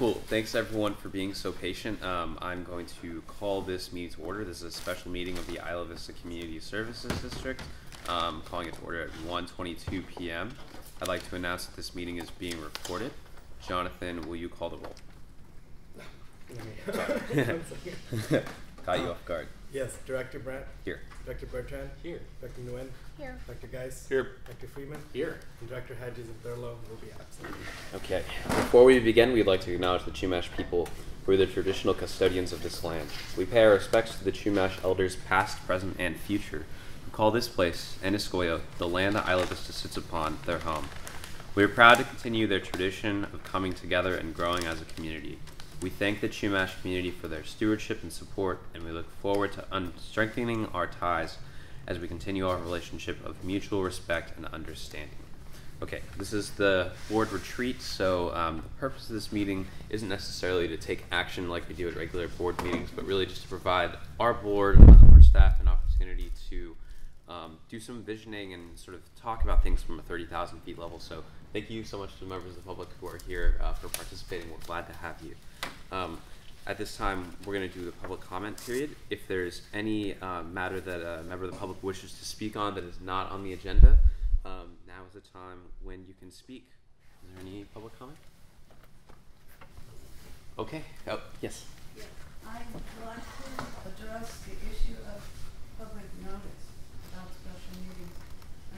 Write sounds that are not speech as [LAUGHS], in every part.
Cool. Thanks everyone for being so patient. Um, I'm going to call this meeting to order. This is a special meeting of the Isla Vista Community Services District. Um, calling it to order at 1:22 p.m. I'd like to announce that this meeting is being recorded. Jonathan, will you call the roll? [LAUGHS] [LAUGHS] [LAUGHS] Caught you off guard. Yes, Director Brandt, Here. Director Bertrand, Here. Director Nguyen, Here. Director Geis, Here. Director Freeman, Here. and Director Hedges and Thurlow will be absent. Okay. Before we begin, we'd like to acknowledge the Chumash people who are the traditional custodians of this land. We pay our respects to the Chumash elders, past, present, and future, who call this place, Eniscoyo, the land that Isla Vista sits upon, their home. We are proud to continue their tradition of coming together and growing as a community. We thank the Chumash community for their stewardship and support, and we look forward to strengthening our ties as we continue our relationship of mutual respect and understanding. Okay, this is the board retreat, so um, the purpose of this meeting isn't necessarily to take action like we do at regular board meetings, but really just to provide our board, and our staff, an opportunity to um, do some visioning and sort of talk about things from a 30,000 feet level. So thank you so much to the members of the public who are here uh, for participating. We're glad to have you. Um, at this time, we're going to do the public comment period. If there's any uh, matter that a member of the public wishes to speak on that is not on the agenda, um, now is the time when you can speak. Is there any public comment? Okay. Oh, yes. Yeah, I like to address the issue of public notice about special meetings,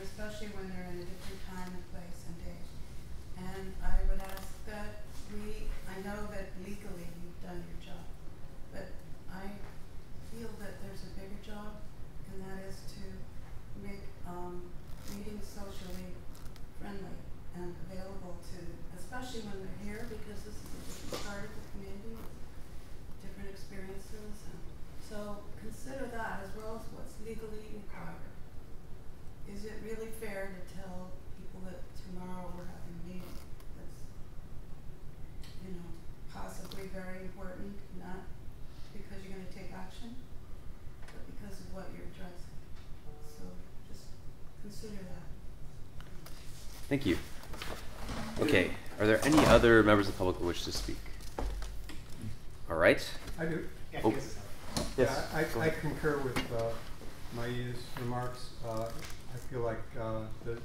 especially when they're in a different time and place and date. And I would ask that we, I know that legally you've done your job, but I feel that there's a bigger job, and that is to make, um, meetings socially friendly and available to, especially when they're here, because this is a different part of the community with different experiences, and so consider that as well as what's legally required. Is it really fair to tell people that tomorrow we're having a meeting that's, you know, possibly very important, not because you're gonna take action, but because of what you're addressing? So just consider that. Thank you. Okay. Are there any other members of the public who wish to speak? All right. I do. Oh. Yeah, Yes. I, I concur with uh, Maia's remarks. Uh, I feel like uh, the,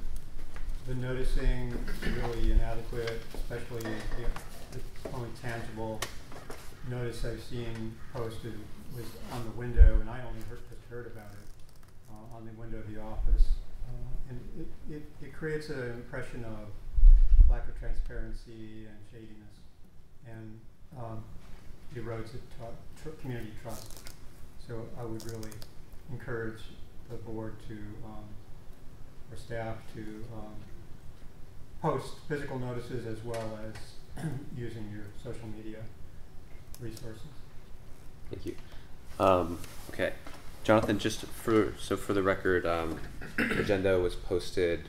the noticing is really inadequate, especially the, the only tangible notice I've seen posted was on the window, and I only heard, just heard about it uh, on the window of the office. And it, it, it creates an impression of lack of transparency and shadiness, and um, erodes tr- community trust. So I would really encourage the board to, um, or staff to, um, post physical notices as well as [CLEARS THROAT] using your social media resources. Thank you. Um, okay, Jonathan. Just for so for the record, um, agenda was posted.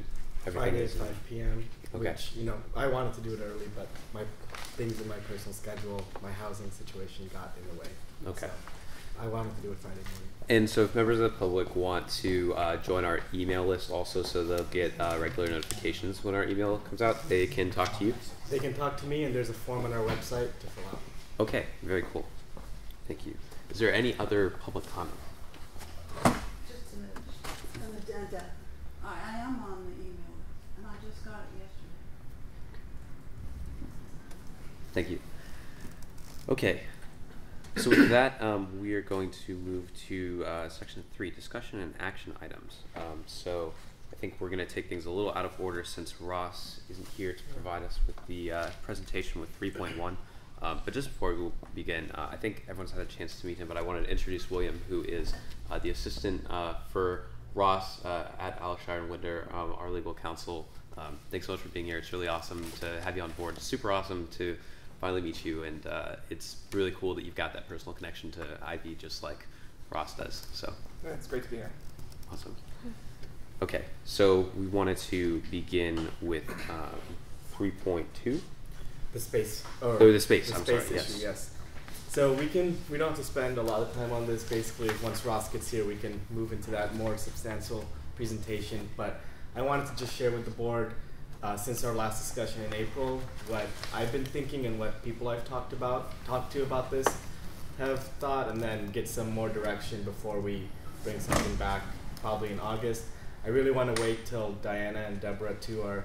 Everything Friday is at five PM, Okay. which, you know, I wanted to do it early, but my things in my personal schedule, my housing situation got in the way. Okay. So I wanted to do it Friday morning. And so, if members of the public want to uh, join our email list also, so they'll get uh, regular notifications when our email comes out, they can talk to you. They can talk to me and there's a form on our website to fill out. Okay, very cool. Thank you. Is there any other public comment? Addenda. I, I am on the email list, and I just got it yesterday. Thank you. Okay. So with that, um, we are going to move to uh, section three, discussion and action items. Um, so I think we're going to take things a little out of order since Ross isn't here to provide us with the uh, presentation with 3.1. Um, but just before we begin, uh, I think everyone's had a chance to meet him, but I wanted to introduce William, who is uh, the assistant uh, for Ross uh, at Aleshire and Wynder, um, our legal counsel. Um, thanks so much for being here. It's really awesome to have you on board. It's super awesome to finally meet you, and uh, it's really cool that you've got that personal connection to IV, just like Ross does. So Yeah, it's great to be here. awesome. Okay, so we wanted to begin with um, 3.2. The space. Or Oh, the space, The I'm space sorry, yes. issue, yes. So we can we don't have to spend a lot of time on this. Basically, once Ross gets here, we can move into that more substantial presentation. But I wanted to just share with the board uh, since our last discussion in April, what I've been thinking and what people I've talked about, talked to about this, have thought, and then get some more direction before we bring something back, probably in August. I really want to wait till Diana and Deborah too are,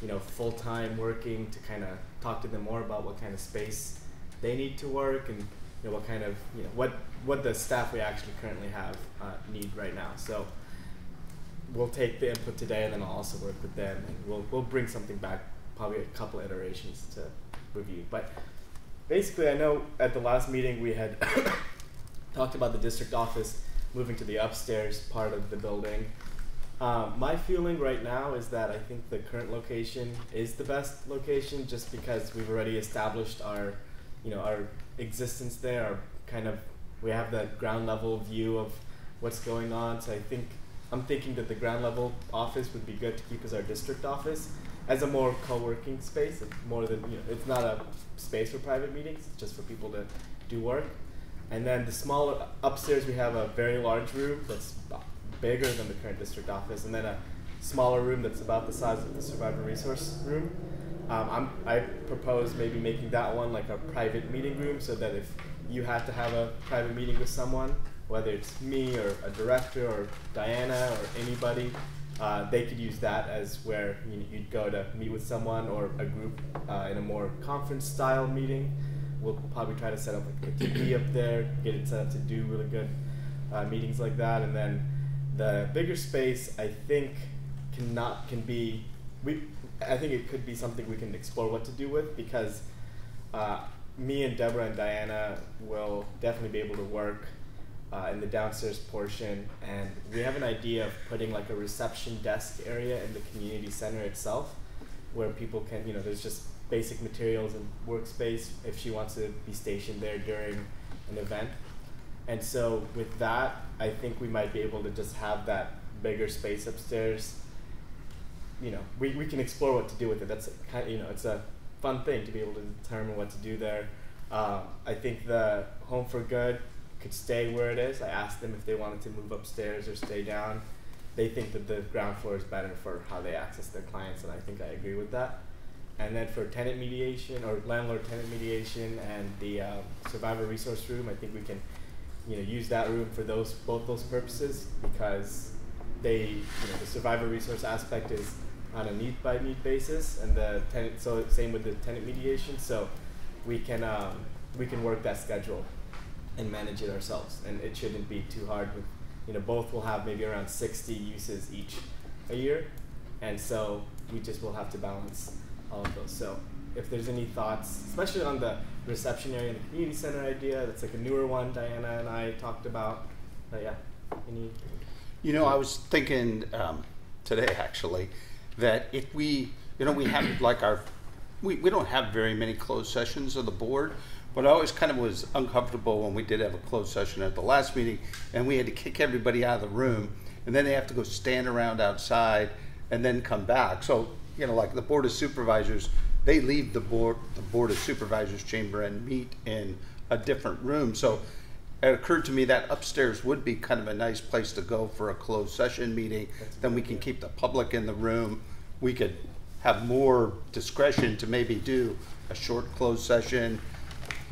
you know, full time working to kind of talk to them more about what kind of space they need to work and you know what kind of you know what what the staff we actually currently have uh, need right now. So we'll take the input today, and then I'll also work with them, and we'll we'll bring something back, probably a couple iterations to review. But basically, I know at the last meeting we had [COUGHS] talked about the district office moving to the upstairs part of the building. Um, my feeling right now is that I think the current location is the best location, just because we've already established our, you know, our existence there. Our kind of we have that ground level view of what's going on. So I think I'm thinking that the ground level office would be good to keep as our district office as a more co-working space, more than you know, it's not a space for private meetings, it's just for people to do work. And then the smaller upstairs, we have a very large room that's bigger than the current district office, and then a smaller room that's about the size of the survivor resource room. Um, I propose maybe making that one like a private meeting room, so that if you have to have a private meeting with someone, whether it's me or a director or Diana or anybody, uh, they could use that as where you you'd go to meet with someone or a group uh, in a more conference style meeting. We'll probably try to set up like a TV up there, get it set up to do really good uh, meetings like that, and then the bigger space I think cannot can be we. I think it could be something we can explore what to do with because uh, me and Deborah and Diana will definitely be able to work uh, in the downstairs portion, and we have an idea of putting like a reception desk area in the community center itself, where people can, you know, there's just basic materials and workspace if she wants to be stationed there during an event. And so with that, I think we might be able to just have that bigger space upstairs. You know, we, we can explore what to do with it. That's kind of, you know, it's a fun thing to be able to determine what to do there. Uh, I think the Home for Good could stay where it is. I asked them if they wanted to move upstairs or stay down. They think that the ground floor is better for how they access their clients, and I think I agree with that. And then for tenant mediation or landlord tenant mediation and the um, survivor resource room, I think we can, you know, use that room for those both those purposes because they, you know, the survivor resource aspect is on a need by need basis, and the tenant. So same with the tenant mediation. So we can um, we can work that schedule and manage it ourselves. And it shouldn't be too hard. With, you know, both will have maybe around 60 uses each a year, and so we just will have to balance all of those. So if there's any thoughts, especially on the reception area and the community center idea, that's like a newer one Diana and I talked about. But yeah, any. You know, I was thinking um, today actually that if we, you know, we have like our, we, we don't have very many closed sessions of the board, but I always kind of was uncomfortable when we did have a closed session at the last meeting and we had to kick everybody out of the room and then they have to go stand around outside and then come back. So, you know, like the board of supervisors, they leave the board, the board of supervisors chamber and meet in a different room. So it occurred to me that upstairs would be kind of a nice place to go for a closed session meeting. Then we can keep the public in the room. We could have more discretion to maybe do a short closed session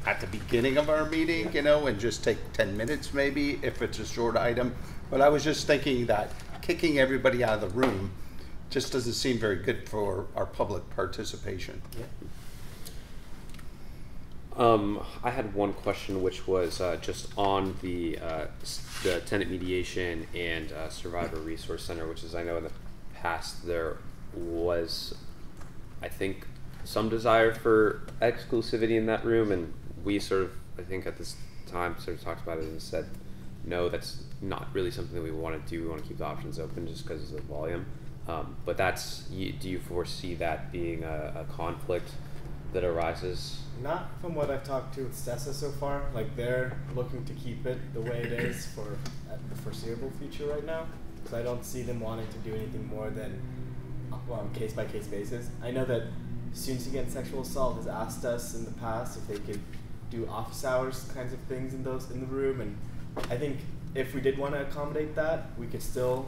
at the beginning of our meeting, you know, and just take ten minutes maybe if it's a short item. But I was just thinking that kicking everybody out of the room just doesn't seem very good for our public participation. Yeah. Um, I had one question, which was uh, just on the uh, the tenant mediation and uh, survivor resource center, which is I know in the past there was, I think, some desire for exclusivity in that room, and we sort of I think at this time sort of talked about it and said, no, that's not really something that we want to do. We want to keep the options open just because of the volume. Um, but that's do you foresee that being a, a conflict that arises? Not from what I've talked to with STESA so far. Like they're looking to keep it the way it is for the foreseeable future right now. So I don't see them wanting to do anything more than well, on case by case basis. I know that Students Against Sexual Assault has asked us in the past if they could do office hours kinds of things in those in the room, and I think if we did want to accommodate that, we could still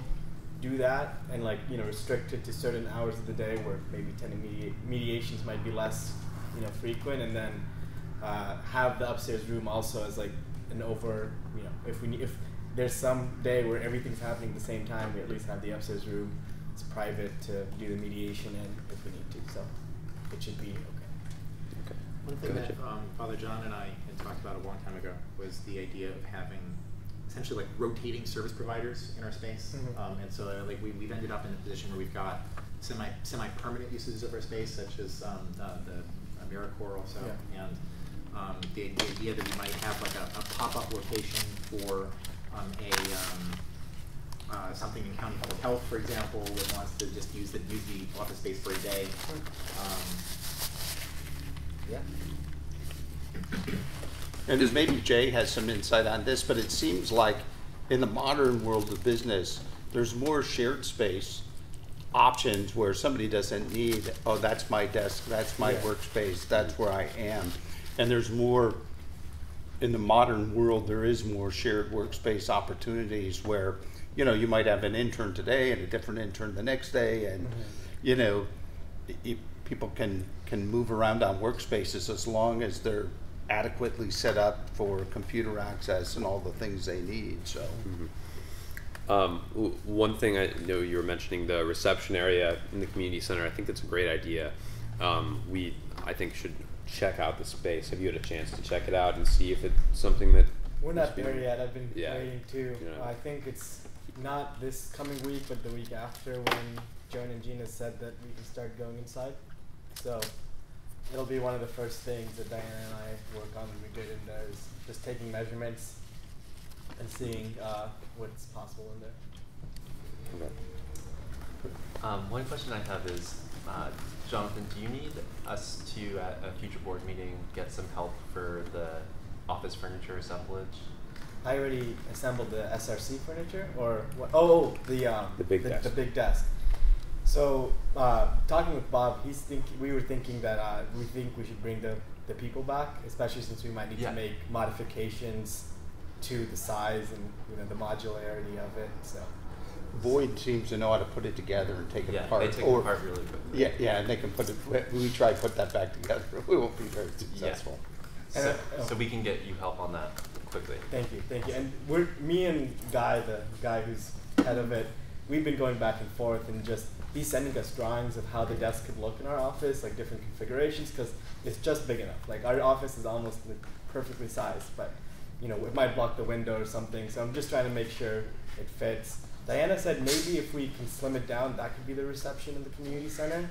do that and like you know restrict it to certain hours of the day where maybe tenant media- mediations might be less you know frequent, and then uh, have the upstairs room also as like an over you know if we need, if there's some day where everything's happening at the same time, we at least have the upstairs room. It's private to do the mediation in if we need to, so it should be okay. Okay. One thing Go that um, Father John and I had talked about a long time ago was the idea of having essentially like rotating service providers in our space. Mhm. Um, and so uh, like we, we've ended up in a position where we've got semi semi permanent uses of our space, such as um, uh, the AmeriCorps also, Yeah. and um, the, the idea that we might have like a, a pop up location for um, a um, uh, something in county public health, for example, that wants to just use the use the office space for a day. Um, Yeah. And maybe Jay has some insight on this, but it seems like in the modern world of business, there's more shared space options where somebody doesn't need, oh, that's my desk, that's my Yeah. workspace, that's where I am. And there's more, in the modern world, there is more shared workspace opportunities where, you know, you might have an intern today and a different intern the next day, and, mm-hmm. you know, i- i- people can, can move around on workspaces as long as they're adequately set up for computer access and all the things they need, so. Mm-hmm. Um, one thing I know you were mentioning the reception area in the community center. I think it's a great idea. Um, we, I think, should check out the space. Have you had a chance to check it out and see if it's something that We're not there yet. I've been Yeah. waiting too. Yeah. I think it's not this coming week, but the week after when Joan and Gina said that we can start going inside. So it'll be one of the first things that Diana and I work on when we get in there is just taking measurements and seeing uh, what's possible in there. Okay. Um, one question I have is, uh, Jonathan, do you need us to, at a future board meeting, get some help for the office furniture assemblage? I already assembled the SRC furniture, or what? Oh, oh, the um, The big the, desk. The big desk. So uh, talking with Bob, he's think we were thinking that uh, we think we should bring the the people back, especially since we might need Yeah. to make modifications to the size and you know the modularity of it. So Boyd seems to know how to put it together and take it Yeah, apart. they take or- it apart really quickly. Yeah, yeah, and they can put it, we- we try to put that back together, [LAUGHS] we won't be very successful. So, And, uh, so we can get you help on that quickly. Thank you, thank you. And we're me and Guy, the guy who's head of it, we've been going back and forth and just he's sending us drawings of how the desk could look in our office, like different configurations, because it's just big enough. Like our office is almost like perfectly sized, but you know it might block the window or something. So I'm just trying to make sure it fits. Diana said maybe if we can slim it down, that could be the reception in the community center.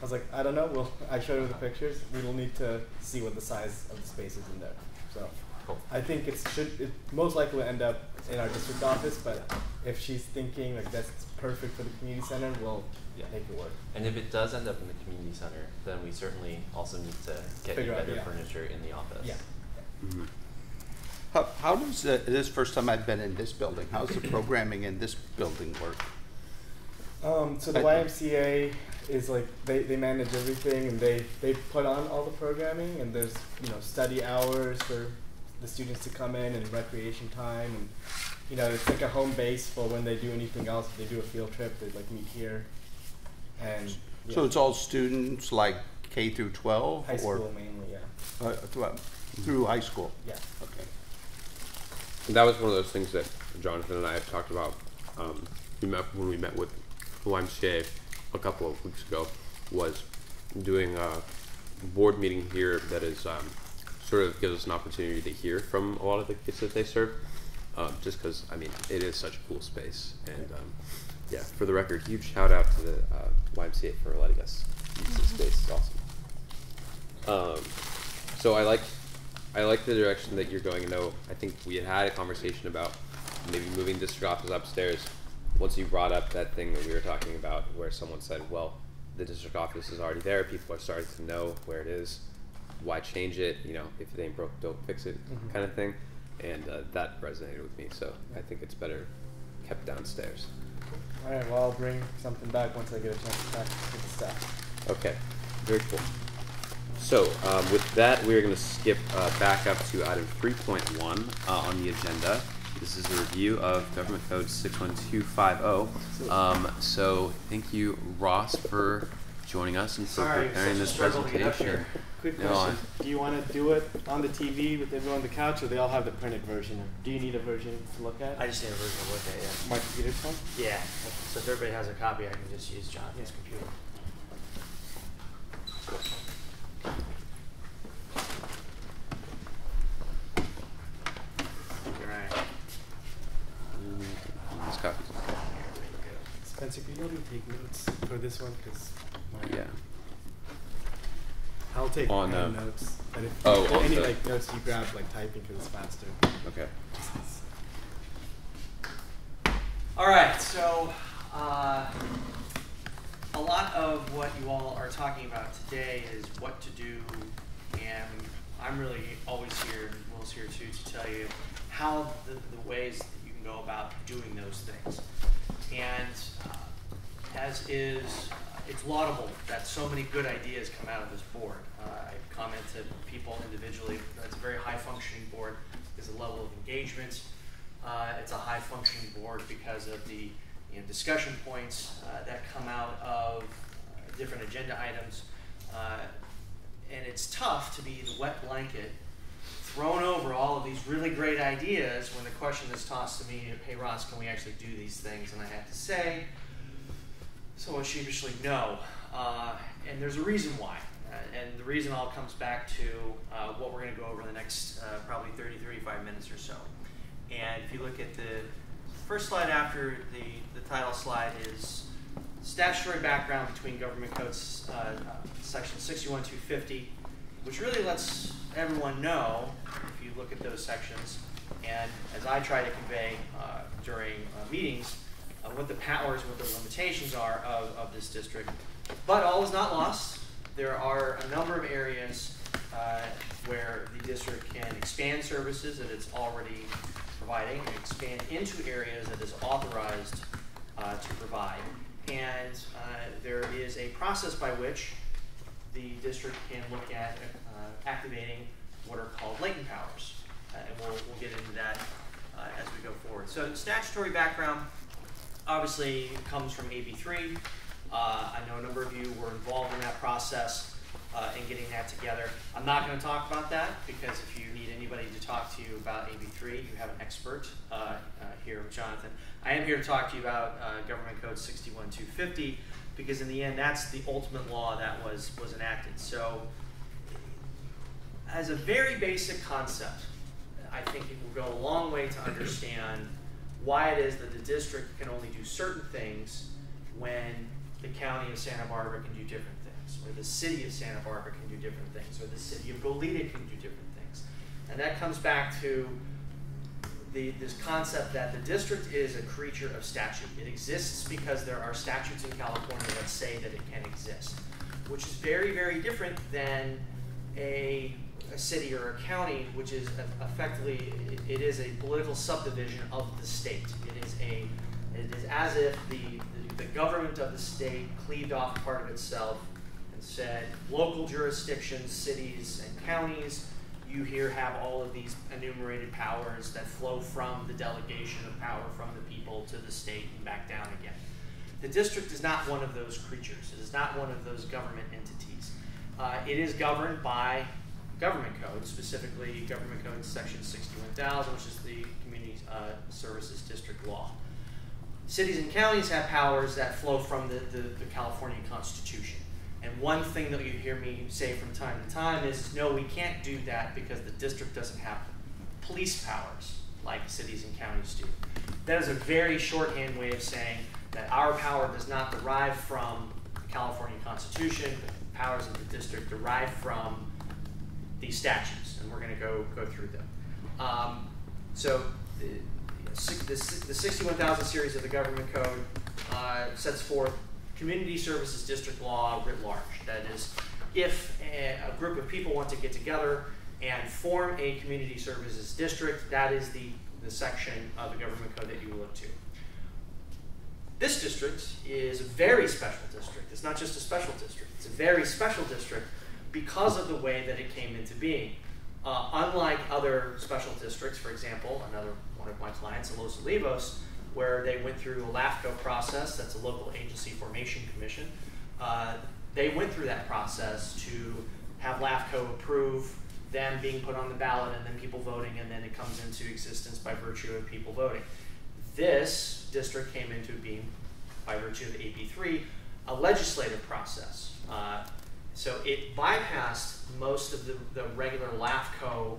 I was like, I don't know. Well, [LAUGHS] I showed her the pictures. We will need to see what the size of the space is in there. So. Cool. I think it should it most likely end up in our district office, but if she's thinking like that's perfect for the community center, we'll Yeah. make it work. And if it does end up in the community center, then we certainly also need to get Figure you out, better yeah. furniture in the office. Yeah. Mhm. How, how does, the- this first time I've been in this building, how's the programming in this building work? Um, so the I- YMCA is like they, they manage everything and they, they put on all the programming and there's you know study hours for the students to come in and recreation time and you know it's like a home base for when they do anything else. If they do a field trip, they like meet here. And So it's all students like K through twelve? high or school mainly, yeah, uh, through, through high school? yeah. Okay. And that was one of those things that Jonathan and I have talked about. Um, we met when we met with YMCA a couple of weeks ago. Was doing a board meeting here that is um, sort of gives us an opportunity to hear from a lot of the kids that they serve. Um, just because I mean it is such a cool space, and um, yeah, for the record, huge shout out to the uh, YMCA for letting us use this space. It's awesome. Um, so I like, I like the direction that you're going. I know I think we had had a conversation about maybe moving district office upstairs. Once you brought up that thing that we were talking about, where someone said, "Well, the district office is already there. People are starting to know where it is. Why change it? You know, if it ain't broke, don't fix it," Mhm. kind of thing. And uh, that resonated with me. So I think it's better kept downstairs. All right, well, I'll bring something back once I get a chance to talk to the staff. Okay, very cool. So um, with that, we're going to skip uh, back up to item 3.1 uh, on the agenda. This is a review of Government Code 61250. Um, so thank you, Ross, for joining us and for Sorry, preparing this struggle to get up presentation. Quick No, question: Do you want to do it on the TV with everyone on the couch, or they all have the printed version? Do you need a version to look at? I just need a version to look at, yeah. My computer's phone. Yeah, so if everybody has a copy, I can just use Jonathan's computer. Alright. Spencer, can you take notes for this one? Because Yeah. I'll take On, my uh, notes. And if oh, any like notes you grab, like typing, because it's faster. Okay. All right, so uh, a lot of what you all are talking about today is what to do, and I'm really always here, and Will's here too, to tell you how the, the ways that you can go about doing those things. And uh, as is, uh, it's laudable that so many good ideas come out of this board. Uh, I comment to people individually, that's a very high functioning board, there's a level of engagement. Uh, it's a high functioning board because of the you know, discussion points uh, that come out of uh, different agenda items. Uh, and it's tough to be the wet blanket thrown over all of these really great ideas when the question is tossed to me, hey Ross, can we actually do these things? And I have to say, somewhat sheepishly, no. Uh, and there's a reason why. Uh, and the reason all comes back to uh, what we're going to go over in the next uh, probably 30, 35 minutes or so. And if you look at the first slide after the, the title slide is statutory background between government codes, uh, section 61250, which really lets everyone know, if you look at those sections, and as I try to convey uh, during uh, meetings, uh, what the powers, what the limitations are of, of this district. But all is not lost. There are a number of areas uh, where the district can expand services that it's already providing and expand into areas that is authorized uh, to provide. And uh, there is a process by which the district can look at uh, activating what are called latent powers. Uh, and we'll, we'll get into that as we go forward. So statutory background obviously comes from AB3. Uh, I know a number of you were involved in that process uh, in getting that together. I'm not going to talk about that because if you need anybody to talk to you about AB3, you have an expert uh, uh, here, Jonathan. I am here to talk to you about uh, Government Code 61250 because in the end, that's the ultimate law that was was enacted. So, as a very basic concept, I think it will go a long way to understand why it is that the district can only do certain things when the county of Santa Barbara can do different things, or the city of Santa Barbara can do different things, or the city of Goleta can do different things. And that comes back to the, this concept that the district is a creature of statute. It exists because there are statutes in California that say that it can exist, which is very, very different than a, a city or a county, which is effectively, it, is a political subdivision of the state. It is a, it is as if the, the, the government of the state cleaved off part of itself said, local jurisdictions, cities, and counties, you here have all of these enumerated powers that flow from the delegation of power from the people to the state and back down again. The district is not one of those creatures. It is not one of those government entities. Uh, it is governed by government code, specifically Government Code Section 61000, which is the Community uh, Services District Law. Cities and counties have powers that flow from the, the, the California Constitution. And one thing that you hear me say from time to time is, no, we can't do that because the district doesn't have police powers like cities and counties do. That is a very shorthand way of saying that our power does not derive from the California Constitution, the powers of the district derive from these statutes, and we're going to go go through them. Um, so the, the, the 61,000 series of the government code uh, sets forth community services district law writ large. That is, if a, a group of people want to get together and form a community services district, that is the, the section of the government code that you look to. This district is a very special district. It's not just a special district, it's a very special district because of the way that it came into being. Uh, unlike other special districts, for example, another one one of my clients, Los Olivos, where they went through a LAFCO process, that's a local agency formation commission. Uh, they went through that process to have LAFCO approve them being put on the ballot and then people voting, and then it comes into existence by virtue of people voting. This district came into being by virtue of AB3, a legislative process. Uh, so it bypassed most of the, the regular LAFCO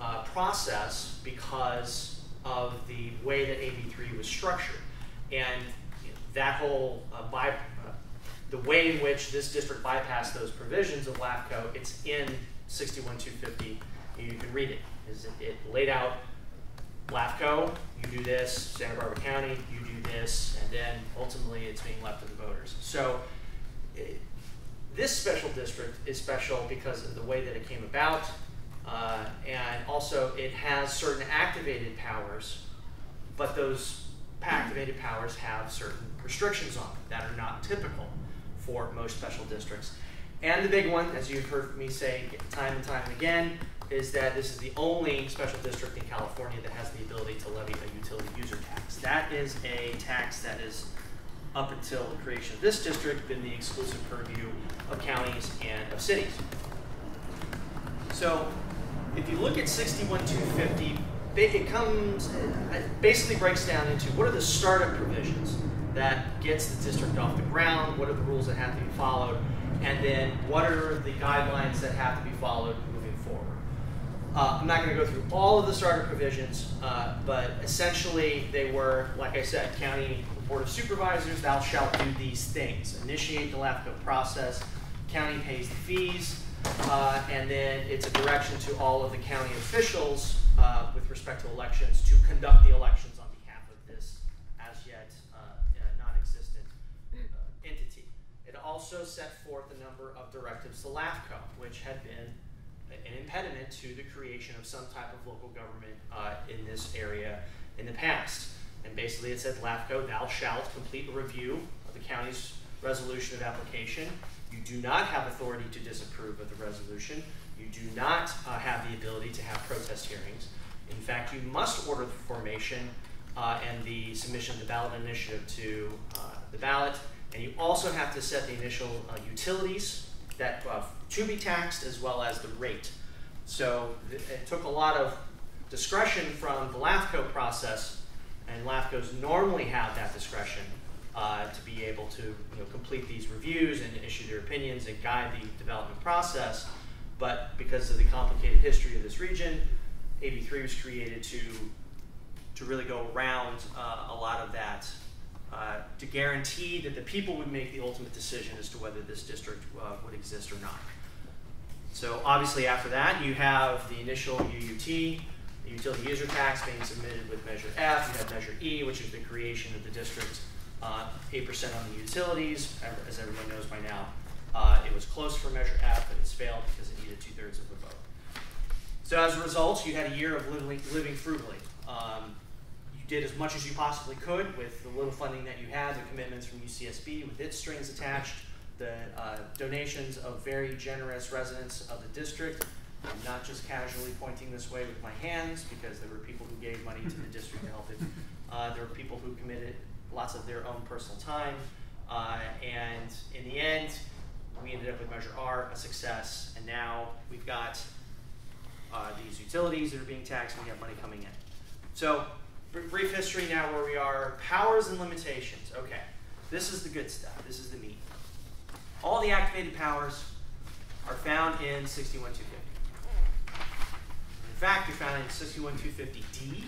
uh, process because of the way that AB3 was structured. And that whole uh, by, uh, the way in which this district bypassed those provisions of LAFCO, it's in 61250. You can read it. Is it, it laid out LAFCO, you do this, Santa Barbara County, you do this, and then ultimately it's being left to the voters. So it, this special district is special because of the way that it came about, uh, and also it has certain activated powers, but those activated powers have certain restrictions on them that are not typical for most special districts. And the big one, as you've heard me say time and time again, is that this is the only special district in California that has the ability to levy a utility user tax. That is a tax that is, up until the creation of this district, been the exclusive purview of counties and of cities. So, if you look at 61250, it comes, it basically breaks down into what are the startup provisions that gets the district off the ground, what are the rules that have to be followed, and then what are the guidelines that have to be followed moving forward. Uh, I'm not going to go through all of the startup provisions, uh, but essentially they were, like I said, county board of supervisors, thou shalt do these things. Initiate the LAFCO process, county pays the fees, uh, and then it's a direction to all of the county officials uh, with respect to elections to conduct the elections on behalf of this as yet uh, non-existent uh, entity. It also set forth a number of directives to LAFCO, which had been an impediment to the creation of some type of local government uh, in this area in the past. And basically it said, LAFCO, thou shalt complete a review of the county's resolution of application. You do not have authority to disapprove of the resolution. You do not uh, have the ability to have protest hearings. In fact, you must order the formation uh, and the submission of the ballot initiative to uh, the ballot. And you also have to set the initial uh, utilities that uh, to be taxed as well as the rate. So it took a lot of discretion from the LAFCO process, and LAFCOs normally have that discretion uh, to be able to you know, complete these reviews and issue their opinions and guide the development process. But because of the complicated history of this region, AB3 was created to, to really go around uh, a lot of that uh, to guarantee that the people would make the ultimate decision as to whether this district uh, would exist or not. So obviously after that, you have the initial UUT, the utility user tax being submitted with Measure F. You have Measure E, which is the creation of the district, 8% uh, on the utilities, as everyone knows by now. Uh, it was close for Measure F, but it's failed because it needed two-thirds of the vote. So as a result, you had a year of living, living frugally. Um, you did as much as you possibly could with the little funding that you had, the commitments from UCSB with its strings attached, the uh, donations of very generous residents of the district. I'm not just casually pointing this way with my hands because there were people who gave money to the district to help it. Uh, there were people who committed lots of their own personal time. Uh, and in the end, we ended up with Measure R, a success. And now we've got uh, these utilities that are being taxed and we have money coming in. So brief history now where we are. Powers and limitations. Okay, this is the good stuff. This is the meat. All the activated powers are found in 61250. In fact, they're found in 61250D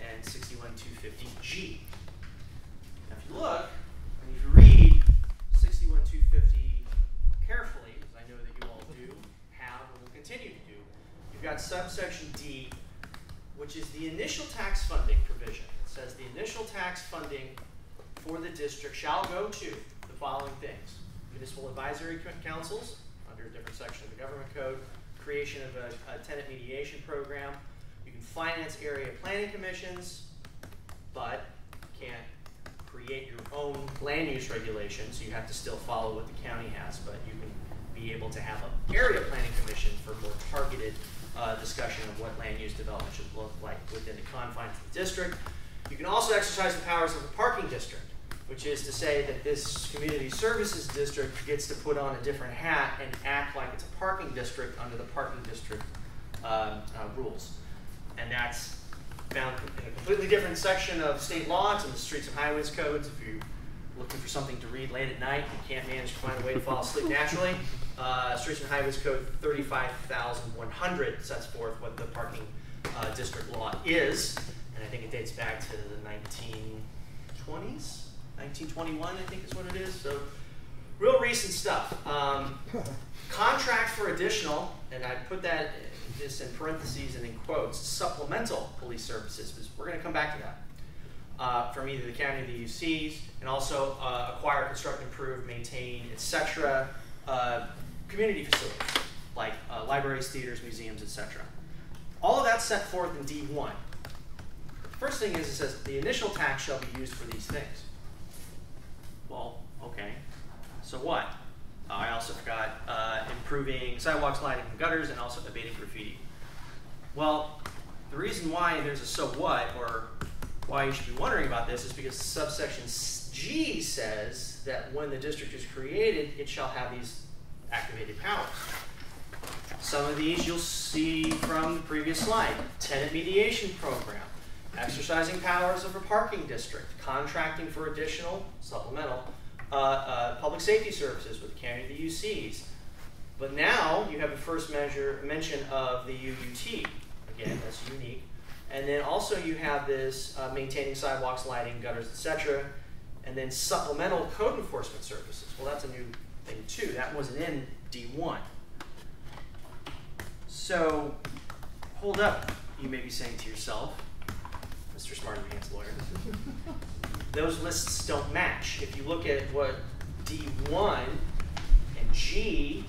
and 61250G. You look, and if you read 61250 carefully, as I know that you all do, have, and will continue to do, you've got subsection D which is the initial tax funding provision. It says the initial tax funding for the district shall go to the following things. Municipal advisory councils, under a different section of the government code, creation of a, a tenant mediation program. You can finance area planning commissions, but can't create your own land use regulations. You have to still follow what the county has, but you can be able to have an area planning commission for more targeted uh, discussion of what land use development should look like within the confines of the district. You can also exercise the powers of the parking district, which is to say that this community services district gets to put on a different hat and act like it's a parking district under the parking district uh, uh, rules. And that's found in a completely different section of state law. It's in the Streets and Highways codes. If you're looking for something to read late at night and can't manage to find a way to fall asleep naturally, uh, Streets and Highways Code 35,100 sets forth what the parking uh, district law is. And I think it dates back to the 1920s, 1921, I think is what it is. So, real recent stuff. Um, contract for additional, and I put that this in parentheses and in quotes, supplemental police services. because We're going to come back to that. Uh, from either the county or the UCs, and also uh, acquire, construct, improve, maintain, etc. Uh, community facilities like uh, libraries, theaters, museums, etc. All of that's set forth in D1. First thing is it says the initial tax shall be used for these things. Well, okay. So what? Uh, I also forgot uh, improving sidewalks, lighting, and gutters, and also abating graffiti. Well, the reason why there's a so what, or why you should be wondering about this, is because subsection G says that when the district is created, it shall have these activated powers. Some of these you'll see from the previous slide. Tenant mediation program, exercising powers of a parking district, contracting for additional, supplemental, public safety services with county of the UCs. But now you have the first measure mention of the UUT. Again, that's unique. And then also you have this uh, maintaining sidewalks, lighting, gutters, etc. And then supplemental code enforcement services. Well, that's a new thing too. That wasn't in D1. So, hold up, you may be saying to yourself, Mr. Smarty Pants lawyer. [LAUGHS] Those lists don't match. If you look at what D1 and G,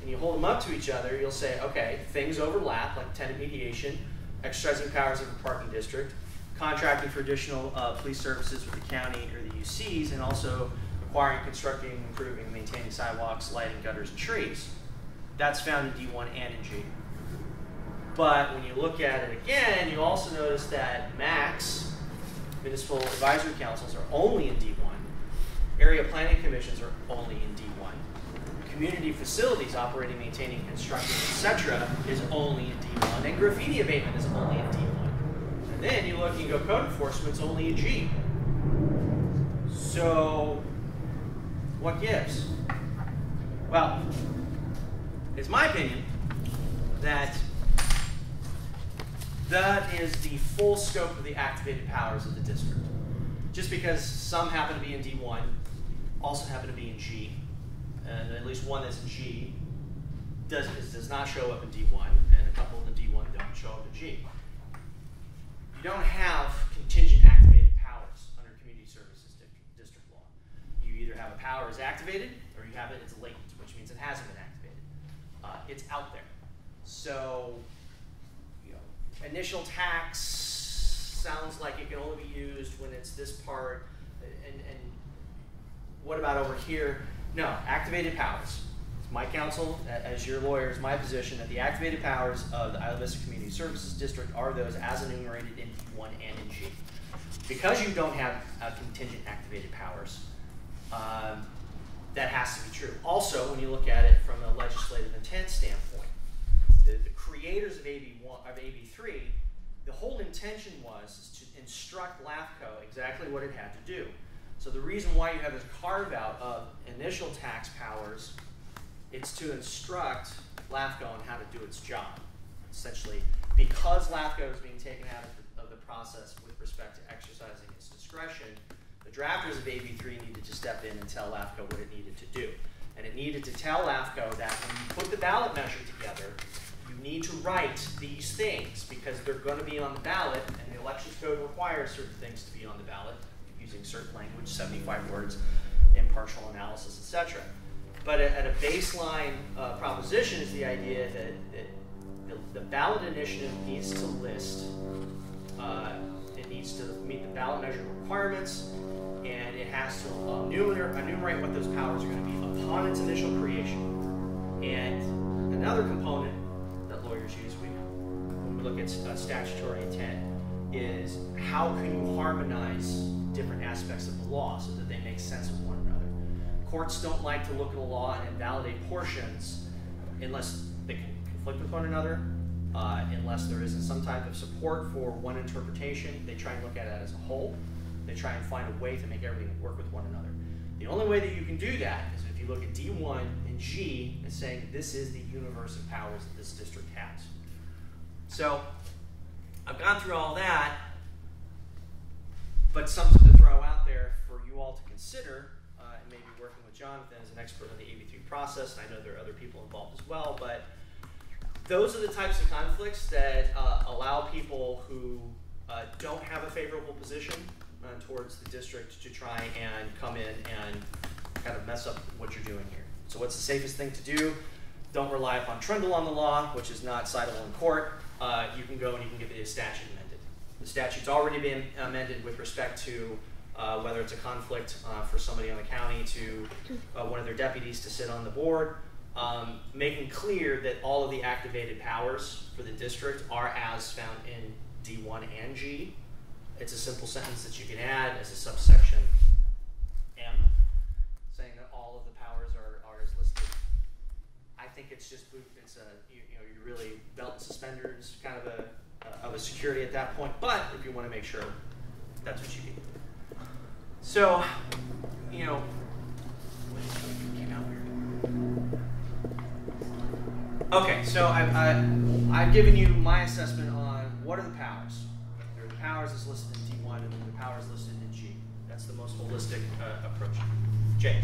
and you hold them up to each other, you'll say, okay, things overlap, like tenant mediation, exercising powers of a parking district, contracting for additional uh, police services with the county or the UCs, and also acquiring, constructing, improving, maintaining sidewalks, lighting, gutters, and trees. That's found in D1 and in G. But when you look at it again, you also notice that MACs, municipal advisory councils, are only in D1. Area planning commissions are only in D1. Community facilities, operating, maintaining, constructing, etc., is only in D1. And graffiti abatement is only in D1. And then you look and go code enforcement's only in G. So, what gives? Well, it's my opinion that that is the full scope of the activated powers of the district. Just because some happen to be in D1, also happen to be in G, and at least one that's in G does, does not show up in D1, and a couple in the D1 don't show up in G. You don't have contingent activated powers under community services di- district law. You either have a power is activated, or you have it, it's latent, which means it hasn't been activated. Uh, it's out there. So, initial tax sounds like it can only be used when it's this part, and, and what about over here? No, activated powers. It's my counsel, as your lawyer, is my position that the activated powers of the Isla Vista Community Services District are those as enumerated in D1 and in G. Because you don't have uh, contingent activated powers, um, that has to be true. Also, when you look at it from a legislative intent standpoint, creators of AB one of AB three, the whole intention was to instruct LAFCO exactly what it had to do. So the reason why you have this carve out of initial tax powers, it's to instruct LAFCO on how to do its job. Essentially, because LAFCO is being taken out of the, of the process with respect to exercising its discretion, the drafters of AB3 needed to step in and tell LAFCO what it needed to do. And it needed to tell LAFCO that when you put the ballot measure together, need to write these things because they're going to be on the ballot, and the elections code requires certain things to be on the ballot using certain language, 75 words, impartial analysis, etc. But at, a baseline uh, proposition is the idea that, that the, the ballot initiative needs to list, uh, it needs to meet the ballot measure requirements, and it has to enumerate what those powers are going to be upon its initial creation. And another component look at uh, statutory intent is how can you harmonize different aspects of the law so that they make sense of one another. Courts don't like to look at a law and invalidate portions unless they can conflict with one another, uh, unless there isn't some type of support for one interpretation. They try and look at it as a whole. They try and find a way to make everything work with one another. The only way that you can do that is if you look at D1 and G and saying this is the universe of powers that this district has. So I've gone through all that, but something to throw out there for you all to consider, uh, and maybe working with Jonathan as an expert on the AB3 process, and I know there are other people involved as well, but those are the types of conflicts that uh, allow people who uh, don't have a favorable position uh, towards the district to try and come in and kind of mess up what you're doing here. So what's the safest thing to do? Don't rely upon trundle on the law, which is not citable in court. Uh, you can go and you can get the statute amended. The statute's already been amended with respect to uh, whether it's a conflict uh, for somebody on the county to uh, one of their deputies to sit on the board, um, making clear that all of the activated powers for the district are as found in D1 and G. It's a simple sentence that you can add as a subsection M, saying that all of the powers are, are as listed. I think it's just it's a you, you know you're really belt and suspenders kind of a uh, of a security at that point. But if you want to make sure, that's what you need. So, you know. Okay, so I've, I, I've given you my assessment on what are the powers. There are the powers that's listed in D1 and then the powers listed in G. That's the most holistic uh, approach. Jake.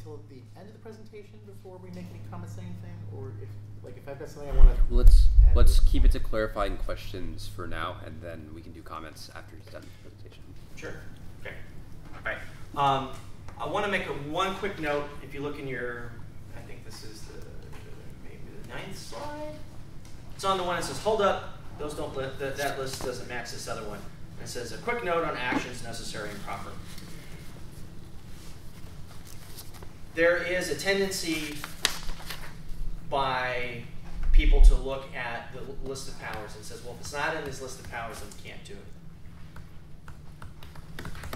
Until the end of the presentation before we make any comments on anything, or if, like, if I've got something I want to? Let's let's keep it to clarifying questions for now, and then we can do comments after he's done the presentation. Sure. Okay. All right. Um, I want to make a one quick note. If you look in your, I think this is the maybe the ninth slide. It's on the one that says "Hold up." Those don't li- that, that list doesn't match this other one. And it says a quick note on actions necessary and proper. There is a tendency by people to look at the list of powers and says, well, if it's not in this list of powers, then we can't do it.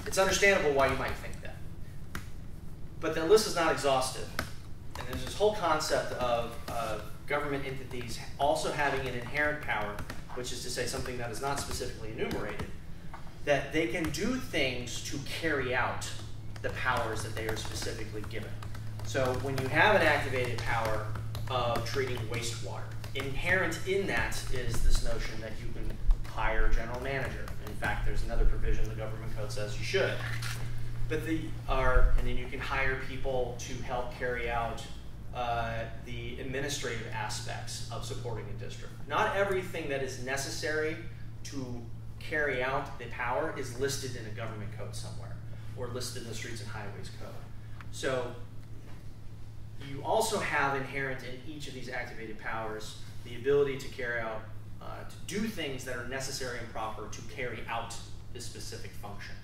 It's understandable why you might think that. But the list is not exhaustive. And there's this whole concept of uh, government entities also having an inherent power, which is to say something that is not specifically enumerated, that they can do things to carry out the powers that they are specifically given. So when you have an activated power of treating wastewater, inherent in that is this notion that you can hire a general manager. In fact, there's another provision the government code says you should. But the are and then you can hire people to help carry out uh, the administrative aspects of supporting a district. Not everything that is necessary to carry out the power is listed in a government code somewhere or listed in the Streets and Highways Code. So you also have inherent in each of these activated powers the ability to carry out, uh, to do things that are necessary and proper to carry out this specific function.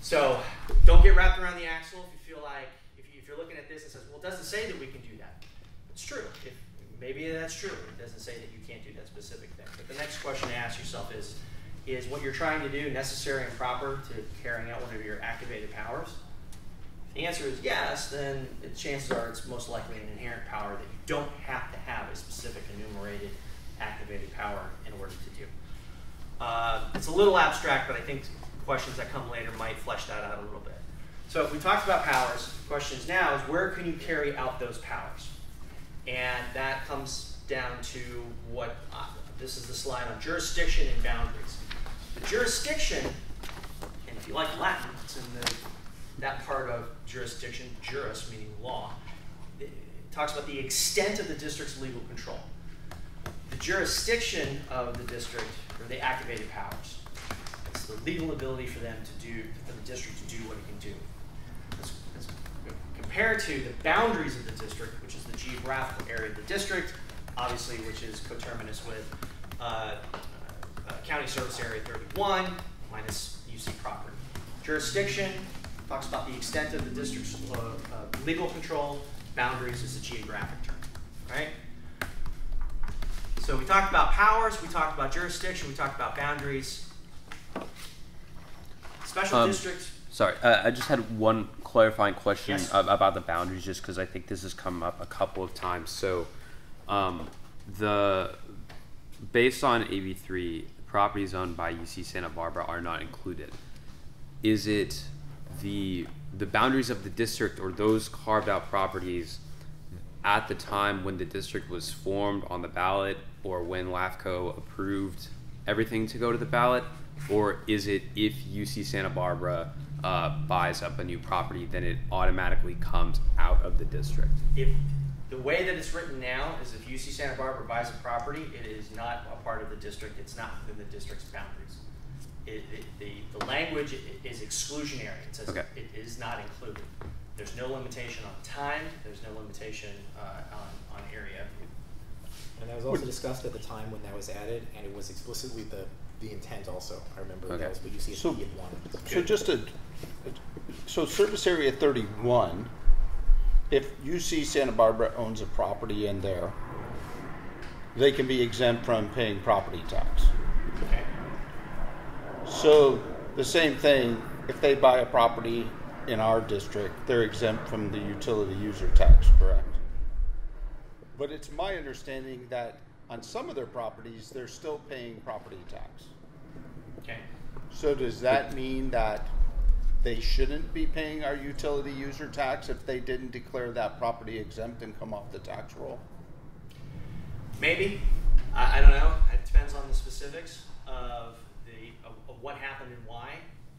So don't get wrapped around the axle if you feel like, if, you, if you're looking at this and says, well, it doesn't say that we can do that. It's true. If, maybe that's true. It doesn't say that you can't do that specific thing. But the next question to ask yourself is, is what you're trying to do necessary and proper to carrying out one of your activated powers? The answer is yes, then the chances are it's most likely an inherent power that you don't have to have a specific enumerated activated power in order to do. Uh, it's a little abstract, but I think questions that come later might flesh that out a little bit. So if we talked about powers, questions now is where can you carry out those powers? And that comes down to what, uh, this is the slide on jurisdiction and boundaries. The jurisdiction, and if you like Latin, it's in the, that part of jurisdiction, juris meaning law, talks about the extent of the district's legal control. The jurisdiction of the district, or the activated powers, it's the legal ability for them to do, for the district to do what it can do. As compared to the boundaries of the district, which is the geographical area of the district, obviously, which is coterminous with uh, uh, county service area 31 minus UC property. Jurisdiction talks about the extent of the district's uh, uh, legal control. Boundaries is a geographic term. right? So we talked about powers, we talked about jurisdiction, we talked about boundaries. Special Um, district, Sorry, uh, I just had one clarifying question Yes. ab- about the boundaries, just because I think this has come up a couple of times. So, um, the based on AB three, properties owned by UC Santa Barbara are not included. Is it the the boundaries of the district or those carved out properties at the time when the district was formed on the ballot, or when LAFCO approved everything to go to the ballot, or is it if UC Santa Barbara uh, buys up a new property, then it automatically comes out of the district? if, the way that it's written now is if UC Santa Barbara buys a property, it is not a part of the district, it's not within the district's boundaries. It, it, the, the language is exclusionary, it says Okay. it is not included. There's no limitation on time, there's no limitation, uh, on, on area. And that was also discussed at the time when that was added, and it was explicitly the, the intent also. I remember Okay. that was what you see So- had wanted. So just a, so service area thirty-one, if UC Santa Barbara owns a property in there, they can be exempt from paying property tax. Okay. So the same thing, if they buy a property in our district, they're exempt from the utility user tax, correct? But it's my understanding that on some of their properties, they're still paying property tax. Okay. So does that mean that they shouldn't be paying our utility user tax if they didn't declare that property exempt and come off the tax roll? Maybe. I, I don't know. It depends on the specifics of what happened and why.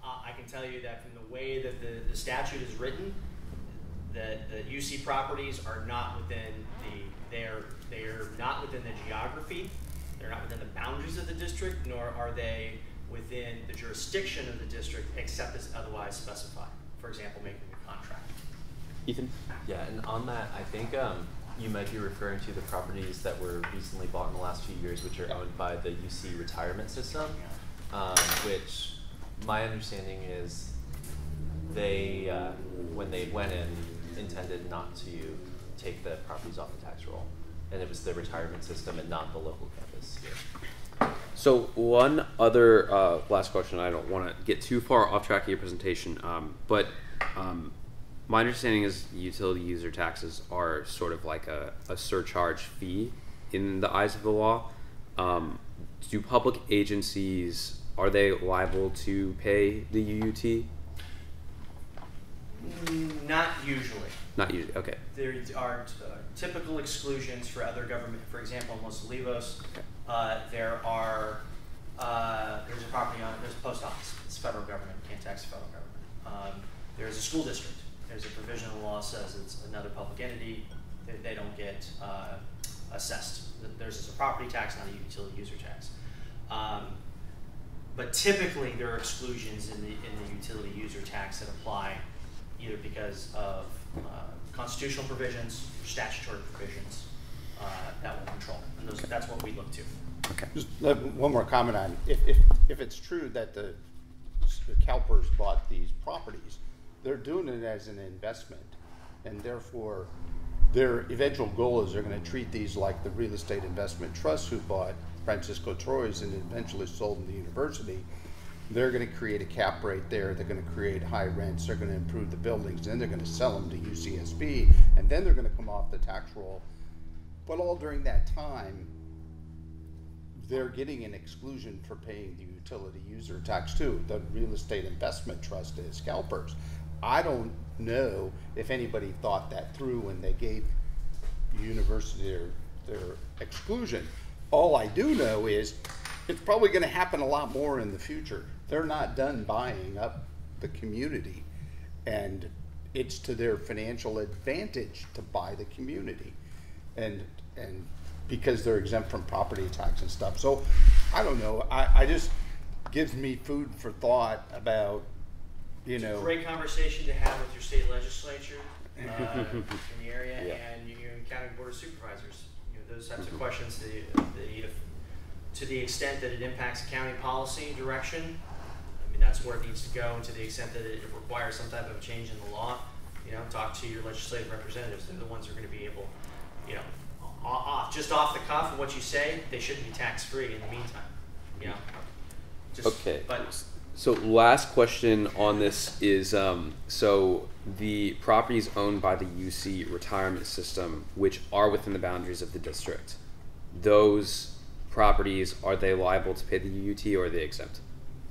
Uh, I can tell you that from the way that the, the statute is written, that the UC properties are not within the they're they're not within the geography. They're not within the boundaries of the district, nor are they within the jurisdiction of the district, except as otherwise specified. For example, making a contract. Ethan? Yeah, and on that, I think um, you might be referring to the properties that were recently bought in the last few years, which are owned by the UC retirement system, um, which my understanding is they, uh, when they went in, intended not to take the properties off the tax roll. And it was the retirement system and not the local campus. So one other uh, last question. I don't want to get too far off track of your presentation, um, but um, my understanding is utility user taxes are sort of like a, a surcharge fee in the eyes of the law. Um, do public agencies are they liable to pay the UUT? Not usually. Not usually. Okay. There are uh, typical exclusions for other government, for example, in Los Olivos, uh, there are, uh, there's a property on, there's a post office, it's federal government, can't tax the federal government. Um, there's a school district, there's a provision in the law says it's another public entity, they, they don't get, uh, assessed. There's a property tax, not a utility user tax. Um, but typically, there are exclusions in the, in the utility user tax that apply either because of uh, constitutional provisions, or statutory provisions uh, that will control. And those, that's what we look to. Okay. Just one more comment on, if, if, if it's true that the, the CalPERS bought these properties, they're doing it as an investment, and therefore, their eventual goal is they're gonna treat these like the real estate investment trust who bought Francisco Torres and eventually sold to the university. They're gonna create a cap rate there, they're gonna create high rents, they're gonna improve the buildings, then they're gonna sell them to UCSB, and then they're gonna come off the tax roll. But all during that time, they're getting an exclusion for paying the utility user tax too. The real estate investment trust is CalPERS. I don't know if anybody thought that through when they gave university their, their exclusion. All I do know is it's probably gonna happen a lot more in the future. They're not done buying up the community. And it's to their financial advantage to buy the community. And, and because they're exempt from property tax and stuff. So, I don't know, I, I just, gives me food for thought about, you know. Great conversation to have with your state legislature [LAUGHS] uh, in the area Yeah. and your county board of supervisors. You know, those types of questions, the, the, if, to the extent that it impacts county policy direction, I mean, that's where it needs to go, and to the extent that it requires some type of change in the law, you know, talk to your legislative representatives. They're the ones who are gonna be able, you know, o- off, just off the cuff of what you say, they shouldn't be tax-free in the meantime, you know? Just- Okay. But, So last question on this is um, so the properties owned by the UC retirement system, which are within the boundaries of the district, those properties are they liable to pay the UUT or are they exempt?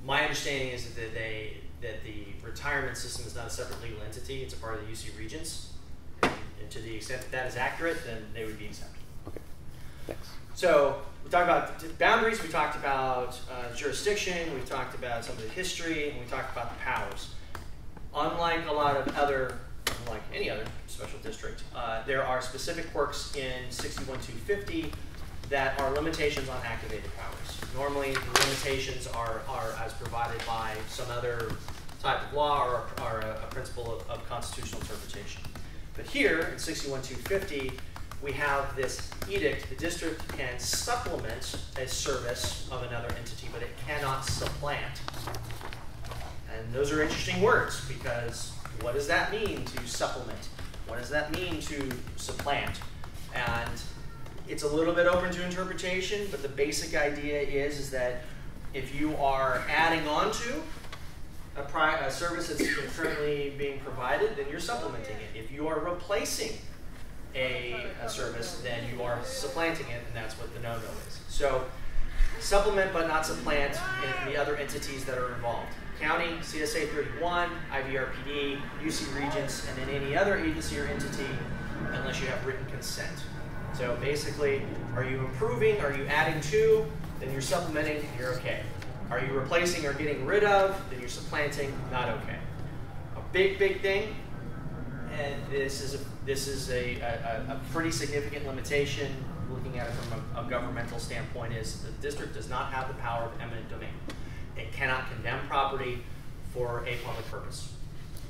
my understanding is that they, that the retirement system is not a separate legal entity, it's a part of the UC Regents. And to the extent that that is accurate, then they would be exempt. Okay, thanks. So we talked about boundaries, we talked about uh, jurisdiction, we talked about some of the history, and we talked about the powers. Unlike a lot of other, unlike any other special district, uh, there are specific quirks in 61250 that are limitations on activated powers. Normally, the limitations are, are as provided by some other type of law or, or a, a principle of, of constitutional interpretation. But here, in 61250, we have this edict, the district can supplement a service of another entity, but it cannot supplant. And those are interesting words because what does that mean to supplement? What does that mean to supplant? And it's a little bit open to interpretation, but the basic idea is, is that if you are adding on to a, a service that's currently being provided, then you're supplementing it. If you are replacing a, a service, then you are supplanting it, and that's what the no-no is. So, supplement but not supplant in the other entities that are involved. County, CSA 31, IVRPD, UC Regents, and then any other agency or entity unless you have written consent. So basically, are you improving, are you adding to, then you're supplementing, you're okay. Are you replacing or getting rid of, then you're supplanting, not okay. A big, big thing and this is a, this is a, a, a pretty significant limitation, looking at it from a, a governmental standpoint, is the district does not have the power of eminent domain. It cannot condemn property for a public purpose.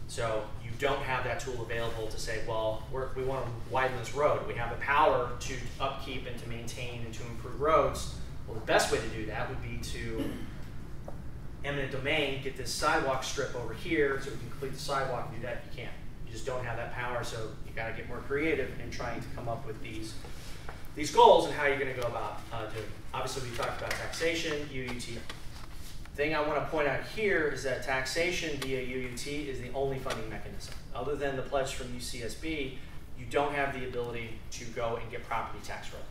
So you don't have that tool available to say, well, we want to widen this road. We have the power to upkeep and to maintain and to improve roads. Well, the best way to do that would be to eminent domain, get this sidewalk strip over here so we can complete the sidewalk and do that. You can't. You just don't have that power, so you got to get more creative in trying to come up with these these goals and how you're going to go about uh, doing. it. Obviously, we talked about taxation, UUT. Thing I want to point out here is that taxation via UUT is the only funding mechanism. Other than the pledge from UCSB, you don't have the ability to go and get property tax revenue.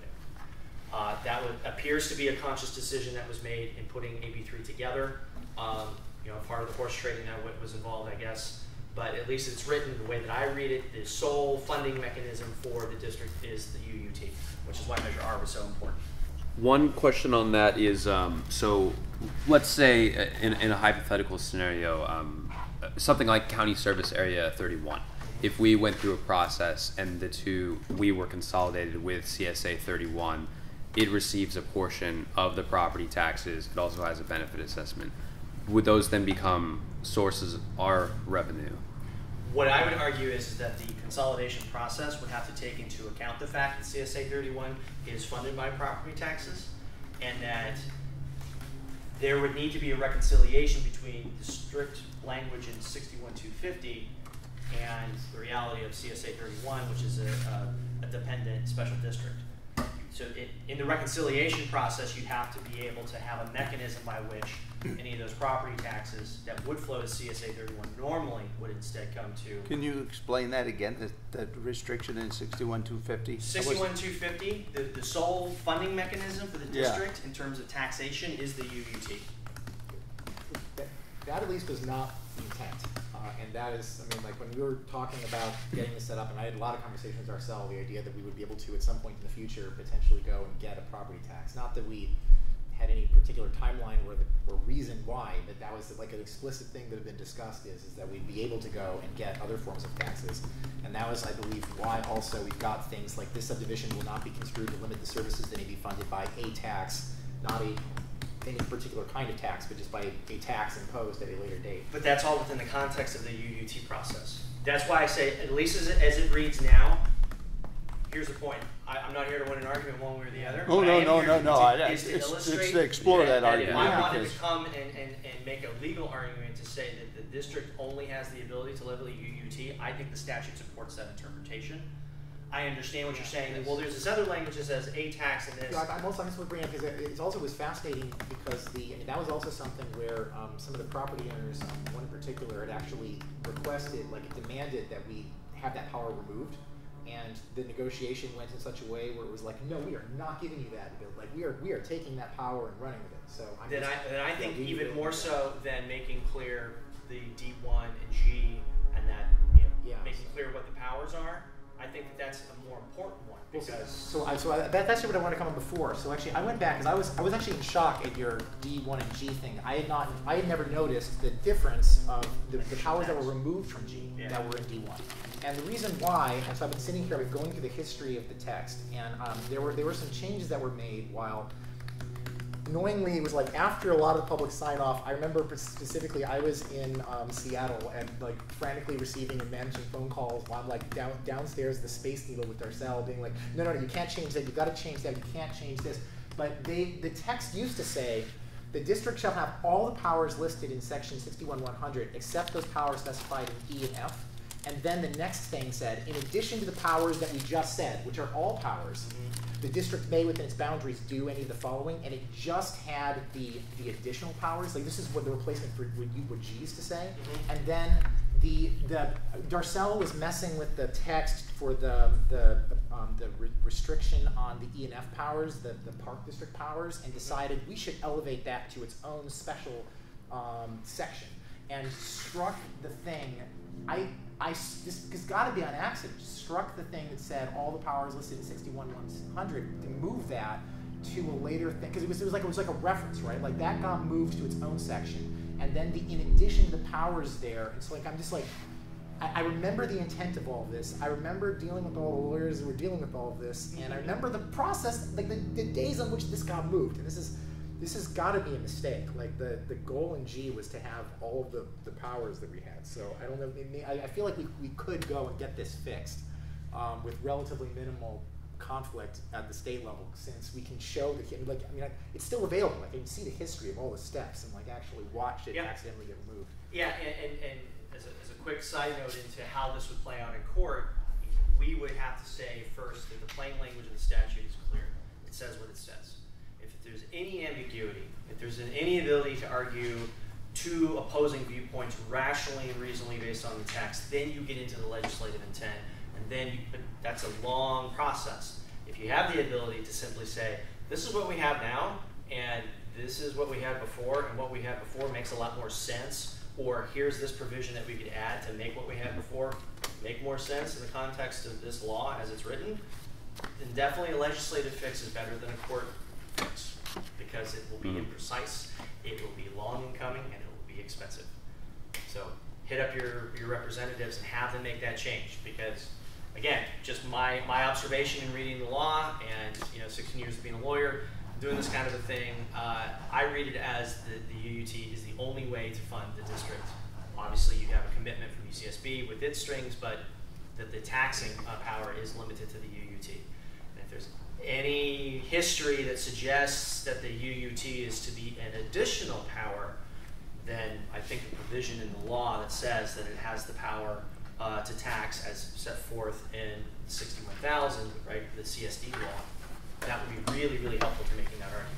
Uh, that would, appears to be a conscious decision that was made in putting AB3 together. Um, you know, part of the horse trading that was involved, I guess. But at least it's written the way that I read it. The sole funding mechanism for the district is the UUT, which is why Measure R was so important. One question on that is um, so let's say uh, in, in a hypothetical scenario, um, something like County Service Area 31. If we went through a process and the two, we were consolidated with CSA 31, it receives a portion of the property taxes. It also has a benefit assessment. Would those then become sources of our revenue? What I would argue is, is that the consolidation process would have to take into account the fact that CSA 31 is funded by property taxes and that there would need to be a reconciliation between the strict language in 61250 and the reality of CSA 31, which is a, a, a dependent special district. So it, in the reconciliation process, you'd have to be able to have a mechanism by which any of those property taxes that would flow to CSA 31 normally would instead come to Can you explain that again, that, that restriction in sixty-one two fifty? 61250. The, the sole funding mechanism for the Yeah. district in terms of taxation is the UUT. That, that at least was not the intent. Uh, and that is, I mean, like when we were talking about getting this set up, and I had a lot of conversations ourselves, the idea that we would be able to at some point in the future potentially go and get a property tax. Not that we had any particular timeline or, the, or reason why, but that was like an explicit thing that had been discussed is, is that we'd be able to go and get other forms of taxes. And that was, I believe, why also we've got things like this subdivision will not be construed to limit the services that may be funded by a tax, not a any particular kind of tax, but just by a tax imposed at a later date. But that's all within the context of the UUT process. That's why I say, at least as it, as it reads now, here's the point. I, I'm not here to win an argument one way or the other. Oh, What no, no, no, to no, I- is to it's- it's to explore that If argument, I wanted because- to come and, and, and make a legal argument to say that the district only has the ability to levy UUT, I think the statute supports that interpretation. I understand what you're saying. Well, there's this other language that says a tax and this. Yeah, I'm also, I'm just bringing up, because it, also was fascinating, because the, that was also something where, um, some of the property owners, um, one in particular, had actually requested, like, it demanded that we have that power removed. And the negotiation went in such a way where it was like, no, we are not giving you that, like, we are, we are taking that power and running with it, so I'm Then just. I, then I think even more so than making clear the D one and G and that, you know, Yeah. making clear what the powers are, I think that that's a more important one so- because. So, I, so I, that, that's actually what I wanted to come on before. So actually, I went back because I was I was actually in shock at your D one and G thing. I had not I had never noticed the difference of the, the powers that were removed from G Yeah. that were in D one. And the reason why, and so I've been sitting here, I've been going through the history of the text, and um, there were there were some changes that were made while annoyingly, it was like after a lot of the public sign off. I remember specifically, I was in um, Seattle and like frantically receiving and managing phone calls while like down downstairs the Space Needle with Darcel, being like, no, no, no, you can't change that. You got to change that. You can't change this. But they, the text used to say. The district shall have all the powers listed in section 61100 except those powers specified in E and F. And then the next thing said, in addition to the powers that we just said, which are all powers, the district may within its boundaries do any of the following, and it just had the the additional powers. Like this is what the replacement for what you what G used to say. And then the the Darcel was messing with the text for the the um, the re- restriction on the E and F powers, the the park district powers, and decided we should elevate that to its own special um, section and struck the thing. I, I, this has got to be on accident. Struck the thing that said all the powers listed in 61100 to move that to a later thing because it was, it was like it was like a reference, right? Like that got moved to its own section, and then the in addition to the powers there, it's like I'm just like. I I remember the intent of all of this. I remember dealing with all the lawyers who were dealing with all of this, and I remember the process, like the, the days on which this got moved. And this is this has got to be a mistake. Like the, the goal in G was to have all of the, the powers that we had. So I don't know. may- I, I feel like we, we could go and get this fixed um, with relatively minimal conflict at the state level, since we can show the. Like I mean, I, it's still available. Like I can see the history of all the steps and like actually watch it Yeah. accidentally get removed. Yeah, and, and, and as, a, as a quick side note into how this would play out in court, we would have to say first that the plain language of the statute is clear. It says what it says. If there's any ambiguity, if there's an, any ability to argue two opposing viewpoints rationally and reasonably based on the text, then you get into the legislative intent, and then you, but that's a long process. If you have the ability to simply say, this is what we have now, and this is what we had before, and what we had before makes a lot more sense, or here's this provision that we could add to make what we had before make more sense in the context of this law as it's written, then definitely a legislative fix is better than a court fix because it will be Mhm. imprecise, it will be long in coming, and it will be expensive. So hit up your, your representatives and have them make that change because, again, just my, my observation in reading the law and you know 16 years of being a lawyer, doing this kind of a thing, uh, I read it as the, the UUT is the only way to fund the district. Obviously, you have a commitment from UCSB with its strings, but that the taxing power is limited to the UUT. And if there's any history that suggests that the UUT is to be an additional power, then I think the provision in the law that says that it has the power uh, to tax as set forth in 61,000, right, the CSD law, that would be really, really helpful to making that argument.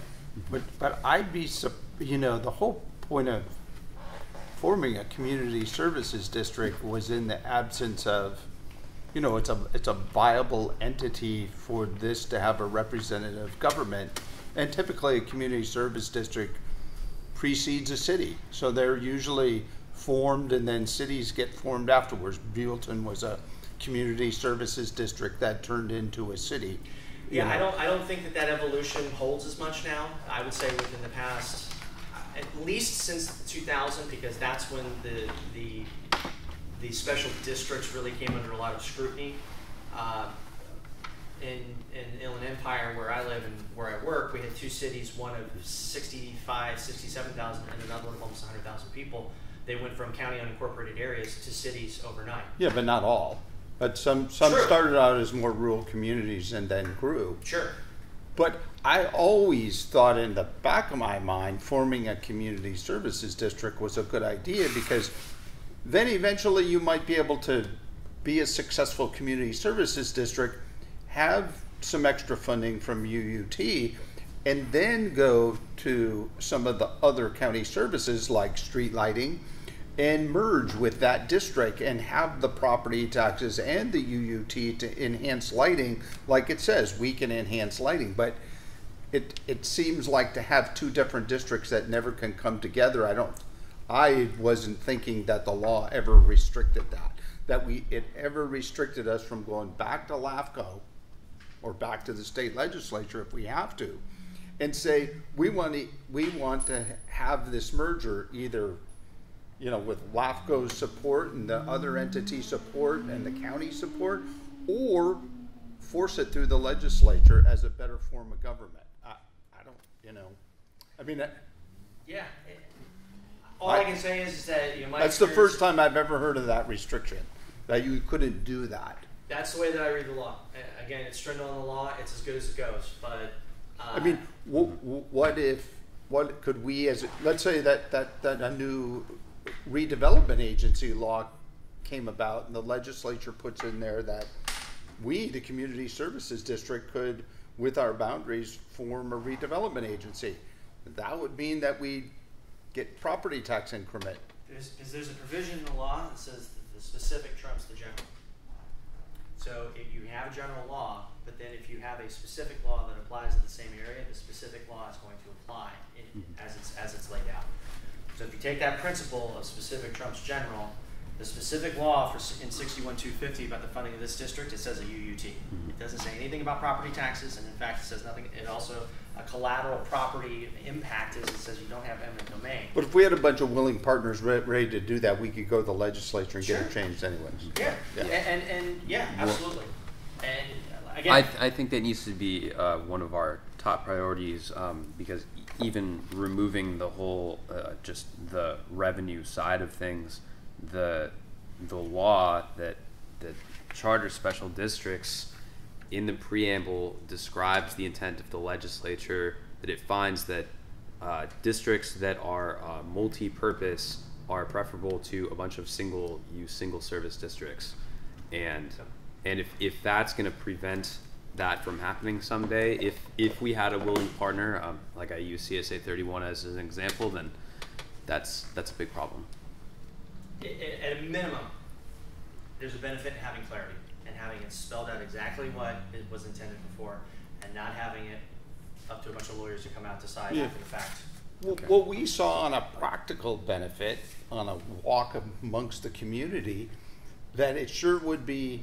But, but I'd be, you know, the whole point of forming a community services district was in the absence of, you know, it's a, it's a viable entity for this to have a representative government. And typically, a community service district precedes a city. So they're usually formed and then cities get formed afterwards. Buellton was a community services district that turned into a city. Yeah, I don't, I don't think that that evolution holds as much now. I would say within the past, at least since 2000, because that's when the the the special districts really came under a lot of scrutiny. Uh, in in Inland Empire, where I live and where I work, we had two cities, one of 65, 67,000, and another one of almost 100,000 people. They went from county unincorporated areas to cities overnight. Yeah, but not all. But some some True. started out as more rural communities and then grew. Sure. But I always thought in the back of my mind forming a community services district was a good idea because then eventually you might be able to be a successful community services district, have some extra funding from UUT, and then go to some of the other county services like street lighting and merge with that district and have the property taxes and the UUT to enhance lighting, like it says, we can enhance lighting, but it, it seems like to have two different districts that never can come together, I don't, I wasn't thinking that the law ever restricted that. That we, it ever restricted us from going back to LAFCO or back to the state legislature if we have to, and say, we want to, we want to have this merger either, you know, with LAFCO's support and the other entity support and the county support, or force it through the legislature as a better form of government. I, I don't, you know, I mean, that- Yeah. All I, I- can say is, is that you know my that's the first time I've ever heard of that restriction, that you couldn't do that. That's the way that I read the law. Again, it's stringent on the law. It's as good as it goes. But uh, I mean, wh- what if, what could we as, let's say that, that, that a new redevelopment agency law came about and the legislature puts in there that we, the community services district, could, with our boundaries, form a redevelopment agency. That would mean that we get property tax increment. There's, because there's a provision in the law that says that the specific trumps the general. So if you have a general law, but then if you have a specific law that applies in the same area, the specific law is going to apply in, mm-hmm. as it's as it's laid out. So if you take that principle of specific trumps general, the specific law for s- in 61250 about the funding of this district, it says a UUT. It doesn't say anything about property taxes, and in fact, it says nothing. It also a collateral property impact is it says you don't have eminent domain. But if we had a bunch of willing partners re- ready to do that, we could go to the legislature and get it changed anyways. Yeah, Yeah. And, and and yeah, absolutely. And uh, again, I, th- I think that needs to be uh, one of our top priorities um, because even removing the whole uh, just the revenue side of things, the the law that that charter special districts in the preamble describes the intent of the legislature that it finds that uh, districts that are uh, multi-purpose are preferable to a bunch of single use single service districts. And and if, if that's going to prevent that from happening someday if if we had a willing partner um, like i use csa 31 as an example then that's that's a big problem i- i- at a minimum, there's a benefit in having clarity and having it spelled out exactly what it was intended before, and not having it up to a bunch of lawyers to come out decide Yeah. after the fact. Well, Okay. what we saw on a practical benefit, on a walk amongst the community, that it sure would be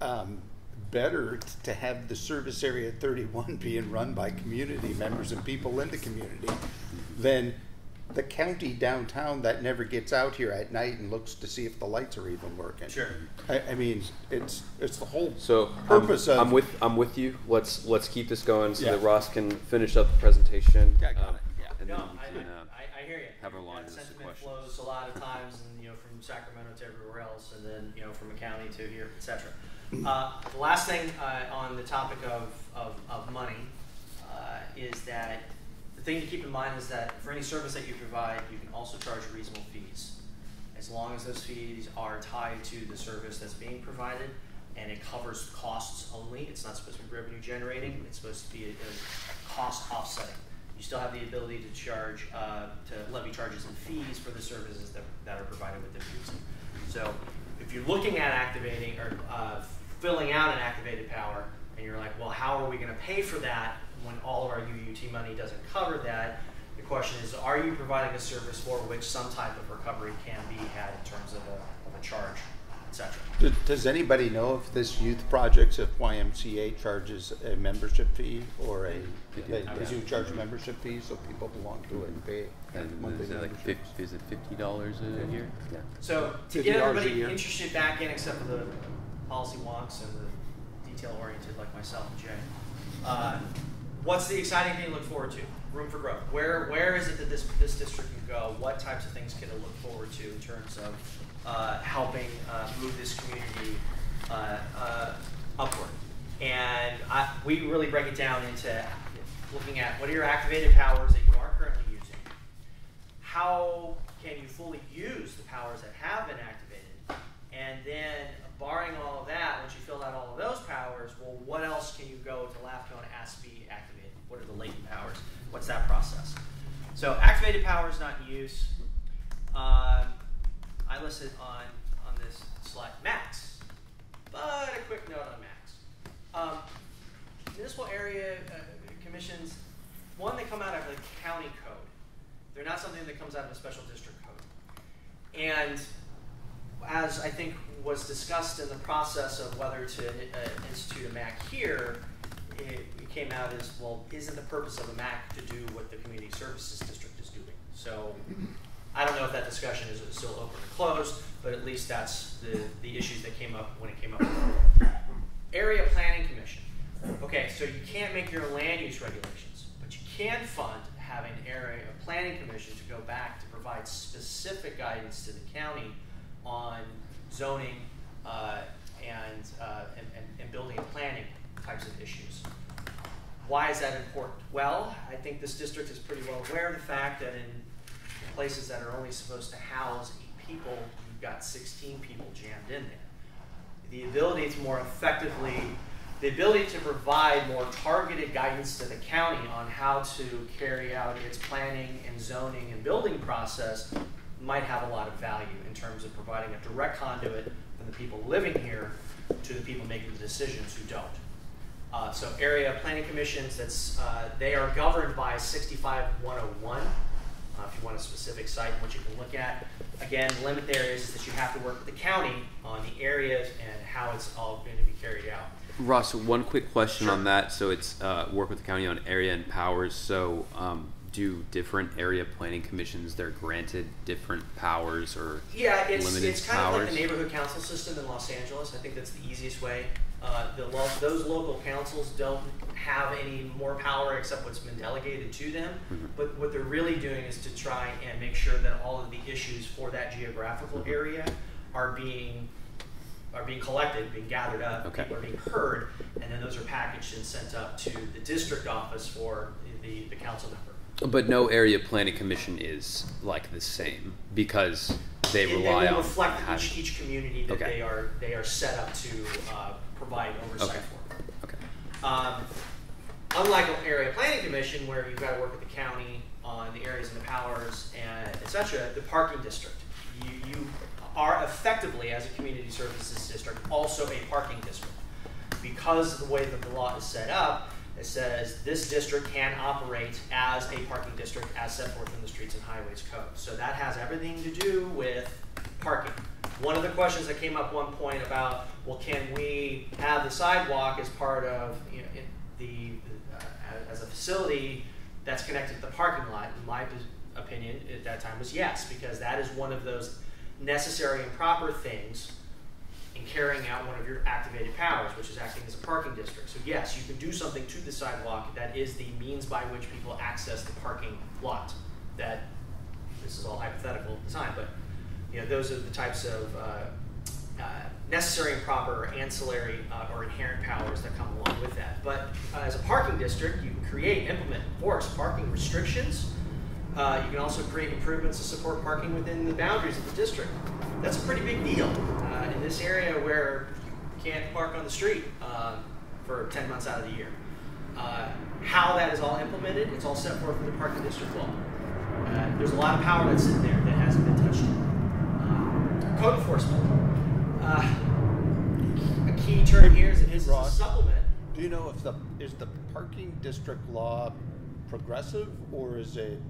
um, better t- to have the service area 31 [LAUGHS] being run by community members and people in the community than the county downtown that never gets out here at night and looks to see if the lights are even working. Sure. I, I mean, it's it's the whole so purpose I'm, of I'm with i'm with you let's let's keep this going so Yeah. that ross can finish up the presentation Yeah, got um, it, yeah. and No, then I, we can, uh, I, I hear you. have our Yeah, laundry list of sentiment questions. flows a lot of times, and you know, from Sacramento to everywhere else, and then you know, from a county to here, etc. Uh, the last thing uh, on the topic of of, of money uh, is that the thing to keep in mind is that for any service that you provide, you can also charge reasonable fees, as long as those fees are tied to the service that's being provided. And it covers costs only. It's not supposed to be revenue generating. It's supposed to be a, a cost offsetting. You still have the ability to charge, uh, to levy charges and fees for the services that, that are provided with the fees. So if you're looking at activating or uh, filling out an activated power, and you're like, well, how are we going to pay for that when all of our UUT money doesn't cover that? The question is, are you providing a service for which some type of recovery can be had in terms of a, of a charge, etc. Does, does anybody know if this youth projects, if YMCA charges a membership fee or a, They do. they, they do charge membership fees, so people belong to it and pay and monthly is it like membership? 50, is it fifty dollars a year yeah So to $50 get a everybody year. interested back in, except for the policy wonks and the detail oriented like myself and Jay, uh, what's the exciting thing to look forward to? Room for growth. Where where is it that this this district can go? What types of things can it look forward to in terms of uh, helping uh, move this community uh, uh, upward? And I, we really break it down into looking at what are your activated powers that you are currently using how can you fully use the powers that have been activated? And then barring all of that, once you fill out all of those powers, well, what else can you go to LAFCO and be activated? What are the latent powers? What's that process? So activated power is not in use. Um, I listed on on this slide MACs, but a quick note on MACs. Um, municipal area uh, commissions, one, they come out of the county code. They're not something that comes out of a special district code. And as I think was discussed in the process of whether to uh, institute a MAC here, it, it came out as well, isn't the purpose of a MAC to do what the community services district is doing? So I don't know if that discussion is still open or closed, but at least that's the, the issues that came up when it came up. Area Planning Commission. Okay, so you can't make your land use regulations, but you can fund having area planning commission to go back to provide specific guidance to the county on zoning uh, and, uh, and, and, and building and planning types of issues. Why is that important? Well, I think this district is pretty well aware of the fact that in places that are only supposed to house eight people, you've got 16 people jammed in there. The ability to more effectively, the ability to provide more targeted guidance to the county on how to carry out its planning and zoning and building process might have a lot of value in terms of providing a direct conduit from the people living here to the people making the decisions who don't. Uh, so area planning commissions, that's, uh, they are governed by 65101. Uh, if you want a specific cite, what you can look at. Again, the limit there is that you have to work with the county on the areas and how it's all going to be carried out. Ross, one quick question Sure. on that. So it's uh, work with the county on area and powers. So um, do different area planning commissions they're granted different powers or Yeah, it's, it's kind powers? of like the neighborhood council system in Los Angeles. I think that's the easiest way. Uh, the lo- those local councils don't have any more power except what's been delegated to them. Mhm. But what they're really doing is to try and make sure that all of the issues for that geographical Mhm. area are being are being collected, being gathered up, Okay. people are being heard, and then those are packaged and sent up to the district office for the, the council member. But no area planning commission is like the same because they It- rely will on reflect having- each, each community that Okay. they are they are set up to uh, provide oversight Okay. for. Okay. Um, unlike an area planning commission where you've got to work with the county on the areas and the powers and etc. the parking district, you, you are effectively, as a community services district, also a parking district. Because of the way that the law is set up, it says this district can operate as a parking district as set forth in the Streets and Highways Code. So that has everything to do with parking. One of the questions that came up one point about, well, can we have the sidewalk as part of, you know, the, uh, as a facility that's connected to the parking lot? In my opinion, at that time was yes, because that is one of those necessary and proper things in carrying out one of your activated powers, which is acting as a parking district. So yes, you can do something to the sidewalk that is the means by which people access the parking lot. That this is all hypothetical at the time, but you know those are the types of uh, uh, necessary and proper ancillary uh, or inherent powers that come along with that. But uh, as a parking district, you create, implement, enforce parking restrictions. Uh, you can also create improvements to support parking within the boundaries of the district. That's a pretty big deal uh, in this area where you can't park on the street uh, for 10 months out of the year. Uh, how that is all implemented, it's all set forth in the parking district law. Uh, there's a lot of power that's in there that hasn't been touched. Uh, code enforcement. Uh, a key term here is it is a supplement. Do you know if the, is the parking district law progressive or is it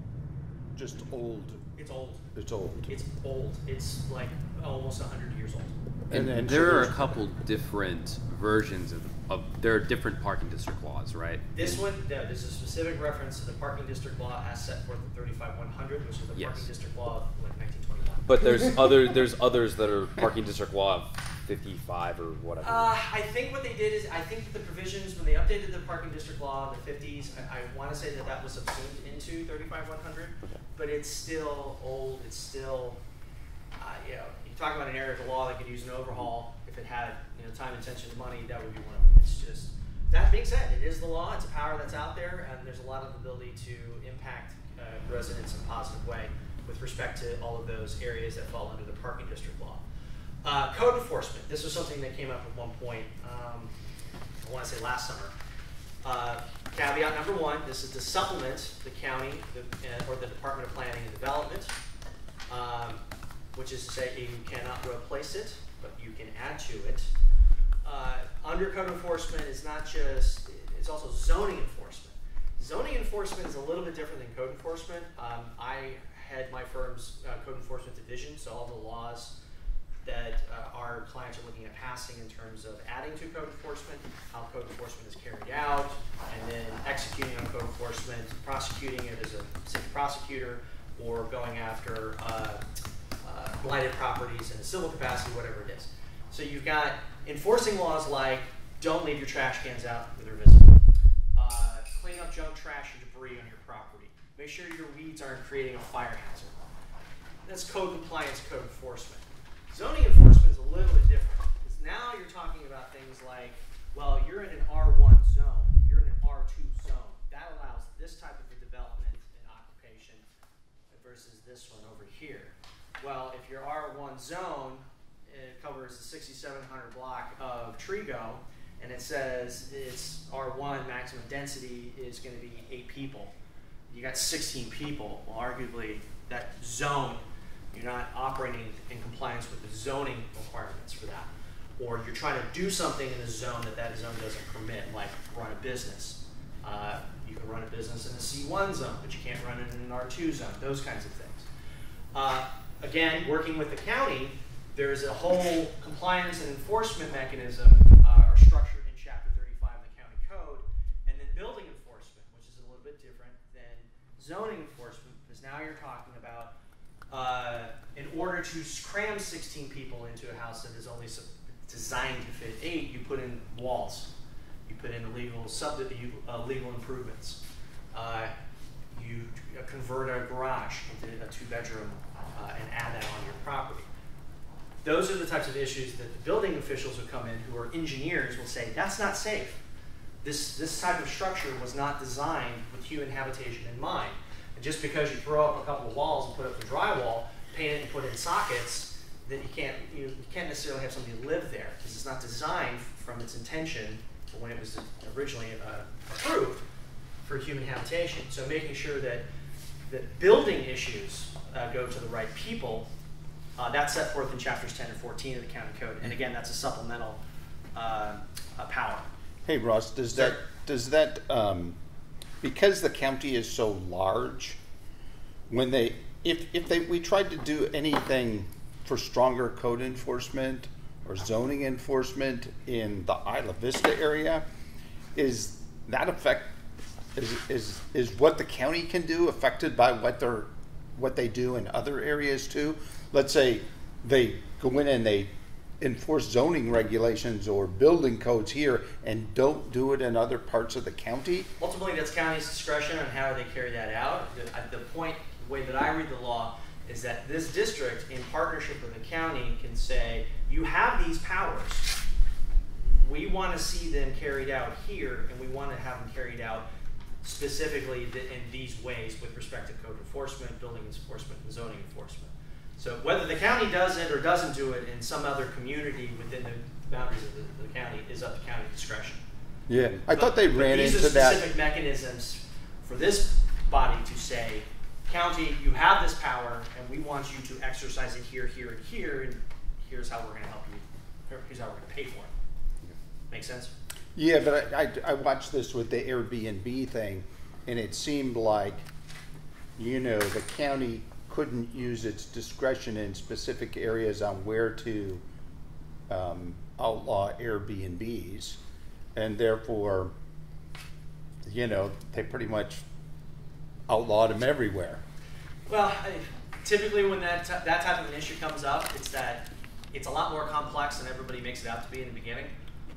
just old? It's old. It's old. It's old. It's like almost 100 years old. And, And there are a couple different versions of, of there are different parking district laws, right? This one, no, there's a specific reference to the parking district law as set forth in 35100, which is the Yes. parking district law of like 1921. But there's other there's others that are parking district law 55 or whatever. Uh, I think what they did is, I think the provisions, when they updated the parking district law in the fifties, I, I wanna say that that was subsumed into thirty-five one hundred, Okay. but it's still old, it's still, uh, you know, you talk about an area of the law that could use an overhaul, if it had, you know, time, attention, money, that would be one of them, it's just, that being said, it is the law, it's a power that's out there, and there's a lot of ability to impact, uh, residents in a positive way with respect to all of those areas that fall under the parking district law. Uh, code enforcement. This was something that came up at one point. Um, I want to say last summer. Uh, caveat number one: This is to supplement the county the, uh, or the Department of Planning and Development, um, which is to say you cannot replace it, but you can add to it. Uh, under code enforcement is not just; it's also zoning enforcement. Zoning enforcement is a little bit different than code enforcement. Um, I head my firm's uh, code enforcement division, so all the laws that uh, our clients are looking at passing in terms of adding to code enforcement, how code enforcement is carried out, and then executing on code enforcement, prosecuting it as a city prosecutor, or going after uh, uh, blighted properties in a civil capacity, whatever it is. So you've got enforcing laws like don't leave your trash cans out where they're visible, uh, clean up junk, trash, and debris on your property, make sure your weeds aren't creating a fire hazard. That's code compliance, code enforcement. Zoning enforcement is a little bit different because now you're talking about things like, well, you're in an R1 zone, you're in an R2 zone. That allows this type of a development and occupation versus this one over here. Well, if your R1 zone it covers the 6700 block of Trigo, and it says its R1 maximum density is going to be eight people. You got 16 people. Well, arguably, that zone you're not operating in compliance with the zoning requirements for that. Or you're trying to do something in a zone that that zone doesn't permit, like run a business. Uh, you can run a business in a C1 zone, but you can't run it in an R2 zone, those kinds of things. Uh, again, working with the county, there's a whole compliance and enforcement mechanism uh, are structured in Chapter 35 of the County Code, and then building enforcement, which is a little bit different than zoning enforcement, because now you're talking uh, in order to cram 16 people into a house that is only designed to fit eight, you put in walls, you put in legal sub uh, legal improvements, uh, you convert a garage into a two-bedroom uh, and add that on your property. Those are the types of issues that the building officials who come in, who are engineers, will say that's not safe. This this type of structure was not designed with human habitation in mind just because you throw up a couple of walls and put up the drywall, paint it and put in sockets, that you can't you, you can't necessarily have somebody live there because it's not designed from its intention when it was originally uh, approved for human habitation. So making sure that that building issues uh, go to the right people, uh, that's set forth in chapters 10 and 14 of the county code. And again, that's a supplemental uh, power. Hey Ross, does that does that um, because the county is so large, when they if if they we tried to do anything for stronger code enforcement or zoning enforcement in the Isla Vista area, is that affect is is is what the county can do affected by what they're what they do in other areas too? Let's say they go in and they enforce zoning regulations or building codes here and don't do it in other parts of the county? Ultimately, that's county's discretion on how they carry that out. The, uh, the point, the way that I read the law, is that this district, in partnership with the county, can say, you have these powers. We want to see them carried out here, and we want to have them carried out specifically in these ways with respect to code enforcement, building enforcement, and zoning enforcement. So whether the county does it or doesn't do it in some other community within the boundaries of the, the county is up to county discretion. Yeah, I but, thought they ran into that. These are specific mechanisms for this body to say, county, you have this power, and we want you to exercise it here, here, and here, and here's how we're going to help you. Here's how we're going to pay for it. Make sense? Yeah, but I, I, I watched this with the Airbnb thing, and it seemed like, you know, the county couldn't use its discretion in specific areas on where to um, outlaw Airbnbs, and therefore, you know, they pretty much outlawed them everywhere. Well, I, typically when that that type of an issue comes up, it's that it's a lot more complex than everybody makes it out to be in the beginning.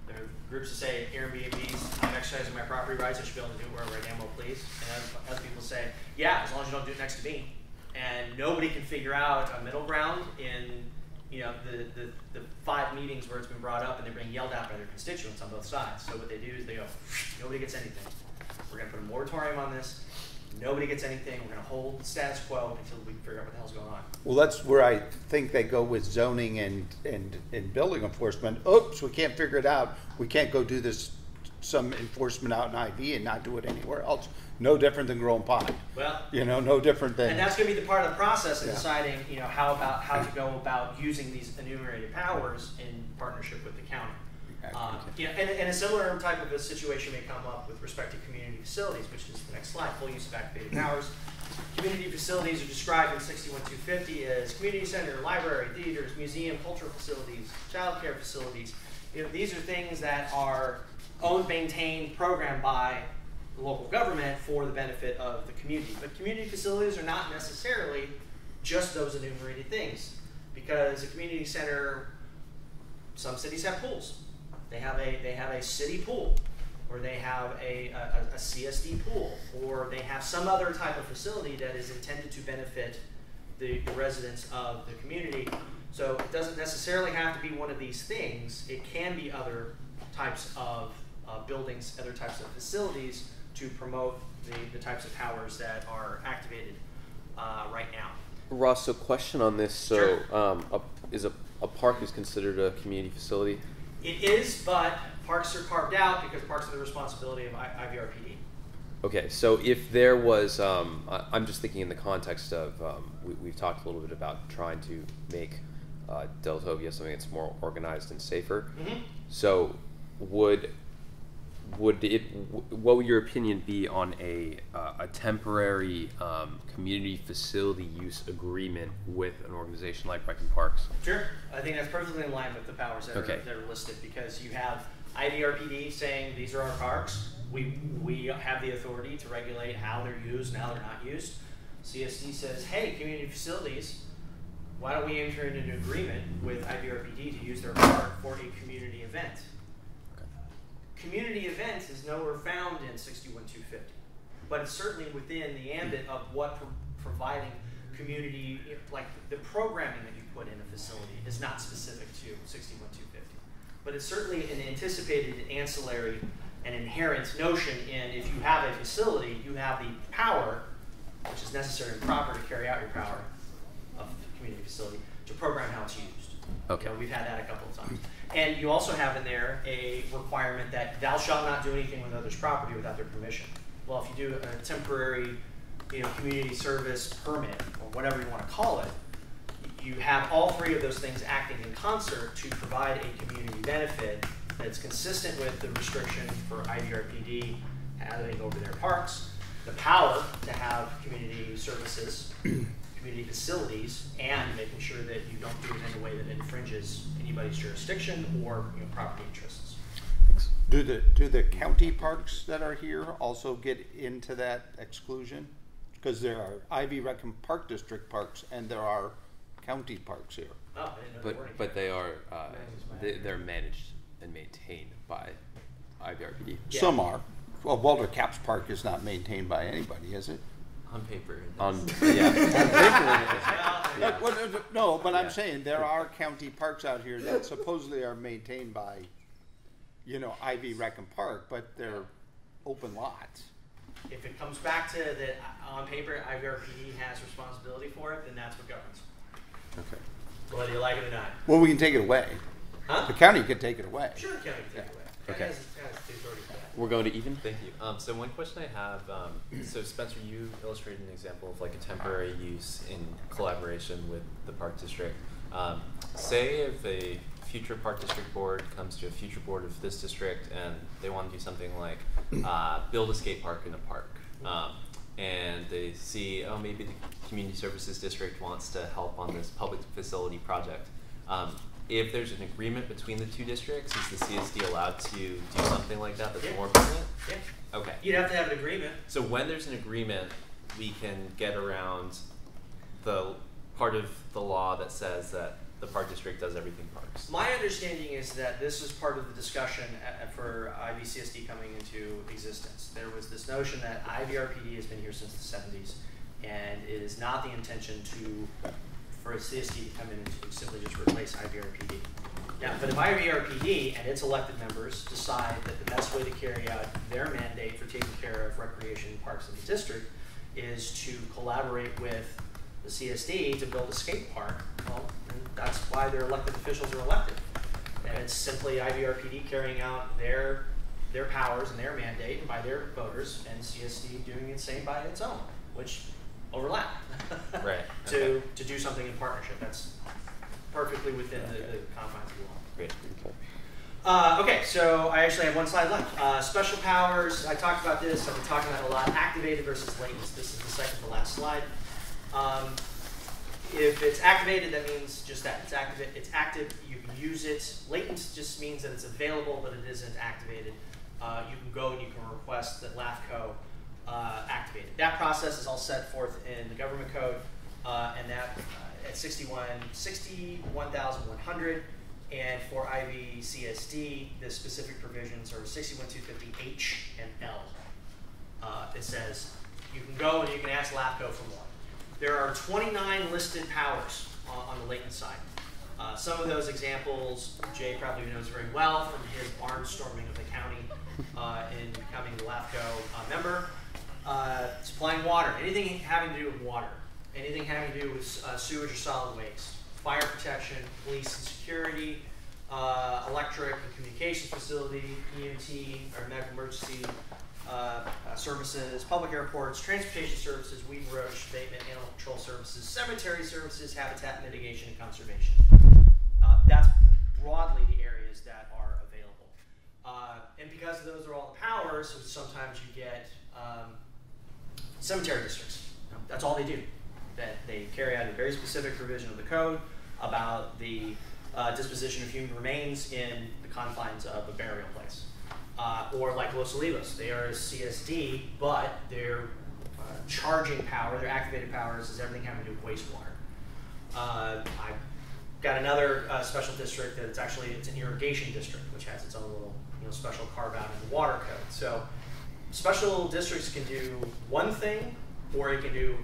There are groups that say Airbnbs, I'm exercising my property rights, I should be able to do it wherever I damn well please. And other people say, yeah, as long as you don't do it next to me and nobody can figure out a middle ground in you know the, the, the five meetings where it's been brought up and they're being yelled at by their constituents on both sides. So what they do is they go, nobody gets anything. We're going to put a moratorium on this. Nobody gets anything. We're going to hold the status quo until we figure out what the hell's going on. Well, that's where I think they go with zoning and, and, and building enforcement. Oops, we can't figure it out. We can't go do this, some enforcement out in IV and not do it anywhere else. No different than growing pot. Well, You know, no different than. And that's going to be the part of the process of Yeah. deciding, you know, how about how to go about using these enumerated powers in partnership with the county. Uh, yeah, and, and a similar type of a situation may come up with respect to community facilities, which is the next slide, full use of activated powers. Community facilities are described in 61250 as community center, library, theaters, museum, cultural facilities, childcare facilities. You know, these are things that are owned, maintained, programmed by the local government for the benefit of the community. But community facilities are not necessarily just those enumerated things, because a community center, some cities have pools. They have a they have a city pool, or they have a, a, a CSD pool, or they have some other type of facility that is intended to benefit the, the residents of the community. So it doesn't necessarily have to be one of these things. It can be other types of uh, buildings, other types of facilities to promote the, the types of powers that are activated uh, right now. Ross, so question on this. So, Sure. um, a, is a, a park is considered a community facility? It is, but parks are carved out because parks are the responsibility of I- IVRPD. Okay, so if there was, um, I, I'm just thinking in the context of, um, we, we've talked a little bit about trying to make uh, Deltopia something that's more organized and safer. Mhm. So, would would it? What would your opinion be on a uh, a temporary um, community facility use agreement with an organization like Rec and Parks? Sure. I think that's perfectly in line with the powers that, Okay. are, that are listed because you have IVRPD saying these are our parks. We, we have the authority to regulate how they're used and how they're not used. CSD says, hey, community facilities, why don't we enter into an agreement with IVRPD to use their park for a community event? Community events is nowhere found in 61250, but it's certainly within the ambit of what pro- providing community, like the programming that you put in a facility is not specific to 61250. But it's certainly an anticipated ancillary and inherent notion in if you have a facility, you have the power, which is necessary and proper to carry out your power of the community facility, to program how it's used. Okay. You know, we've had that a couple of times. And you also have in there a requirement that thou shalt not do anything with others' property without their permission. Well, if you do a temporary, you know, community service permit, or whatever you want to call it, you have all three of those things acting in concert to provide a community benefit that's consistent with the restriction for IVRPD having over their parks, the power to have community services, community facilities, and making sure that you don't do it in a way that infringes anybody's jurisdiction or you know, property interests. Thanks. Do the, do the county parks that are here also get into that exclusion? Because there are IV Rec and Park District parks and there are county parks here. Oh, I didn't know there were But but they are uh, they, they're managed and maintained by IVRPD. Yeah. Some are. Well, Walter Capps Park is not maintained by anybody, is it? On paper. it On is. [LAUGHS] yeah. Well, Uh, well, no, No, but I'm saying there are county parks out here that supposedly are maintained by, you know, IV Rec and Park, but they're open lots. If it comes back to that on paper IVRPD has responsibility for it, then that's what governs, Okay. whether you like it or not. Well, we can take it away. Huh? The county could take it away. Sure, the county can take it away. County Okay. has, has the authority for that. We're going to even. Thank you. Um, so one question I have, um, so Spencer, you illustrated an example of like a temporary use in collaboration with the park district. Um, say if a future park district board comes to a future board of this district and they want to do something like uh, build a skate park in a park, um, and they see oh maybe the community services district wants to help on this public facility project. If there's an agreement between the two districts, is the CSD allowed to do something like that that's Yeah. more permanent? Yeah. Okay. You'd have to have an agreement. So when there's an agreement, we can get around the part of the law that says that the park district does everything parks. My understanding is that this is part of the discussion a- for IVCSD coming into existence. There was this notion that IVRPD has been here since the seventies, and it is not the intention to, for a CSD to come in and simply just replace IVRPD. Now, but if IVRPD and its elected members decide that the best way to carry out their mandate for taking care of recreation parks in the district is to collaborate with the CSD to build a skate park. Well, that's why their elected officials are elected. And it's simply IVRPD carrying out their their powers and their mandate by their voters, and CSD doing the same by its own, which overlap. Right, [LAUGHS] to okay. to do something in partnership. That's perfectly within the, the confines of the law. Great. Uh, okay, so I actually have one slide left. Uh, special powers, I talked about this, I've been talking about it a lot. Activated versus latent. This is the second to last slide. Um, if it's activated, that means just that. It's active. It's active. You can use it. Latent just means that it's available, but it isn't activated. Uh, you can go and you can request that LAFCO uh, activated. That process is all set forth in the government code, uh, and that uh, at 61, 61,100. And for IVCSD, the specific provisions are 61250H and L. Uh, it says you can go and you can ask LAFCO for more. There are 29 listed powers on, on the latent side. Uh, some of those examples Jay probably knows very well from his barnstorming of the county uh, in becoming the LAFCO uh, member. Uh, supplying water, anything having to do with water, anything having to do with uh, sewage or solid waste, fire protection, police and security, uh, electric and communications facility, EMT or medical emergency uh, uh, services, public airports, transportation services, weed and roach abatement, animal control services, cemetery services, habitat mitigation, and conservation. Uh, that's broadly the areas that are available. And because those are all the powers, so sometimes you get um, cemetery districts. That's all they do. That they carry out a very specific provision of the code about the uh, disposition of human remains in the confines of a burial place. Uh, or like Los Olivos, they are a CSD, but their uh, charging power, their activated powers, is everything having to do with wastewater. Uh, I've got another uh, special district that's actually it's an irrigation district, which has its own little you know special carve out in the water code. So special districts can do one thing, or it can do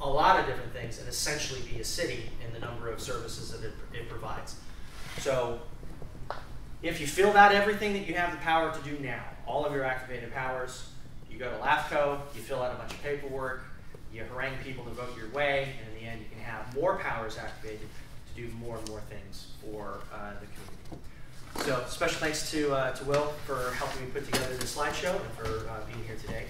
a lot of different things, and essentially be a city in the number of services that it, it provides. So if you fill out everything that you have the power to do now, all of your activated powers, you go to LAFCO, you fill out a bunch of paperwork, you harangue people to vote your way, and in the end, you can have more powers activated to do more and more things for uh, the community. So, special thanks to, uh, to Will for helping me put together this slideshow and for uh, being here today.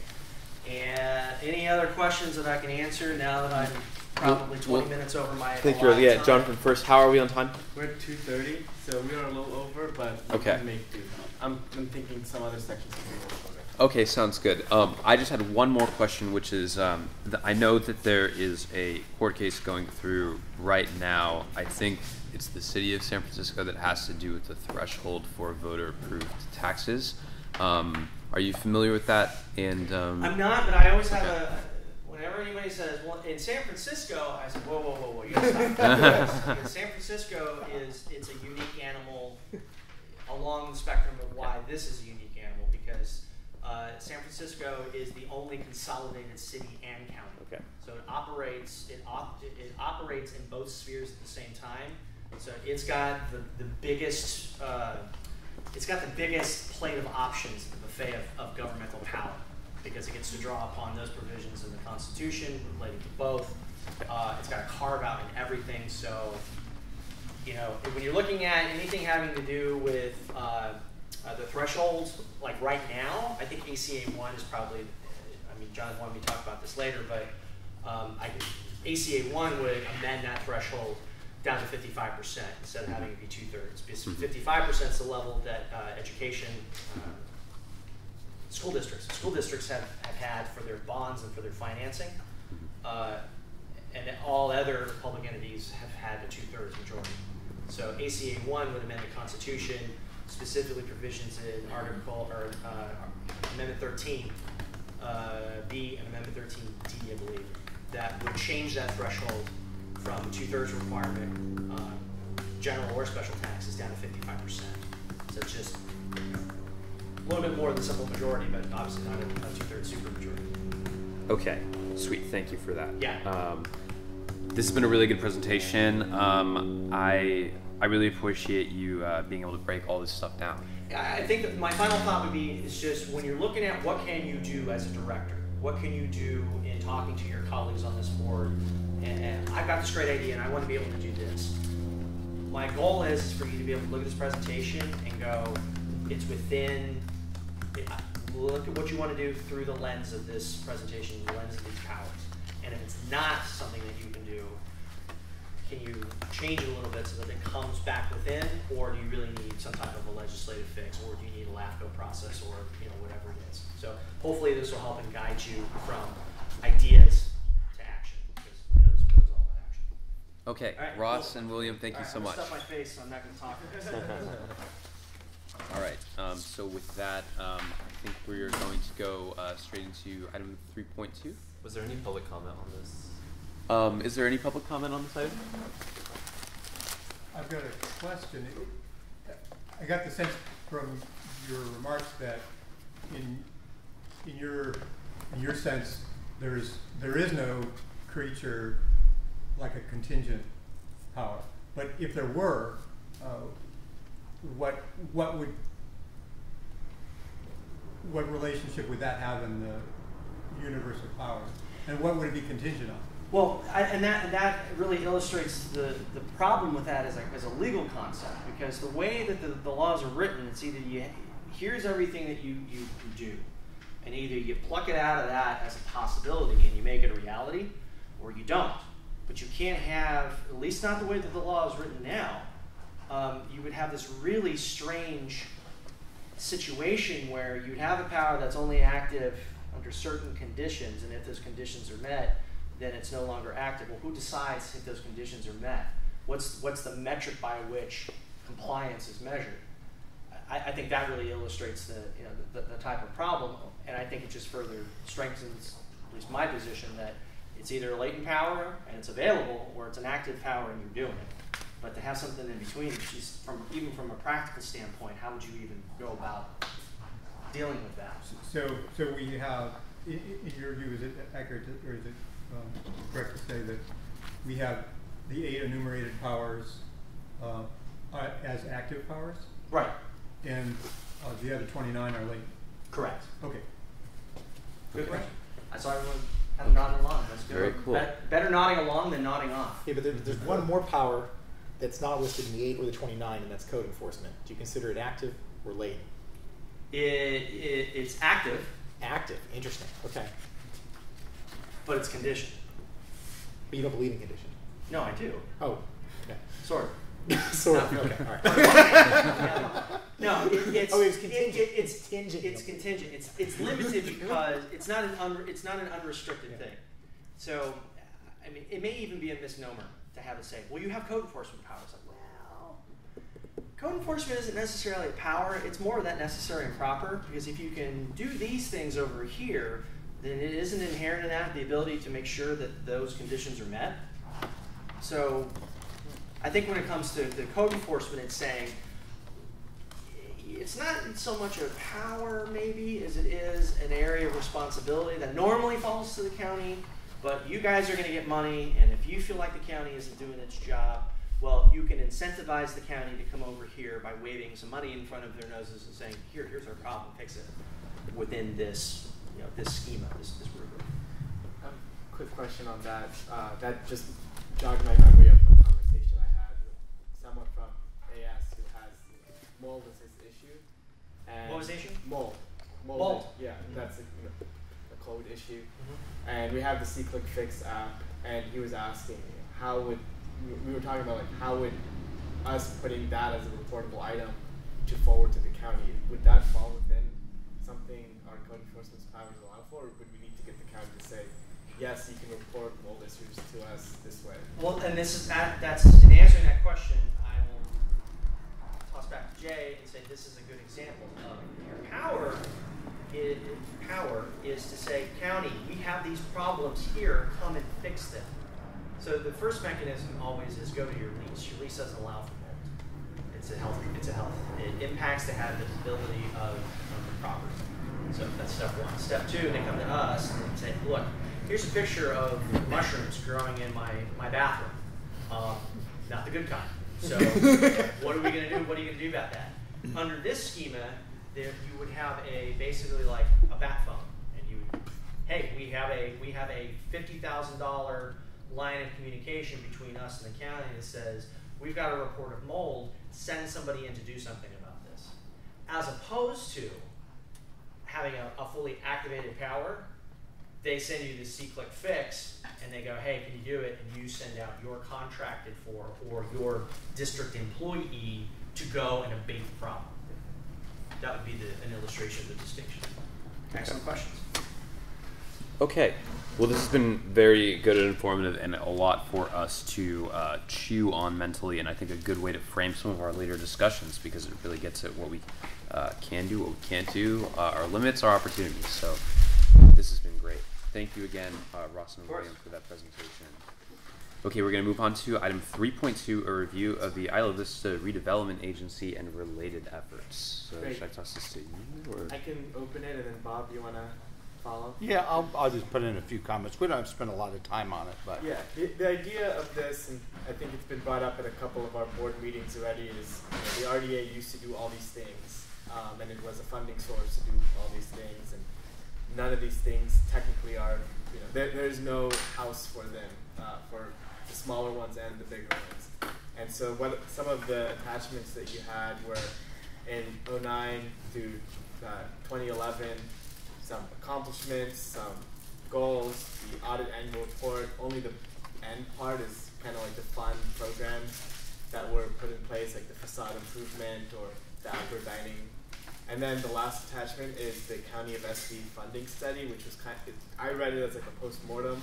And any other questions that I can answer now that I'm probably 20 well, minutes over my I think you're, allotted yeah, time? Jonathan, first, how are we on time? We're at two thirty, so we are a little over, but we Okay. can make do. I'm, I'm thinking some other sections can be a little shorter. Okay, sounds good. Um, I just had one more question, which is um, th- I know that there is a court case going through right now. I think it's the city of San Francisco that has to do with the threshold for voter approved taxes. Um, are you familiar with that? And um, I'm not, but I always have a. Whenever anybody says, "Well, in San Francisco," I say, "Whoa, whoa, whoa, whoa! You gotta stop." [LAUGHS] San Francisco is it's a unique animal along the spectrum of why this is a unique animal because uh, San Francisco is the only consolidated city and county. Okay. So it operates it, op- it, it operates in both spheres at the same time. So it's got the, the biggest uh, it's got the biggest plate of options the buffet of, of governmental power because it gets to draw upon those provisions in the Constitution related to both. Uh, it's got a carve out in everything. So you know, when you're looking at anything having to do with uh, uh, the threshold, like right now, I think ACA one is probably. I mean, John wanted me to talk about this later, but um, I, ACA one would amend that threshold down to 55 percent instead of having it be two thirds. Because 55 percent is the level that uh, education. Uh, School districts. School districts have, have had for their bonds and for their financing. Uh, and all other public entities have had a two-thirds majority. So ACA one would amend the Constitution, specifically provisions in Article or uh, Amendment 13 uh, B and Amendment 13 D, I believe, that would change that threshold from two-thirds requirement, uh, general or special taxes, down to 55 percent. So it's just a little bit more than simple majority, but obviously not a, a two-thirds supermajority. Okay, sweet. Thank you for that. Yeah. Um, this has been a really good presentation. Um, I I really appreciate you uh, being able to break all this stuff down. I I think that my final thought would be is just when you're looking at what can you do as a director, What can you do in talking to your colleagues on this board? And, and I've got this great idea and I want to be able to do this. My goal is, for you to be able to look at this presentation and go, it's within, it, uh, look at what you want to do through the lens of this presentation, the lens of these powers. And if it's not something that you can do, can you change it a little bit so that it comes back within, or do you really need some type of a legislative fix, or do you need a LAFCO process, or you know whatever it is? So hopefully this will help and guide you from ideas to action, because I know this board is all about action. Okay, All right, Ross cool. and William, thank All you right, so I'm much. stuff my face, so I'm not gonna talk. [LAUGHS] All right. Um, so with that, um, I think we are going to go uh, straight into item 3.2. Was there any public comment on this? Um, is there any public comment on this item? I've got a question. It- I got the sense from your remarks that in, in your, in your sense, there's, there is no creature like a contingent power. But if there were, uh, what, what would, what relationship would that have in the universe of powers? And what would it be contingent on? Well, I, and that that really illustrates the, the problem with that as a, as a legal concept because the way that the, the laws are written, it's either you here's everything that you, you can do, and either you pluck it out of that as a possibility and you make it a reality, or you don't. But you can't have, at least not the way that the law is written now. Um, you would have this really strange situation where you'd have a power that's only active under certain conditions, and if those conditions are met, then it's no longer active. Well, who decides if those conditions are met? What's what's the metric by which compliance is measured? I, I think that really illustrates the you know the, the, the type of problem, and I think it just further strengthens at least my position that it's either a latent power and it's available, or it's an active power and you're doing it. But to have something in between, just from even from a practical standpoint, how would you even go about dealing with that? So, so we have, in, in your view, is it accurate, to- or is it um, correct to say that we have the eight enumerated powers uh, as active powers, Right. and uh, the other twenty-nine are latent? Correct. Okay. Good question. I saw everyone kind of nodding along. That's good. Very cool. Bet- better nodding along than nodding off. Yeah, but there, there's one more power that's not listed in the eight or the twenty-nine, and that's code enforcement. Do you consider it active or latent? It, it, it's active, Active. Interesting. Okay. but it's conditioned. But you don't believe in condition. No, I do. Oh. Okay. Sort of. [LAUGHS] sort of. Okay. All right. [LAUGHS] No, it, it's Oh, it's contingent. it- it's It's contingent. It's contingent. It's it's limited because it's not an un, it's not an unrestricted Yeah. thing. So, I mean, it may even be a misnomer to have it say, "Well, you have code enforcement powers." Like, well, code enforcement isn't necessarily a power. It's more of that necessary and proper because if you can do these things over here, then it isn't inherent in that the ability to make sure that those conditions are met. So, I think when it comes to the code enforcement, it's saying it's not so much a power maybe as it is an area of responsibility that normally falls to the county but you guys are going to get money and if you feel like the county isn't doing its job well you can incentivize the county to come over here by waving some money in front of their noses and saying here here's our problem fix it within this you know this schema this, this rubric Um, quick question on that. Uh, that just jogged my memory of a conversation I had with someone from AS who has mold as his issue. And What was the issue? Mold. Mold. Yeah, mm-hmm. that's a, you know, a code issue. Mm-hmm. And we have the C-Click Fix app, and he was asking how would we- we were talking about like how would us putting that as a reportable item to forward to the county would that fall within something our code enforcement powers allow for, or would we need to get the county to say yes, you can report mold issues to us this way? Well, and this is that. That's in answering that question. Back to Jay and say this is a good example of your power. Is, power is to say, county, we have these problems here. Come and fix them. So the first mechanism always is go to your lease. Your lease doesn't allow for mold. It's a health. It's a health. It impacts the habitability of, of the property. So that's step one. Step two, they come to us and say, look, here's a picture of mushrooms growing in my, my bathroom. Um, not the good kind. So [LAUGHS] what are we going to do? What are you going to do about that? Under this schema, there you would have a basically like a bat phone, and you would hey, we have a we have a fifty thousand dollar line of communication between us and the county that says we've got a report of mold. Send somebody in to do something about this, as opposed to having a, a fully activated power. They send you the SeeClickFix, and they go, "Hey, can you do it?" And you send out your contracted for or your district employee to go and abate the problem. That would be the, an illustration of the distinction. Excellent questions. Okay. Well, this has been very good and informative, and a lot for us to uh, chew on mentally, and I think a good way to frame some of our later discussions because it really gets at what we uh, can do, what we can't do, uh, our limits, our opportunities. So, this has been great. Thank you again, uh, Ross and Of. William, for that presentation. Okay, we're going to move on to item 3.2, a review of the Isla Vista Redevelopment Agency and related efforts. So, Great. should I toss this to you? Or? I can open it and then Bob, you wanna follow? Yeah, I'll, I'll just put in a few comments. We don't have to spend a lot of time on it, but. Yeah, the, the idea of this, and I think it's been brought up at a couple of our board meetings already, is you know, the RDA used to do all these things, um, and it was a funding source to do all these things, and none of these things technically are, you know, there, there's no house for them, uh, for the smaller ones and the bigger ones. And so what some of the attachments that you had were in 09 to uh, 2011, some accomplishments, some goals, the audit annual report. Only the end part is kind of like the fun programs that were put in place, like the facade improvement or the outdoor dining. And then the last attachment is the County of SB funding study, which was kind. It, I read it as like a post mortem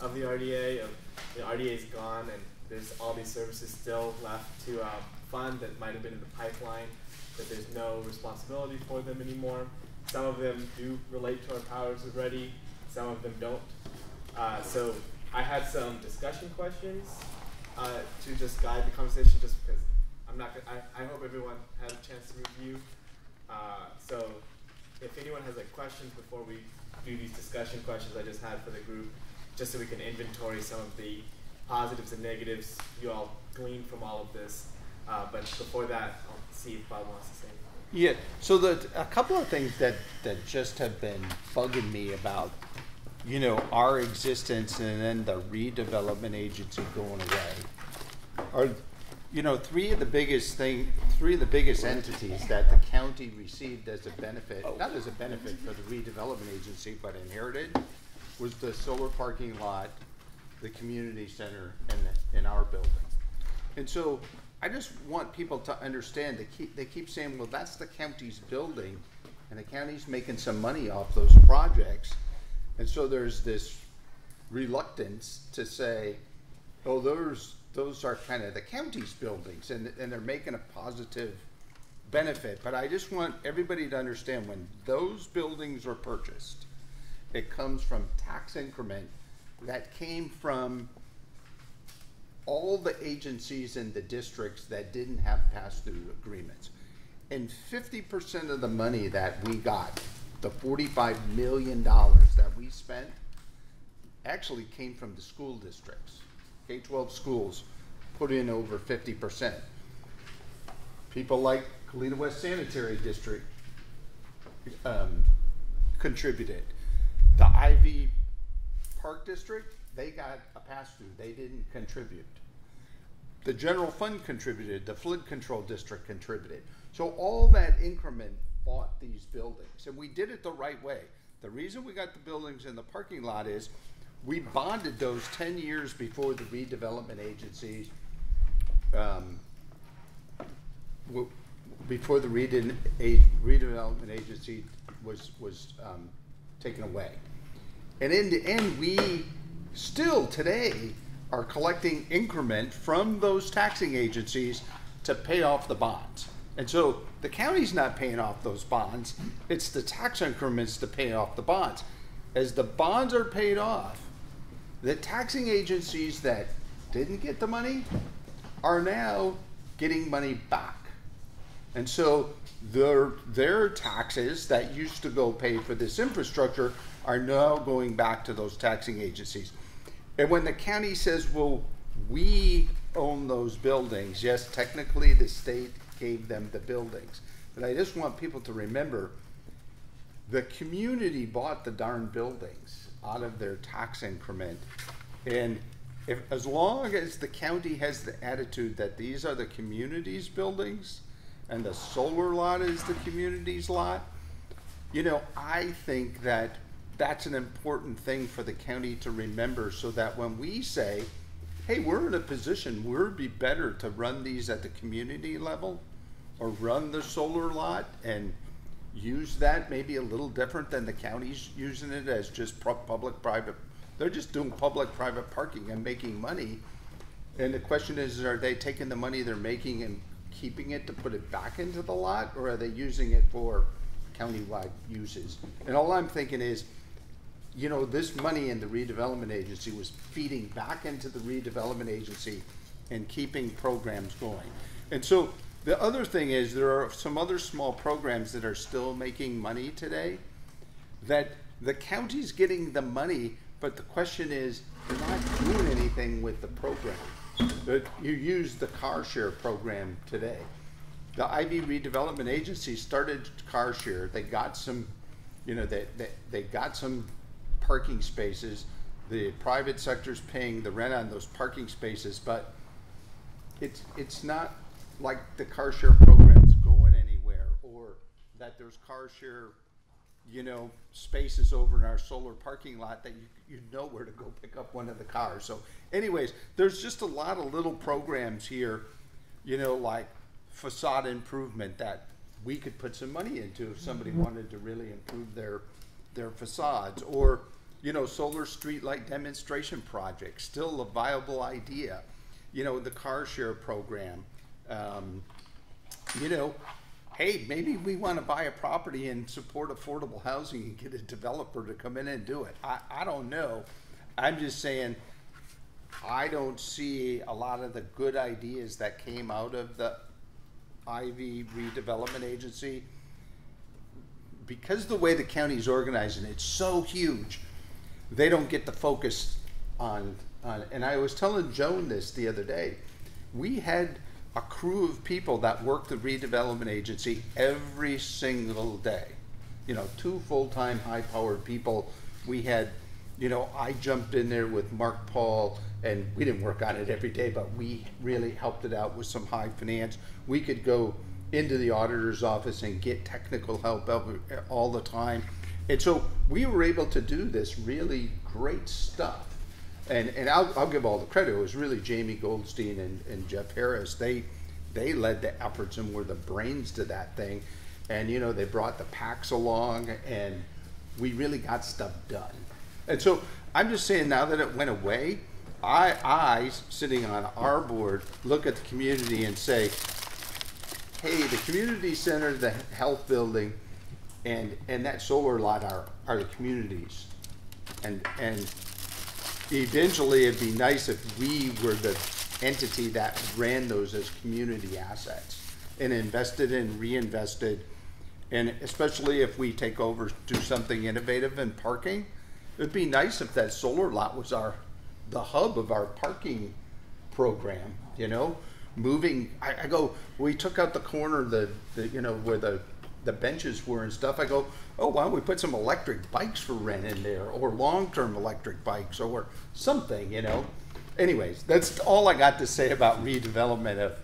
of the RDA. Of the RDA is gone, and there's all these services still left to um, fund that might have been in the pipeline, but there's no responsibility for them anymore. Some of them do relate to our powers already. Some of them don't. Uh, so I had some discussion questions uh, to just guide the conversation, just because I'm not. Gonna, I, I hope everyone had a chance to review. Uh, so if anyone has like questions before we do these discussion questions I just had for the group, just so we can inventory some of the positives and negatives you all glean from all of this. Uh, but before that, I'll see if Bob wants to say anything. Yeah, so the, a couple of things that, that just have been bugging me about, you know, our existence and then the redevelopment agency going away are, you know, three of the biggest thing, three of the biggest entities that the county received as a benefit, not as a benefit for the redevelopment agency, but inherited, was the solar parking lot, the community center, and, and our building. And so I just want people to understand, they keep, they keep saying, well, that's the county's building, and the county's making some money off those projects. And so there's this reluctance to say, oh, those, those are kind of the county's buildings, and, and they're making a positive benefit. But I just want everybody to understand, when those buildings are purchased, it comes from tax increment that came from all the agencies in the districts that didn't have pass-through agreements. And fifty percent of the money that we got, the forty-five million dollars that we spent, actually came from the school districts. K-12 schools put in over fifty percent. People like Goleta West Sanitary District um, contributed. The IV Park District, they got a pass-through, they didn't contribute. The general fund contributed, the flood control district contributed. So all that increment bought these buildings, and we did it the right way. The reason we got the buildings in the parking lot is we bonded those ten years before the redevelopment agencies, um, before the redevelopment agency was, was, um, taken away. And in the end, we still today are collecting increment from those taxing agencies to pay off the bonds. And so the county's not paying off those bonds, it's the tax increments to pay off the bonds. As the bonds are paid off, the taxing agencies that didn't get the money are now getting money back. And so their, their taxes that used to go pay for this infrastructure are now going back to those taxing agencies. And when the county says, well, we own those buildings, yes, technically the state gave them the buildings. But I just want people to remember, the community bought the darn buildings out of their tax increment. And if, as long as the county has the attitude that these are the community's buildings and the solar lot is the community's lot, you know, I think that that's an important thing for the county to remember so that when we say, hey, we're in a position it'd be better to run these at the community level or run the solar lot and use that maybe a little different than the county's using it as just public private they're just doing public private parking and making money. And the question is are they taking the money they're making and keeping it to put it back into the lot or are they using it for countywide uses? And all i'm thinking is you know this money in the redevelopment agency was feeding back into the redevelopment agency and keeping programs going. And so the other thing is there are some other small programs that are still making money today that the county's getting the money, but the question is they're not doing anything with the program. You use the car share program today. The IV Redevelopment Agency started car share. They got some, you know, they, they, they got some parking spaces. The private sector's paying the rent on those parking spaces, but it's it's not like the car share program's going anywhere or that there's car share you know spaces over in our solar parking lot that you, you know where to go pick up one of the cars. So anyways there's just a lot of little programs here you know like facade improvement that we could put some money into if somebody mm-hmm. wanted to really improve their their facades. Or you know solar street light demonstration projects still a viable idea. You know the car share program um, you know hey maybe we want to buy a property and support affordable housing and get a developer to come in and do it. I, I don't know. I'm just saying i don't see a lot of the good ideas that came out of the IV redevelopment agency. Because the way the county county's organizing it's so huge they don't get the focus on on and i was telling joan this the other day. We had a crew of people that work the redevelopment agency every single day. You know two full-time high-powered people. We had you know i jumped in there with mark paul and we didn't work on it every day but we really helped it out with some high finance. We could go into the auditor's office and get technical help all the time. And so we were able to do this really great stuff and and I'll, I'll give all the credit. It was really Jamie Goldstein and, and Jeff Harris. They they led the efforts and were the brains to that thing. And you know they brought the packs along, and we really got stuff done. And so I'm just saying now that it went away, I I sitting on our board look at the community and say, hey, the community center, the health building, and and that solar lot are are the communities, and and eventually it'd be nice if we were the entity that ran those as community assets and invested and reinvested. And especially if we take over, do something innovative in parking, it'd be nice if that solar lot was our, the hub of our parking program, you know? Moving, I, I go, we took out the corner, the, the, you know, where the, the benches were and stuff. I go, oh, why don't we put some electric bikes for rent in there or long-term electric bikes or something, you know? Anyways, that's all I got to say about redevelopment of,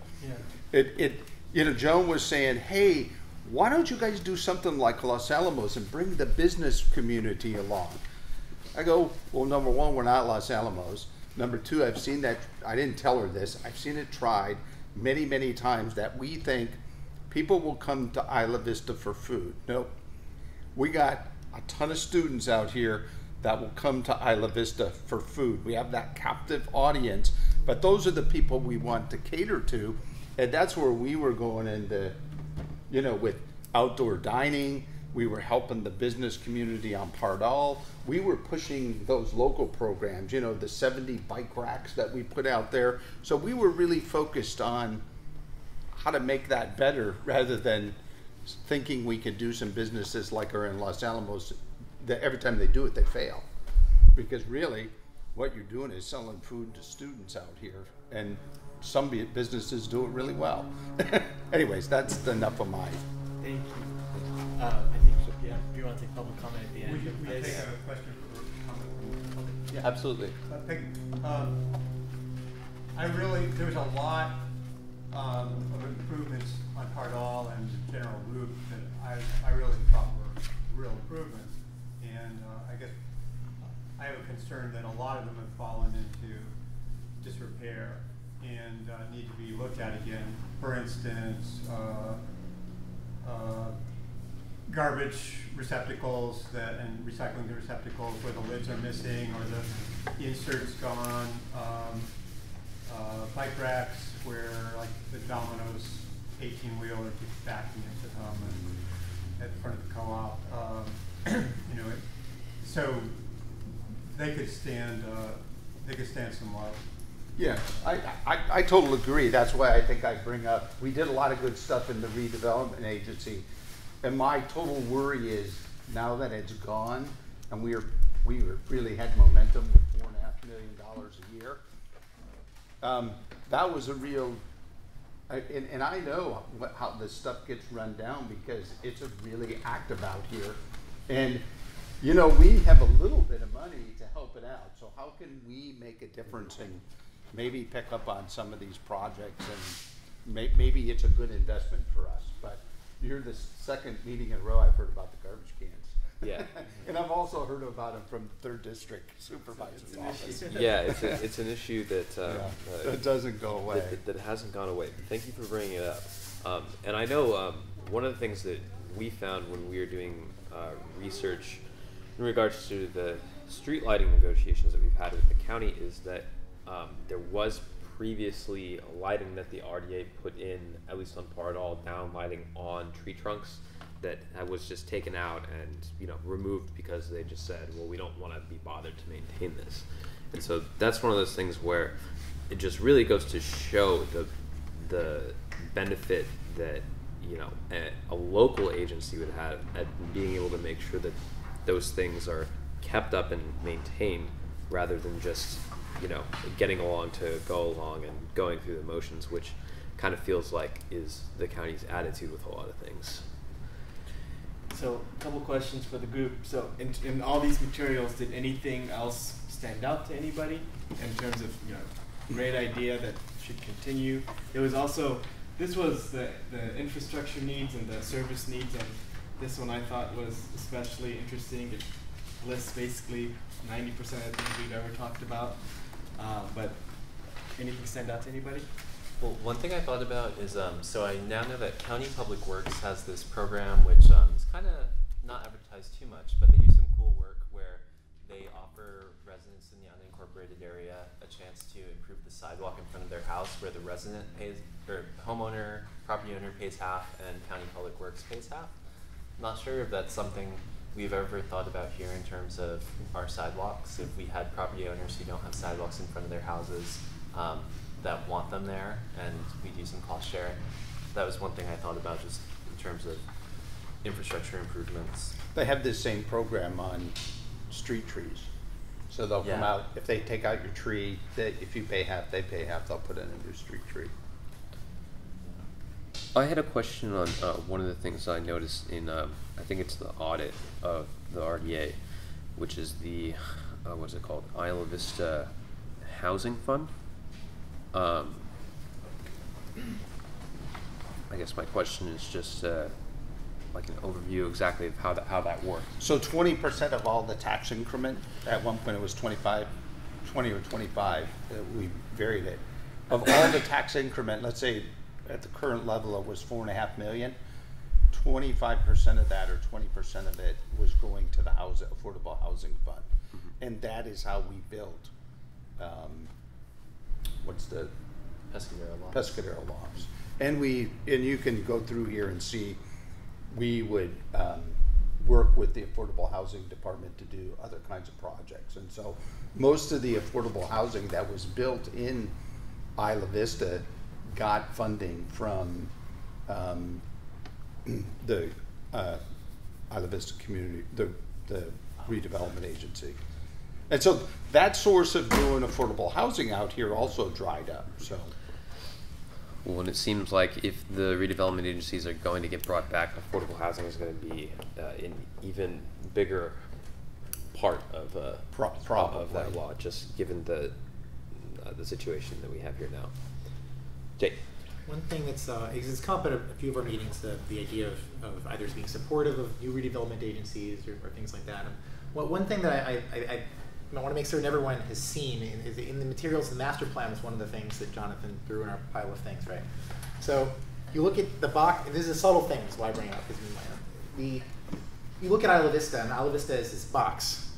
it, it, you know, Joan was saying, hey, why don't you guys do something like Los Alamos and bring the business community along? I go, well, number one, we're not Los Alamos. Number two, I've seen that, I didn't tell her this, I've seen it tried many, many times that we think people will come to Isla Vista for food. Nope. We got a ton of students out here that will come to Isla Vista for food. We have that captive audience, but those are the people we want to cater to. And that's where we were going into, you know, with outdoor dining. We were helping the business community on Pardall. We were pushing those local programs, you know, the 70 bike racks that we put out there. So we were really focused on how to make that better rather than thinking we could do some businesses like are in Los Alamos that every time they do it they fail because really what you're doing is selling food to students out here and some businesses do it really well [LAUGHS] anyways that's enough of my Thank you. Uh, I think, yeah, do you you want to take public comment at the We end should, of we this? take a question for comment from the public. Yeah, absolutely. Uh, Peggy, um, I really, there's a lot, um, of improvements on Pardall and the general loop that I, I really thought were real improvements. And, uh, I guess, I have a concern that a lot of them have fallen into disrepair and, uh, need to be looked at again. For instance, uh, uh, garbage receptacles that, and recycling the receptacles where the lids are missing or the inserts gone. Um, uh, bike racks where like the Domino's eighteen wheeler keeps backing into them and at the front of the co-op. Um, [CLEARS THROAT] you know, it, so they could stand, uh, they could stand some love. Yeah, I, I, I totally agree. That's why I think I bring up, we did a lot of good stuff in the redevelopment agency. And my total worry is now that it's gone and we are, we really had momentum with four and a half million dollars a year. Um, that was a real, I- and, and I know what, how this stuff gets run down because it's a really active out here. And, you know, we have a little bit of money to help it out, so how can we make a difference and maybe pick up on some of these projects and may, maybe it's a good investment for us, but you're the second meeting in a row I've heard about the garbage cans. Yeah. [LAUGHS] And I've also heard about them from third district supervisor's office. Yeah, it's, a, it's an issue that, uh, Yeah, uh, that doesn't go away. that, that, that hasn't gone away. Thank you for bringing it up. Um, and I know um, one of the things that we found when we were doing uh, research in regards to the street lighting negotiations that we've had with the county is that um, there was previously lighting that the RDA put in, at least on Pardall, down lighting on tree trunks that was just taken out and you know removed because they just said, well, we don't want to be bothered to maintain this. And so that's one of those things where it just really goes to show the the benefit that you know a, a local agency would have at being able to make sure that those things are kept up and maintained rather than just you know getting along to go along and going through the motions which kind of feels like is the county's attitude with a lot of things So, a couple questions for the group. So, in, in all these materials, did anything else stand out to anybody in terms of you know great idea that should continue? There was also this was the the infrastructure needs and the service needs, and this one I thought was especially interesting. It lists basically ninety percent of the things we've ever talked about. Uh, but anything stand out to anybody? Well, one thing I thought about is um, so I now know that County Public Works has this program which um, is kind of not advertised too much, but they do some cool work where they offer residents in the unincorporated area a chance to improve the sidewalk in front of their house, where the resident pays or homeowner, property owner pays half, and County Public Works pays half. I'm Not sure if that's something we've ever thought about here in terms of our sidewalks. If we had property owners who don't have sidewalks in front of their houses um, that want them there, and we do some cost sharing. That was one thing I thought about just in terms of infrastructure improvements. They have this same program on street trees. So they'll come Yeah. out, if they take out your tree, they, if you pay half, they pay half, they'll put in a new street tree. I had a question on uh, one of the things I noticed in, um, I think it's the audit of the RDA, which is the, uh, what's it called, Isla Vista Housing Fund. Um, I guess my question is just uh, like an overview exactly of how that how that worked. So twenty percent of all the tax increment, at one point it was 25, 20 or twenty-five, uh, we varied it. Of all the tax increment, let's say at the current level it was four and a half million, 25% of that or twenty percent of it was going to the house, affordable housing fund. And that is how we built, um, what's the, Pescadero law. Pescadero Lofts. And we, and you can go through here and see, we would um, work with the Affordable Housing Department to do other kinds of projects. And so most of the affordable housing that was built in Isla Vista got funding from um, the uh, Isla Vista Community, the, the redevelopment agency. And so that source of doing affordable housing out here also dried up, so. Well, and it seems like if the redevelopment agencies are going to get brought back, affordable housing is going to be uh, an even bigger part of uh, Pro- of probably. that law, just given the uh, the situation that we have here now. Jake. One thing that's, uh, it's come up at a, a few of our meetings, the, the idea of, of either being supportive of new redevelopment agencies or, or things like that. And what, one thing that I, I, I, I want to make certain everyone has seen in, in the materials, the master plan was one of the things that Jonathan threw in our pile of things, right? So you look at the box, and this is a subtle thing, is why I bring it up, because the, you look at Isla Vista, and Isla Vista is this box.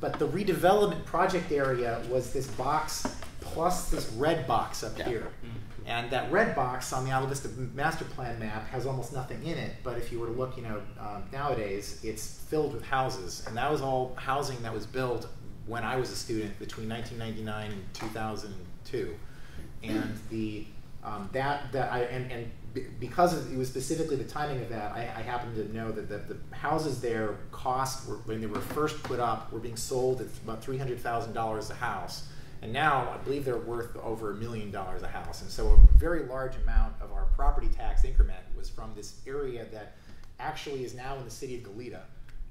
But the redevelopment project area was this box plus this red box up Yeah. here. Mm-hmm. And that red box on the Isla Vista master plan map has almost nothing in it. But if you were to look, you know, um, nowadays it's filled with houses, and that was all housing that was built when I was a student between 1999 and 2002. And the um, that that I and, and be- because it was specifically the timing of that, I, I happen to know that the, the houses there cost were, when they were first put up were being sold at about three hundred thousand dollars a house, and now I believe they're worth over a million dollars a house. And so a very large amount of our property tax increment was from this area that actually is now in the city of Goleta,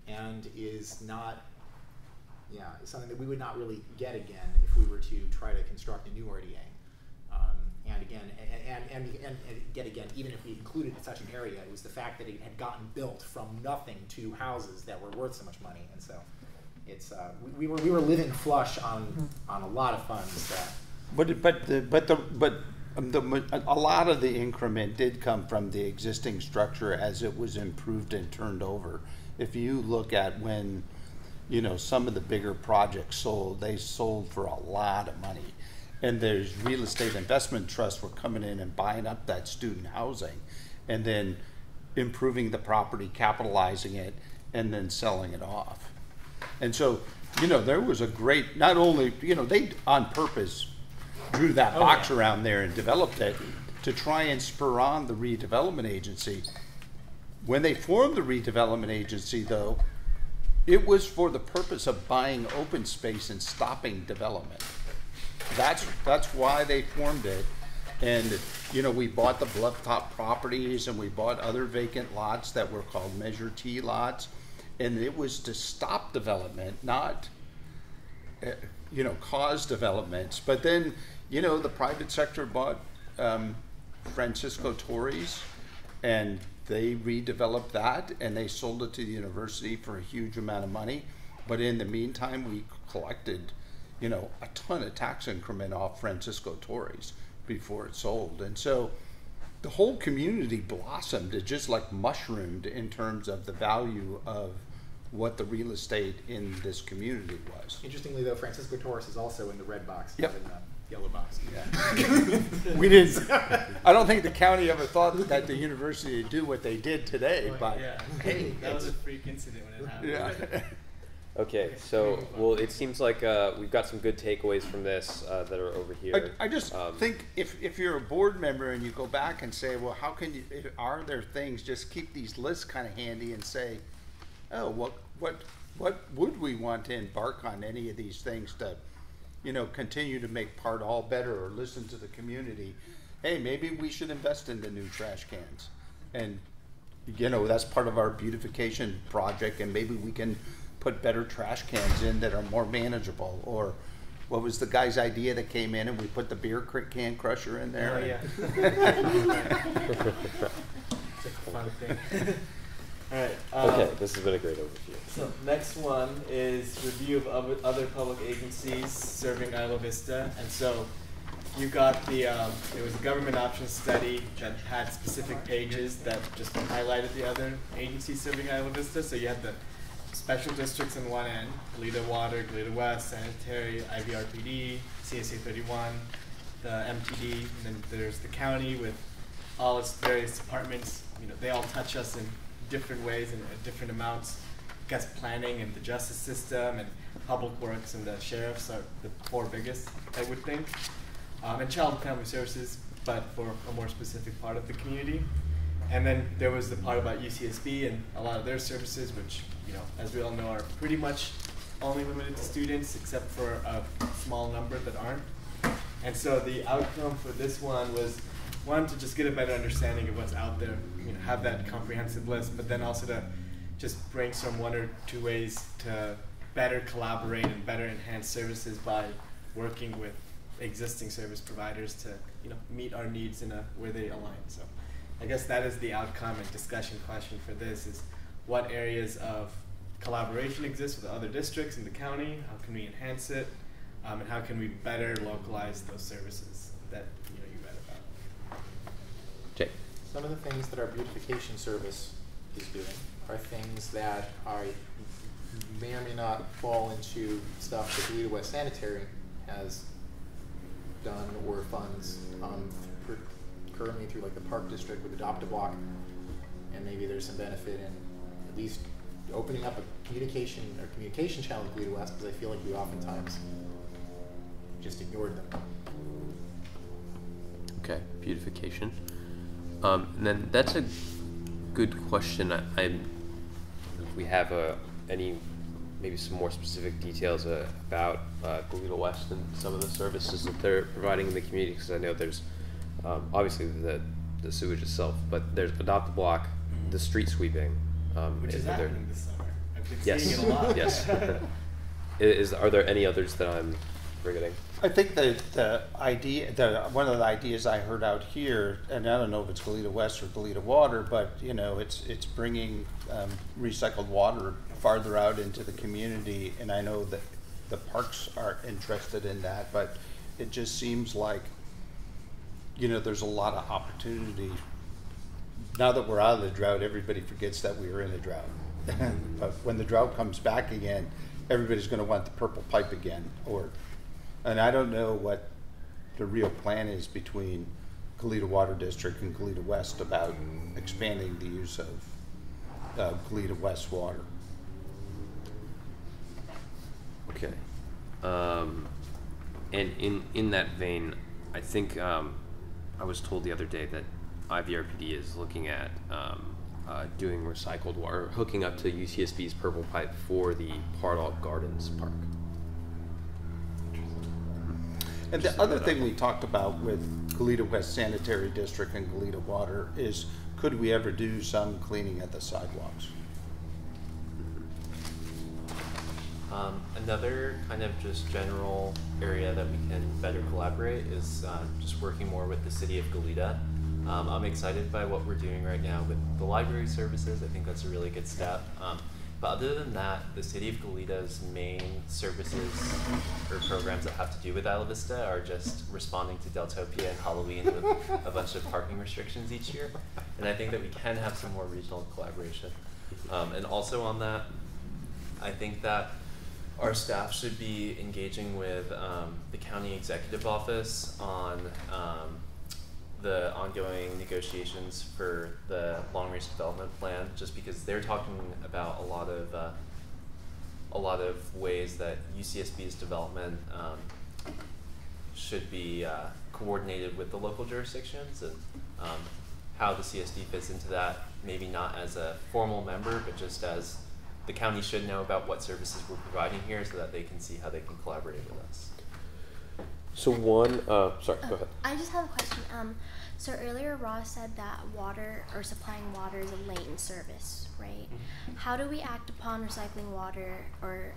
and is not yeah, something that we would not really get again if we were to try to construct a new RDA. Um, and again, and, and, and, and, yet again, even if we included such an area, it was the fact that it had gotten built from nothing to houses that were worth so much money. And so it's, uh, we, we were, we were living flush on, on a lot of funds that, But, but, the, but the, but um, the, a lot of the increment did come from the existing structure as it was improved and turned over. If you look at when, you know, some of the bigger projects sold, they sold for a lot of money. And there's real estate investment trusts were coming in and buying up that student housing and then improving the property, capitalizing it, and then selling it off. And so, you know, there was a great, not only, you know, they on purpose drew that oh, box around there and developed it to try and spur on the redevelopment agency. When they formed the redevelopment agency, though, it was for the purpose of buying open space and stopping development. That's, that's why they formed it. And, you know, we bought the bluff top properties and we bought other vacant lots that were called Measure T lots. And it was to stop development, not, uh, you know, cause developments. But then, you know, the private sector bought um, Francisco Torres and they redeveloped that and they sold it to the university for a huge amount of money. But in the meantime, we collected, you know, a ton of tax increment off Francisco Torres before it sold. And so the whole community blossomed. It just like mushroomed in terms of the value of what the real estate in this community was. interestingly though, Francisco Torres is also in the red box, Yep. not in the yellow box. [LAUGHS] We didn't, I don't think the county ever thought that the university would do what they did today, but yeah, [LAUGHS] hey, that was a freak incident when it happened. yeah. [LAUGHS] Okay, so well, it seems like uh, we've got some good takeaways from this uh, that are over here. I, I just Um, think if, if you're a board member and you go back and say, well, how can you, are there things, just keep these lists kind of handy and say, oh, what, what, what would we want to embark on any of these things to, you know, continue to make Pardall better or listen to the community? Hey, maybe we should invest in the new trash cans. And, you know, that's part of our beautification project and maybe we can put better trash cans in that are more manageable or, what was the guy's idea that came in and we put the beer cr- can crusher in there? Oh, yeah. [LAUGHS] [LAUGHS] It's a fun thing. [LAUGHS] All right. Um, okay, this has been a great overview. So next one is review of other- public agencies serving Isla Vista, and so you got the um, there was a government options study that had specific pages that just highlighted the other agencies serving Isla Vista. So you had the special districts on one end, Goleta Water, Goleta West, Sanitary, IVRPD, CSA 31, the MTD, and then there's the county with all its various departments. You know, they all touch us in different ways and at different amounts. I guess planning and the justice system and public works and the sheriffs are the four biggest, I would think. Um, and child and family services, but for a more specific part of the community. And then there was the part about UCSB and a lot of their services, which, you know, as we all know, are pretty much only limited to students, except for a small number that aren't. And so the outcome for this one was one to just get a better understanding of what's out there, you know, have that comprehensive list, but then also to just brainstorm one or two ways to better collaborate and better enhance services by working with existing service providers to you know meet our needs in a where they align. So I guess that is the outcome and discussion question for this is what areas of collaboration exist with other districts in the county, how can we enhance it, um, and how can we better localize those services that you read about. Jay. Some of the things that our beautification service is doing are things that are may or may not fall into stuff that Goleta West Sanitary has done or funds um, currently through like the Park District with Adopt a Block, and maybe there's some benefit in at least opening up a communication or communication channel with Goleta West because I feel like we oftentimes just ignored them. Okay, beautification. Um, and then that's a good question. I, I if we have uh, any maybe some more specific details uh, about uh, West and some of the services that they're providing in the community because I know there's um, obviously the the sewage itself, but there's adopt the block, the street sweeping, um, Which is there- happening this summer. I've been Yes. seeing it a lot. yes. [LAUGHS] Is are there any others that I'm forgetting? I think the, the idea, the, one of the ideas I heard out here, and I don't know if it's Goleta West or Goleta Water, but, you know, it's, it's bringing, um, recycled water farther out into the community, and I know that the parks are interested in that, but it just seems like, you know, there's a lot of opportunity. Now that we're out of the drought, everybody forgets that we were in a drought. [LAUGHS] But when the drought comes back again, everybody's gonna want the purple pipe again, or, and I don't know what the real plan is between Goleta Water District and Goleta West about expanding the use of, uh, Goleta West water. Okay. Um, and in in that vein, I think um, I was told the other day that IVRPD is looking at um, uh, doing recycled water, hooking up to UCSB's Purple Pipe for the Pardall Gardens Park. And the other thing we talked about with Goleta West Sanitary District and Goleta Water is, could we ever do some cleaning at the sidewalks? Um, another kind of just general area that we can better collaborate is uh, just working more with the city of Goleta. Um, I'm excited by what we're doing right now with the library services. I think that's a really good step. Um, but other than that, the city of Goleta's main services or programs that have to do with Isla Vista are just responding to Deltopia and Halloween with a bunch of parking restrictions each year. And I think that we can have some more regional collaboration. Um, and also on that, I think that our staff should be engaging with um, the county executive office on um, the ongoing negotiations for the long range development plan, just because they're talking about a lot of uh, a lot of ways that UCSB's development um, should be uh, coordinated with the local jurisdictions and um, how the CSD fits into that. Maybe not as a formal member, but just as the county should know about what services we're providing here so that they can see how they can collaborate with us. So one, uh, sorry, Uh, go ahead. I just have a question. Um, so earlier Ross said that water or supplying water is a latent service, right? How do we act upon recycling water or,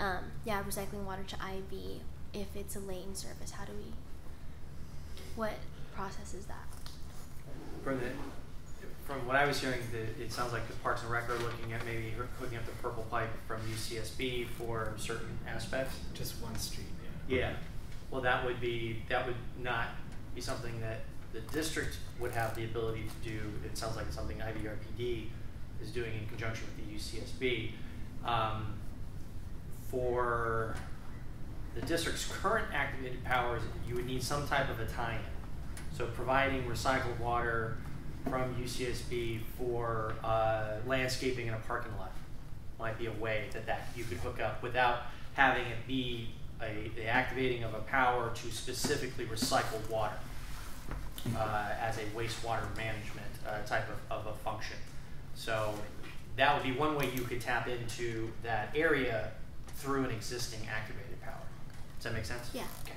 um, yeah, recycling water to IV if it's a latent service? How do we? What process is that? For the, from what I was hearing, the, it sounds like the Parks and Rec are looking at maybe hooking up the purple pipe from UCSB for certain aspects. Just one street. Yeah, well, that would be, that would not be something that the district would have the ability to do. It sounds like it's something IVRPD is doing in conjunction with the UCSB. Um, for the district's current activated powers, you would need some type of a tie-in. So providing recycled water from UCSB for uh, landscaping in a parking lot might be a way that, that you could hook up without having it be a, the activating of a power to specifically recycle water uh, as a wastewater management uh, type of, of a function. So that would be one way you could tap into that area through an existing activated power. Does that make sense? Yeah. Okay.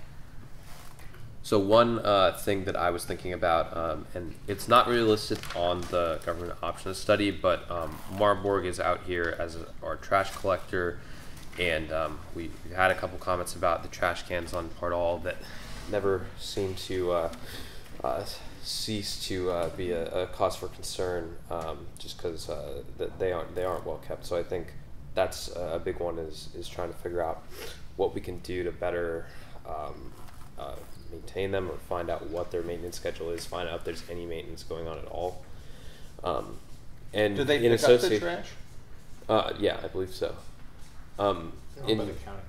So one uh, thing that I was thinking about, um, and it's not really listed on the government options study, but um, MarBorg is out here as a, our trash collector, and um, we, we had a couple comments about the trash cans on Pardall that never seem to uh, uh, cease to uh, be a, a cause for concern, um, just because uh, th- they aren't they aren't well kept. So I think that's a big one is is trying to figure out what we can do to better um, uh, maintain them or find out what their maintenance schedule is, find out if there's any maintenance going on at all. Um, and Do they in pick up the trash? Uh, yeah, I believe so. Um, Owned in- by the county.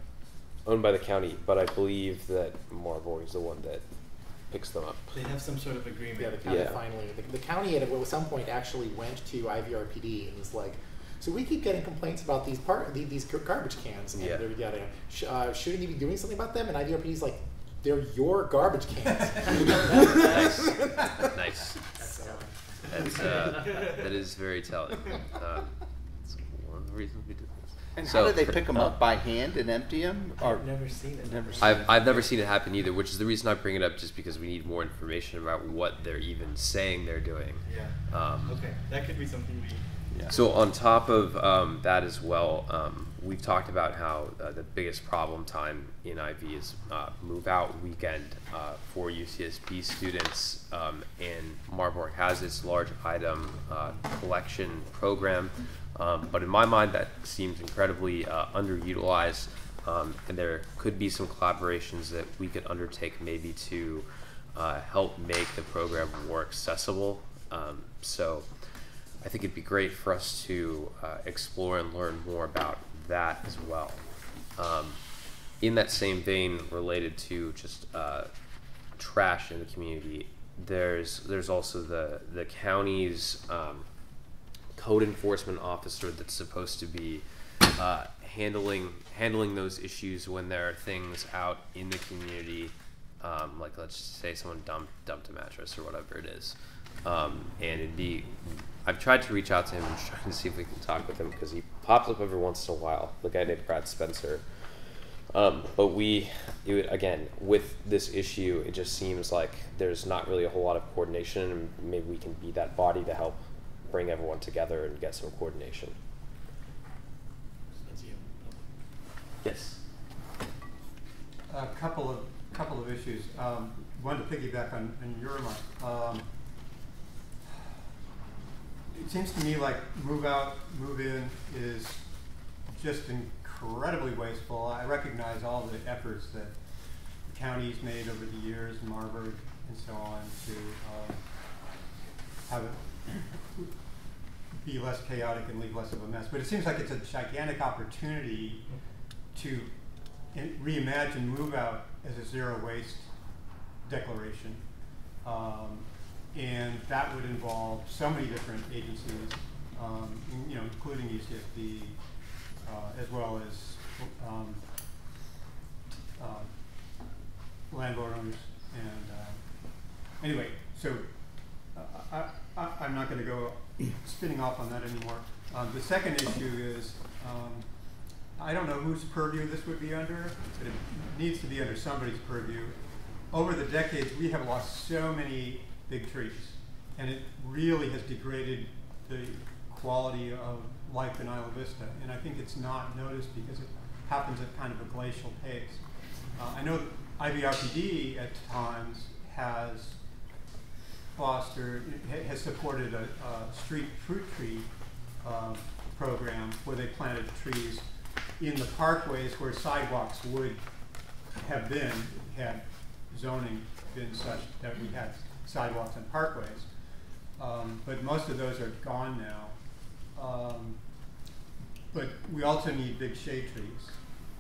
owned by the county, but I believe that Marlboro is the one that picks them up. They have some sort of agreement. Yeah, the county Yeah. finally, the, the county at, at some point actually went to IVRPD and was like, so we keep getting complaints about these part, these garbage cans, and Yeah. they're yada, sh- uh, shouldn't you be doing something about them? And IVRPD's like, they're your garbage cans. [LAUGHS] nice, nice. So, That's uh, that is very telling. Uh, it's one of the reasons we do this. And So- how do they pick them uh, up by hand and empty them? Or I've never seen it. Never seen I've, I've never seen it happen either, which is the reason I bring it up, just because we need more information about what they're even saying they're doing. Yeah. Um, Okay, that could be something we. Yeah. So on top of um, that as well, um, we've talked about how uh, the biggest problem time in IV is uh, move out weekend uh, for UCSB students, um, and MarBorg has its large item uh, collection program. Um, but in my mind, that seems incredibly uh, underutilized, um, and there could be some collaborations that we could undertake maybe to uh, help make the program more accessible. Um, so. I think it'd be great for us to uh, explore and learn more about that as well. Um, in that same vein, related to just uh, trash in the community, there's there's also the the county's um, code enforcement officer that's supposed to be uh, handling handling those issues when there are things out in the community, um, like let's say someone dumped dumped a mattress or whatever it is, um, and it'd be. I've tried to reach out to him and [LAUGHS] try to see if we can talk with him because he pops up every once in a while. The guy named Brad Spencer. Um, but we, again, with this issue, it just seems like there's not really a whole lot of coordination, and maybe we can be that body to help bring everyone together and get some coordination. Yes. A couple of, couple of issues. Um, one to piggyback on, on your remark. Um, it seems to me like move out, move in is just incredibly wasteful. I recognize all the efforts that the county's made over the years, MarBorg and so on, to um, have it be less chaotic and leave less of a mess. But it seems like it's a gigantic opportunity to reimagine move out as a zero waste declaration. Um, and that would involve so many different agencies, um, you know, including UCSB, uh, as well as um, uh, landlord owners. And uh, anyway, so uh, I, I, I'm not going to go spinning off on that anymore. Um, the second issue is um, I don't know whose purview this would be under, but it needs to be under somebody's purview. Over the decades, we have lost so many big trees, and it really has degraded the quality of life in Isla Vista. And I think it's not noticed because it happens at kind of a glacial pace. Uh, I know IVRPD at times has fostered, ha- has supported a, a street fruit tree uh, program where they planted trees in the parkways where sidewalks would have been, had zoning been such that we had sidewalks and parkways. Um, but most of those are gone now. Um, but we also need big shade trees.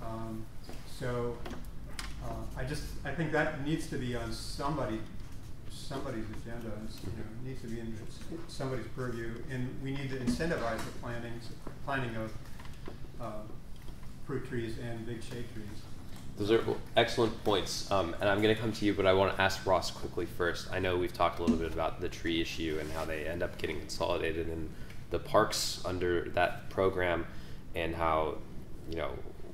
Um, so uh, I just I think that needs to be on somebody somebody's agenda and you know needs to be in somebody's purview, and we need to incentivize the planning, planting of uh, fruit trees and big shade trees. Those are excellent points, um, and I'm going to come to you, but I want to ask Ross quickly first. I know we've talked a little bit about the tree issue and how they end up getting consolidated in the parks under that program, and how, you know,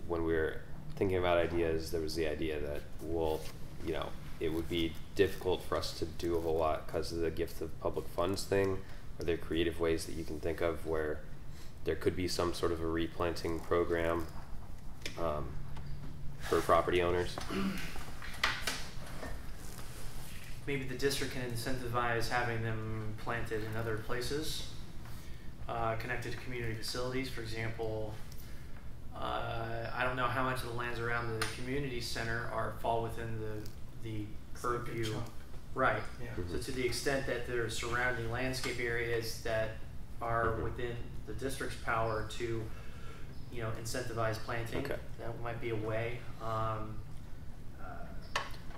when we were thinking about ideas, there was the idea that we'll, you know, it would be difficult for us to do a whole lot because of the gift of public funds thing. Are there creative ways that you can think of where there could be some sort of a replanting program um, for property owners? maybe the district can incentivize having them planted in other places, uh, connected to community facilities. For example, uh, I don't know how much of the lands around the community center are fall within the the purview. chunk. Right. Yeah. So to the extent that there are surrounding landscape areas that are Mhm. within the district's power to, you know, incentivize planting, Okay. that might be a way. Um, uh,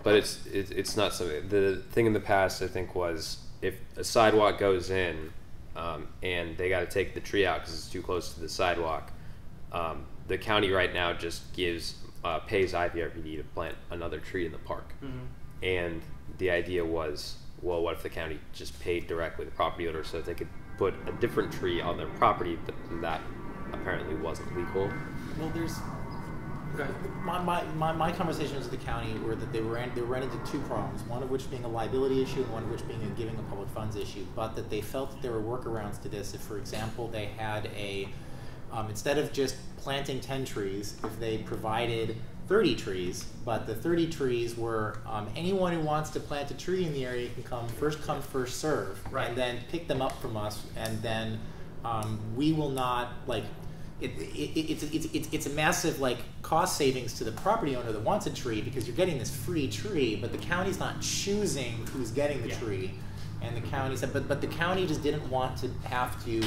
But it's it's not something. The thing in the past, I think, was if a sidewalk goes in, um, and they got to take the tree out because it's too close to the sidewalk. Um, the county right now just gives uh, pays IVRPD to plant another tree in the park, mhm. And the idea was, well, what if the county just paid directly the property owner so that they could put a different tree on their property, but that apparently wasn't legal. Well, there's my, my, my, my conversations with the county were that they ran they ran into two problems. One of which being a liability issue, and one of which being a giving of public funds issue. But that they felt that there were workarounds to this. If, for example, they had a um, instead of just planting ten trees, if they provided 30 trees, but the 30 trees were um, anyone who wants to plant a tree in the area can come first come first serve, Right. and then pick them up from us, and then um, we will not like. It, it, it, it's, it's, it's, it's a massive like cost savings to the property owner that wants a tree because you're getting this free tree, but the county's not choosing who's getting the Yeah. tree, and the county said, but but the county just didn't want to have to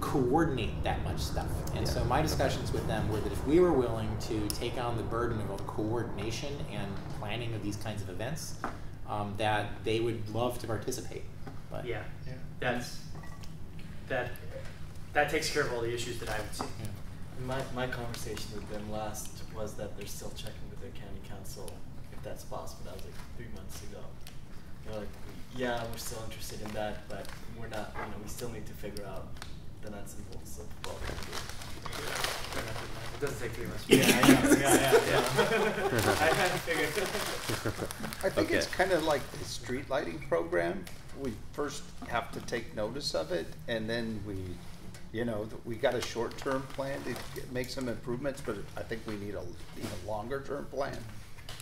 coordinate that much stuff. And so my discussions with them were that if we were willing to take on the burden of coordination and planning of these kinds of events, um, that they would love to participate. But Yeah, Yeah. that's that. That takes care of all the issues that I would see. yeah. My, my conversation with them last was that they're still checking with their county counsel if that's possible. That was like three months ago. They're like, yeah, we're still interested in that, but we're not, you know, we still need to figure out the nuts and bolts of what we're gonna do. It doesn't take three months. Yeah, I know. Yeah, yeah, yeah. [LAUGHS] I had to figure. I think it's kind of like the street lighting program. We first have to take notice of it, and then we, you know, we got a short-term plan to make some improvements, but I think we need a, need a longer-term plan.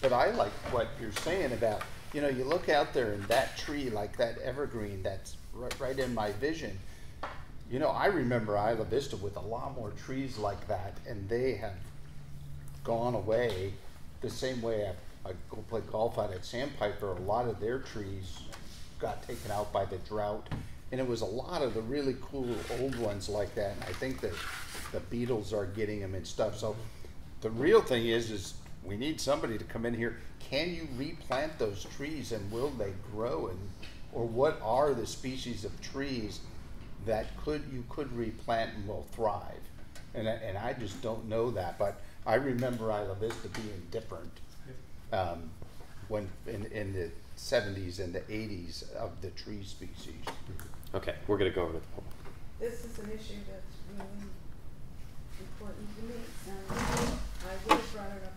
But I like what you're saying about, you know, you look out there and that tree, like that evergreen, that's right, right in my vision. You know, I remember Isla Vista with a lot more trees like that, and they have gone away the same way I, I go play golf out at Sandpiper. A lot of their trees got taken out by the drought, and it was a lot of the really cool old ones like that. And I think that the beetles are getting them and stuff. So the real thing is, is we need somebody to come in here. Can you replant those trees, and will they grow? And or what are the species of trees that could you could replant and will thrive? And I, and I just don't know that, but I remember Isla Vista being different um, when in, in the 70s and the 80s of the tree species. Okay, we're gonna go over to the public. This is an issue that's really important to me, and I would have brought it up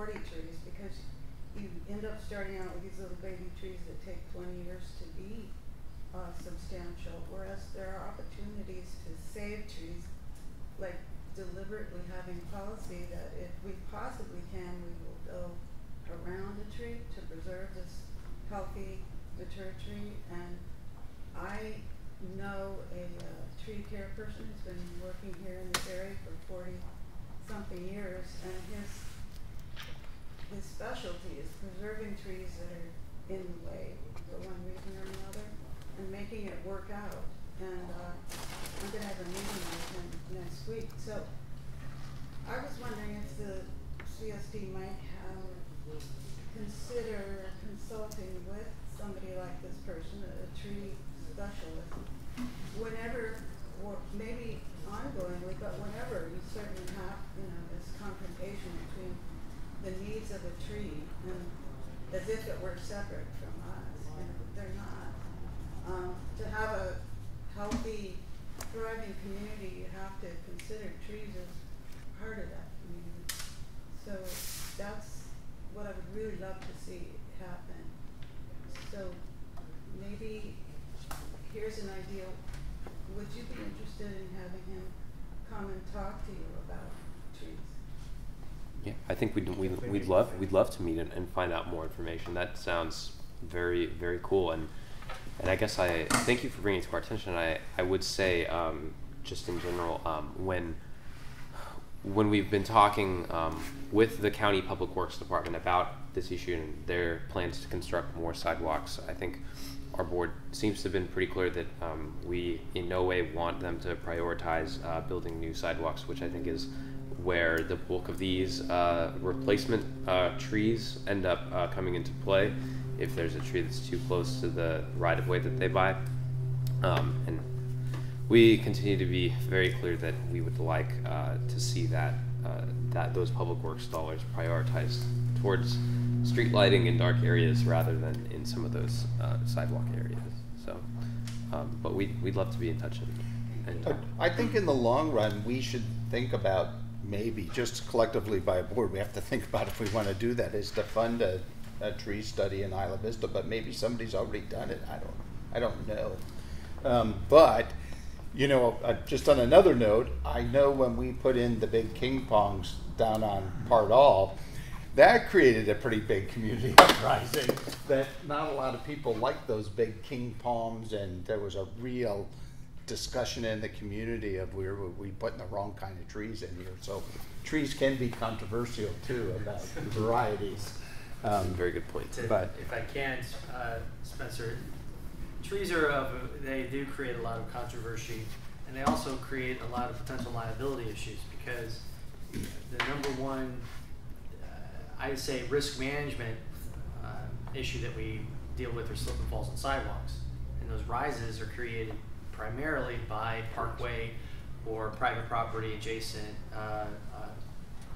40 trees because you end up starting out with these little baby trees that take 20 years to be uh, substantial, whereas there are opportunities to save trees, like deliberately having policy that if we possibly can, we will go around a tree to preserve this healthy, mature tree. And I know a uh, tree care person who's been working here in this area for 40 something years, and his his specialty is preserving trees that are in the way for one reason or another and making it work out. And uh, I'm gonna have a meeting with him next week. So I was wondering if the CSD might have consider consulting with somebody like this person, a, a tree specialist, whenever, or maybe ongoingly, but whenever you certainly have, you know, of a tree and as if it were separate from us, and they're not. Um, to have a healthy, thriving community, you have to consider trees as part of that community. So that's what I would really love to see happen. So maybe here's an idea. Would you be interested in having him come and talk to you about? Yeah, I think we'd, we'd, we'd love we'd love to meet and, and find out more information. That sounds very very cool, and and I guess I thank you for bringing it to our attention. I I would say um, just in general um, when when we've been talking um, with the county public works department about this issue and their plans to construct more sidewalks, I think our board seems to have been pretty clear that um, we in no way want them to prioritize uh, building new sidewalks, which I think is where the bulk of these uh, replacement uh, trees end up uh, coming into play if there's a tree that's too close to the right of way that they buy. Um, and we continue to be very clear that we would like uh, to see that uh, that those public works dollars prioritized towards street lighting in dark areas rather than in some of those uh, sidewalk areas. So, um, but we we'd love to be in touch and, and I think in the long run, we should think about maybe just collectively by a board, we have to think about if we want to do that, is to fund a, a tree study in Isla Vista, but maybe somebody's already done it. I don't, I don't know. Um, but, you know, uh, just on another note, I know when we put in the big king palms down on Pardall, that created a pretty big community [LAUGHS] uprising. That not a lot of people liked those big king palms, and there was a real discussion in the community of we were we putting the wrong kind of trees in here. So trees can be controversial too about varieties. Um, very good point. To, But- if I can, uh, Spencer, trees are of they do create a lot of controversy, and they also create a lot of potential liability issues because the number one, uh, I say, risk management uh, issue that we deal with are slip and falls on sidewalks, and those rises are created primarily by parkway or private property adjacent uh, uh,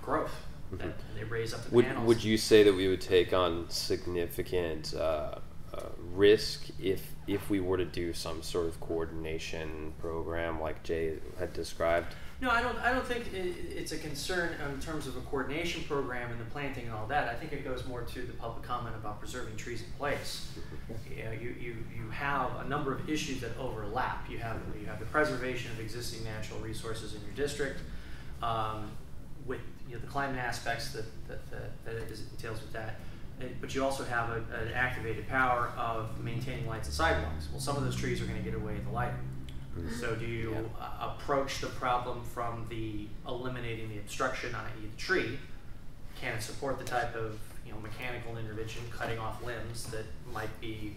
growth. That Mhm. they raise up the Would, panels. would you say that we would take on significant uh, uh, risk if if we were to do some sort of coordination program like Jay had described? No, I don't. I don't think it's a concern in terms of a coordination program and the planting and all that. I think it goes more to the public comment about preserving trees in place. [LAUGHS] You, know, you, you, you have a number of issues that overlap. You have you have the preservation of existing natural resources in your district, um, with you know, the climate aspects that that, that, that it is, entails with that. But you also have a, an activated power of maintaining lights and sidewalks. Well, some of those trees are going to get away with the lighting. So do you Yeah. uh, approach the problem from the eliminating the obstruction, i.e. the tree? Can it support the type of, you know, mechanical intervention, cutting off limbs that might be,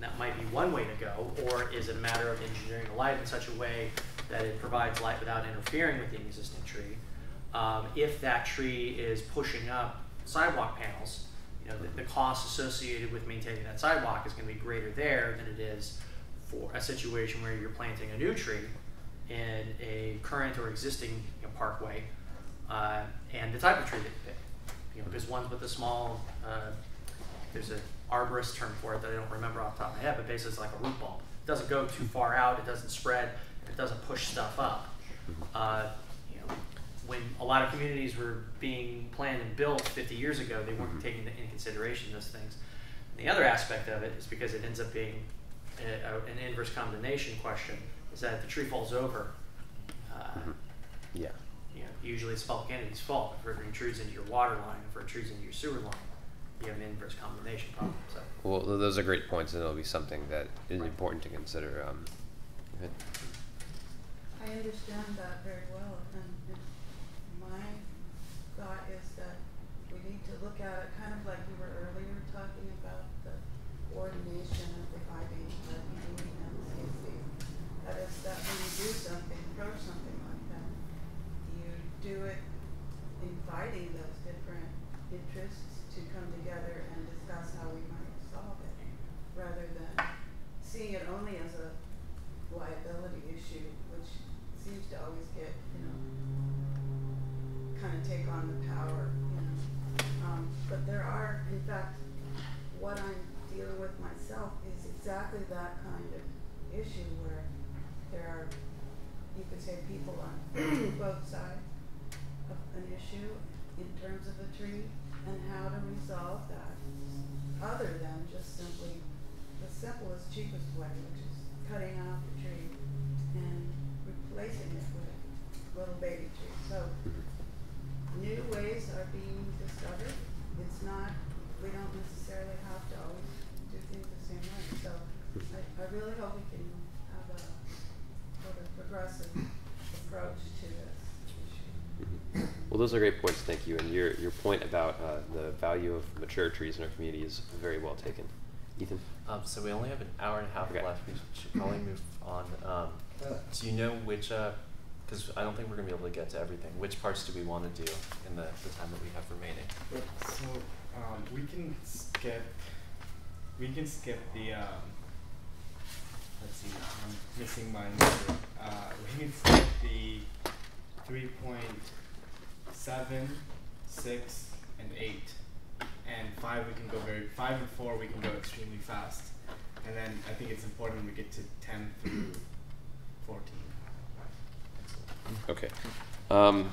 that might be one way to go? Or is it a matter of engineering the light in such a way that it provides light without interfering with the existing tree? Um, if that tree is pushing up sidewalk panels, you know, the, the cost associated with maintaining that sidewalk is gonna be greater there than it is for a situation where you're planting a new tree in a current or existing you know, parkway, uh, and the type of tree that you pick. You know, there's ones with a small, uh, there's an arborist term for it that I don't remember off the top of my head, but basically it's like a root ball. It doesn't go too far out, it doesn't spread, it doesn't push stuff up. Uh, you know, when a lot of communities were being planned and built 50 years ago, they weren't taking into consideration those things. And the other aspect of it is because it ends up being a, a, an inverse condemnation question, is that if the tree falls over, uh, Yeah. you know, usually it's public entity's fault. If it intrudes into your water line, if it intrudes into your sewer line, you have an inverse condemnation problem. So. Well, those are great points, and it'll be something that is important to consider. Um. I understand that very well, and, and my thought is that we need to look at it kind of like we were earlier talking about the coordination of the IB, the ED and the CC. That when you do something, approach something like that, you do it inviting those different interests to come together and discuss how we might solve it, rather than seeing it only as a liability issue, which seems to always get, you know, kind of take on the power, you know. Um, but there are, in fact, what I'm dealing with myself is exactly that kind of issue where there are, you could say, people on both sides of an issue in terms of a tree and how to resolve that, other than just simply the simplest, cheapest way, which is cutting off the tree and replacing it with a little baby tree. So new ways are being discovered. It's not, we don't necessarily have to always do things the same way. So I, I really hope we can have a sort of progressive approach to this issue. Well, those are great points. Thank you. And your your point about uh, the value of mature trees in our community is very well taken. Ethan. Um, so we only have an hour and a half Okay. left. We should probably move on. Um, do you know which? Because I don't think we're gonna be able to get to everything. Which parts do we want to do in the, the time that we have remaining? So um, we can skip. We can skip the. Um, let's see. I'm missing my number. Uh, we can skip the three point seven, six, and eight, and five. We can go very five and four. We can go extremely fast, and then I think it's important we get to ten through fourteen. Okay. Um,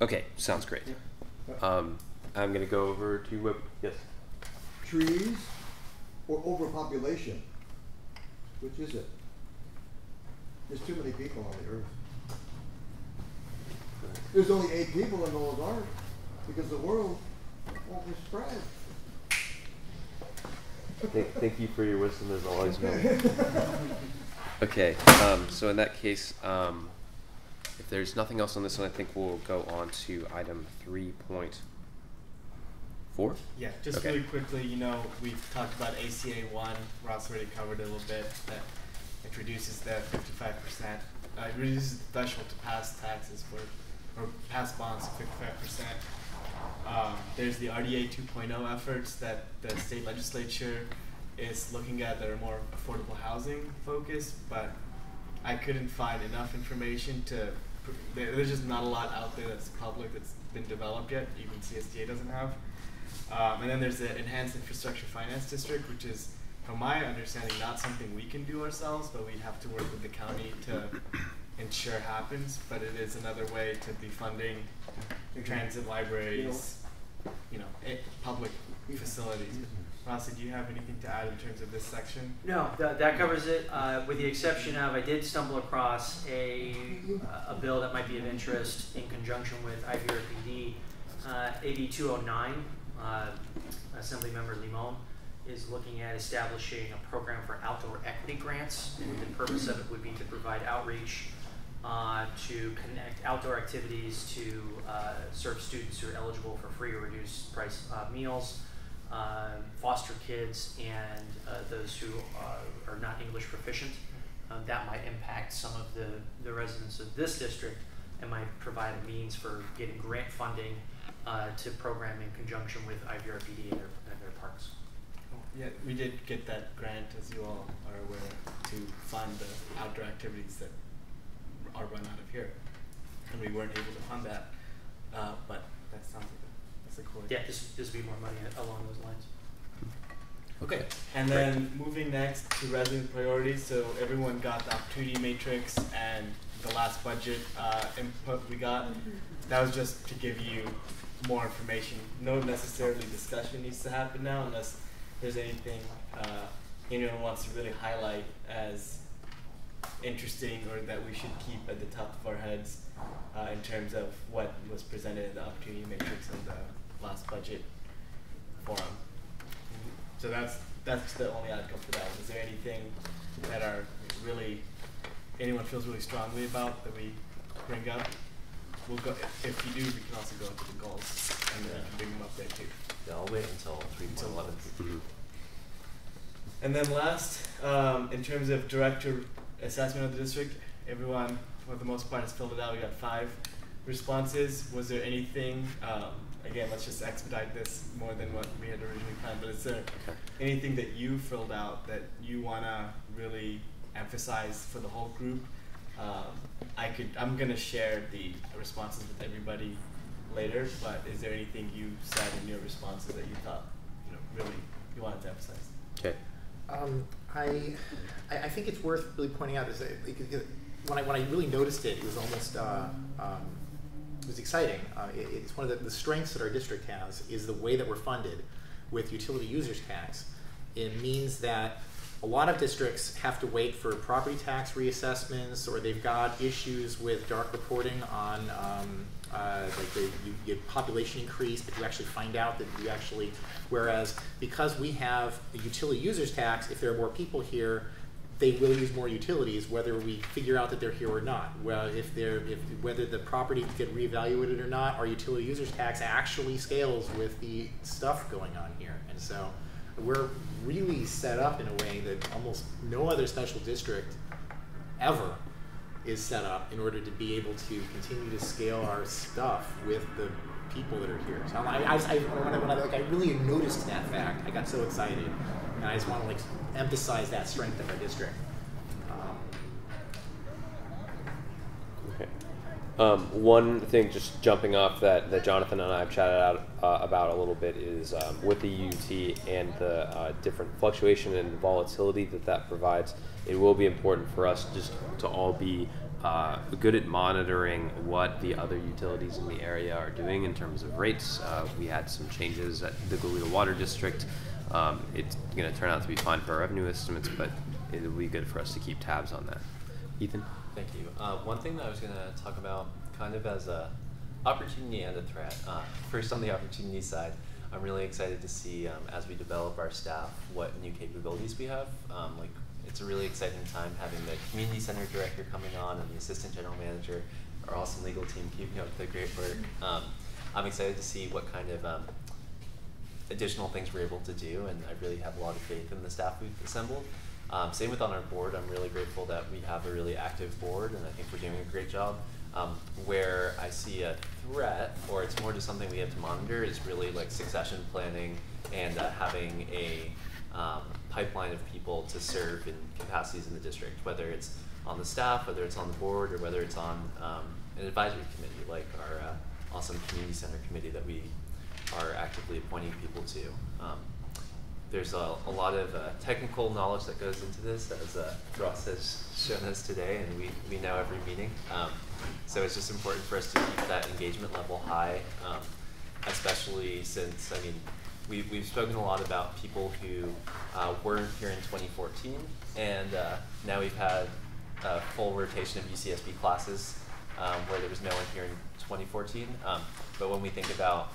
okay. Sounds great. Um, I'm gonna go over to uh, yes. trees or overpopulation? Which is it? There's too many people on the earth. There's only eight people in Noah's Ark because the world won't be spread. Thank, thank you for your wisdom as always, man. [LAUGHS] Okay, um, so in that case, um, if there's nothing else on this one, I think we'll go on to item three point four. Yeah, just Okay. really quickly, you know, we've talked about ACA one. Ross already covered it a little bit. That introduces the fifty-five percent. Uh, it reduces the threshold to pass taxes for, or pass bonds to fifty-five percent. Um, there's the RDA 2.0 efforts that the state legislature is looking at that are more affordable housing focused, but I couldn't find enough information to. There's just not a lot out there that's public that's been developed yet. Even CSDA doesn't have. Um, and then there's the Enhanced Infrastructure Finance District, which is, from my understanding, not something we can do ourselves, but we'd have to work with the county to ensure happens. But it is another way to be funding the transit libraries, you know, eh, public facilities. Rossi, do you have anything to add in terms of this section? No, that, that covers it, uh, with the exception of, I did stumble across a, a bill that might be of interest in conjunction with IVRPD. Uh, AB two oh nine, uh, Assemblymember Limon is looking at establishing a program for outdoor equity grants. And the purpose of it would be to provide outreach, uh, to connect outdoor activities to, uh, serve students who are eligible for free or reduced price, uh, meals uh, foster kids and uh, those who are, not English proficient. That might impact some of the, the residents of this district and might provide a means for getting grant funding to program in conjunction with IVRPD and their, and their parks. Yeah, we did get that grant, as you all are aware, to fund the outdoor activities that are run out of here. And we weren't able to fund that, uh, but that sounds like a, that's a cool idea. Yeah, this, this would be more money along those lines. Okay, and then moving next to resident priorities, so everyone got the opportunity matrix and the last budget uh, input we got. That was just to give you more information. No necessarily discussion needs to happen now unless there's anything uh, anyone wants to really highlight as interesting or that we should keep at the top of our heads uh, in terms of what was presented in the opportunity matrix in the last budget forum. So that's that's the only outcome for that. Is there anything that are really anyone feels really strongly about that we bring up? We'll go if you do. We can also go into the goals and you can bring them up there too. Yeah, I'll wait until three Until eleven. Mm-hmm. And then last, um, in terms of director assessment of the district, everyone for the most part has filled it out. We got five responses. Was there anything? Um, again, let's just expedite this more than what we had originally planned. But is there Okay. anything that you filled out that you wanna really emphasize for the whole group? Um, I could. I'm gonna share the responses with everybody later. But is there anything you said in your responses that you thought, you know, really you wanted to emphasize? Okay. Um, I, I think it's worth really pointing out is that when I when I really noticed it, it was almost uh, um, it was exciting. Uh, it, it's one of the, the strengths that our district has is the way that we're funded with utility users tax. It means that a lot of districts have to wait for property tax reassessments or they've got issues with dark reporting on um, uh, like the you, population increase, but you actually find out that you actually, whereas because we have a utility users tax, if there are more people here, they will use more utilities whether we figure out that they're here or not. Well, if they're if whether the property get reevaluated or not, our utility users tax actually scales with the stuff going on here, and so we're really set up in a way that almost no other special district ever is set up in order to be able to continue to scale our stuff with the people that are here. So I, I, I, when I, when I, like, I really noticed that fact. I got so excited, and I just want to like emphasize that strength of our district. Um, Okay. Um, one thing, just jumping off that, that Jonathan and I have chatted out uh, about a little bit is um, with the UT and the uh, different fluctuation and volatility that that provides. It will be important for us just to all be uh, good at monitoring what the other utilities in the area are doing in terms of rates. Uh, we had some changes at the Goleta Water District. Um, it's going to turn out to be fine for our revenue estimates, but it will be good for us to keep tabs on that. Ethan? Thank you. Uh, one thing that I was going to talk about, kind of as a opportunity and a threat. Uh, first, on the opportunity side, I'm really excited to see um, as we develop our staff what new capabilities we have. Um, like, it's a really exciting time having the community center director coming on and the assistant general manager, our awesome legal team keeping up the great work. Um, I'm excited to see what kind of um, additional things we're able to do, and I really have a lot of faith in the staff we've assembled. Um, same with on our board. I'm really grateful that we have a really active board, and I think we're doing a great job. Um, where I see a threat, or it's more just something we have to monitor, is really like succession planning and uh, having a um, pipeline of people to serve in capacities in the district, whether it's on the staff, whether it's on the board, or whether it's on um, an advisory committee like our uh, awesome community center committee that we are actively appointing people to. Um, there's a, a lot of uh, technical knowledge that goes into this, as uh, Ross has shown us today, and we, we know every meeting. Um, so it's just important for us to keep that engagement level high, um, especially since, I mean, we, we've spoken a lot about people who uh, weren't here in 2014, and uh, now we've had a full rotation of UCSB classes um, where there was no one here in 2014. Um, but when we think about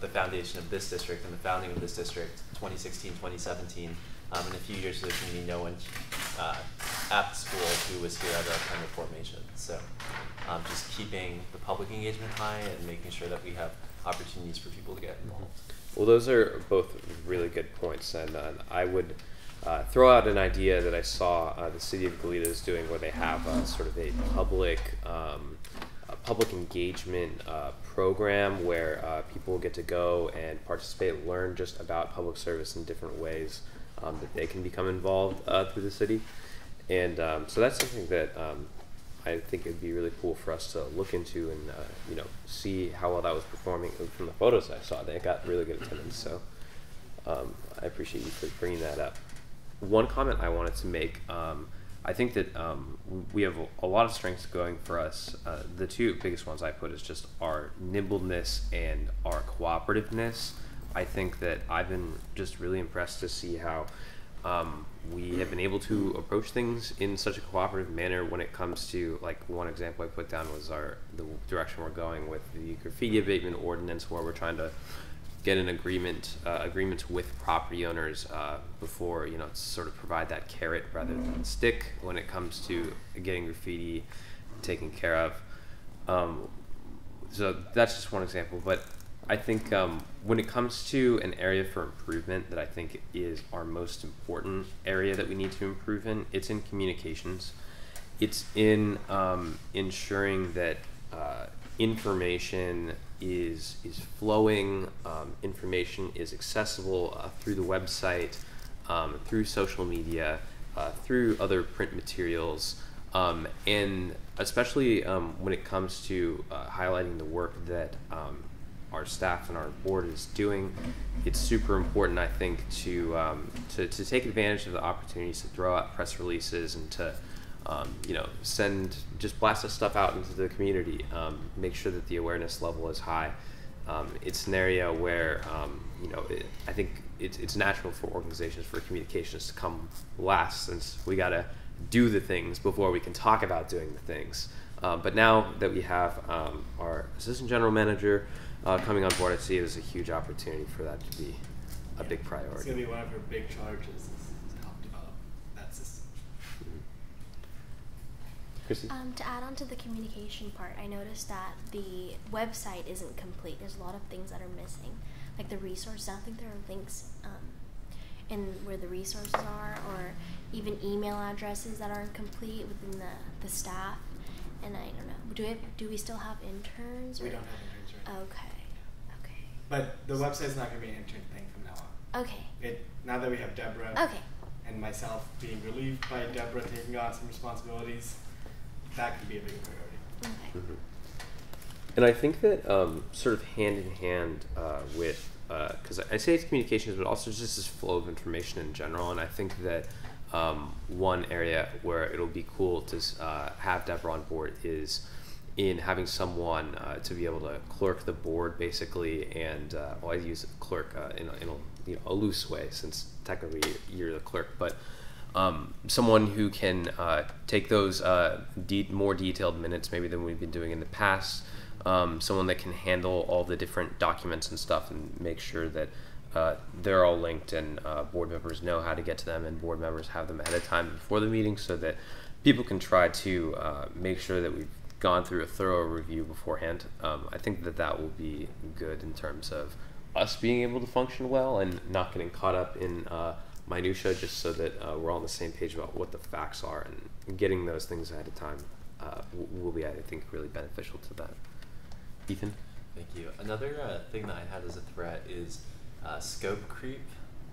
the foundation of this district and the founding of this district, 2016, 2017, um, in a few years there's going to be no one uh, at school who was here at our time of formation. So um, just keeping the public engagement high and making sure that we have opportunities for people to get involved. Well, those are both really good points, and uh, I would uh, throw out an idea that I saw uh, the city of Goleta is doing, where they have uh, sort of a public, um, a public engagement uh, program where uh, people get to go and participate, learn just about public service in different ways um, that they can become involved through the city, and um, so that's something that um, I think it'd be really cool for us to look into and uh, you know see how well that was performing from the photos I saw. They got really good attendance, so um, I appreciate you for bringing that up. One comment I wanted to make. Um, I think that um, we have a lot of strengths going for us. Uh, the two biggest ones I put is just our nimbleness and our cooperativeness. I think that I've been just really impressed to see how um, we have been able to approach things in such a cooperative manner when it comes to like one example I put down was our the direction we're going with the graffiti abatement ordinance where we're trying to get an agreement uh, agreements with property owners uh, before you know sort of provide that carrot rather than stick when it comes to getting graffiti taken care of. Um, so that's just one example but I think um, when it comes to an area for improvement that I think is our most important area that we need to improve in, it's in communications. It's in um, ensuring that uh, information is is flowing, um, information is accessible uh, through the website, um, through social media, uh, through other print materials, um, and especially um, when it comes to uh, highlighting the work that our staff and our board is doing. It's super important, I think, to, um, to to take advantage of the opportunities to throw out press releases and to um, you know send just blast this stuff out into the community. Um, make sure that the awareness level is high. Um, it's an area where um, you know it, I think it's it's natural for organizations for communications to come last since we gotta do the things before we can talk about doing the things. Um, but now that we have um, our assistant general manager uh, coming on board, I see it as a huge opportunity for that to be a big priority. It's priority. gonna be one of her big charges is to help develop that system. Chrissy? Um, to add on to the communication part, I noticed that the website isn't complete. There's a lot of things that are missing, like the resources. I don't think there are links um, in where the resources are, or even email addresses that aren't complete within the, the staff. And I don't know. Do we do we still have interns? We don't have interns right now. Okay. Okay. But the website's not gonna be an intern thing from now on. Okay. It now that we have Deborah Okay. and myself being relieved by Deborah taking on some responsibilities, that could be a bigger priority. Okay. Mhm. And I think that um, sort of hand in hand uh, with, because I say it's communications, but also just this flow of information in general. And I think that um, one area where it'll be cool to uh, have Deborah on board is in having someone uh, to be able to clerk the board basically. And uh, well, I use clerk uh, in, a, in a, you know, a loose way since technically you're the clerk, but um, someone who can uh, take those uh, de- more detailed minutes, maybe than we've been doing in the past. Um, someone that can handle all the different documents and stuff and make sure that uh, they're all linked and board members know how to get to them and board members have them ahead of time before the meeting so that people can try to make sure that we've gone through a thorough review beforehand. Um, I think that that will be good in terms of us being able to function well and not getting caught up in uh, minutia just so that uh, we're all on the same page about what the facts are and getting those things ahead of time uh, will be, I think, really beneficial to that. Ethan? Thank you. Another uh, thing that I had as a threat is uh, scope creep,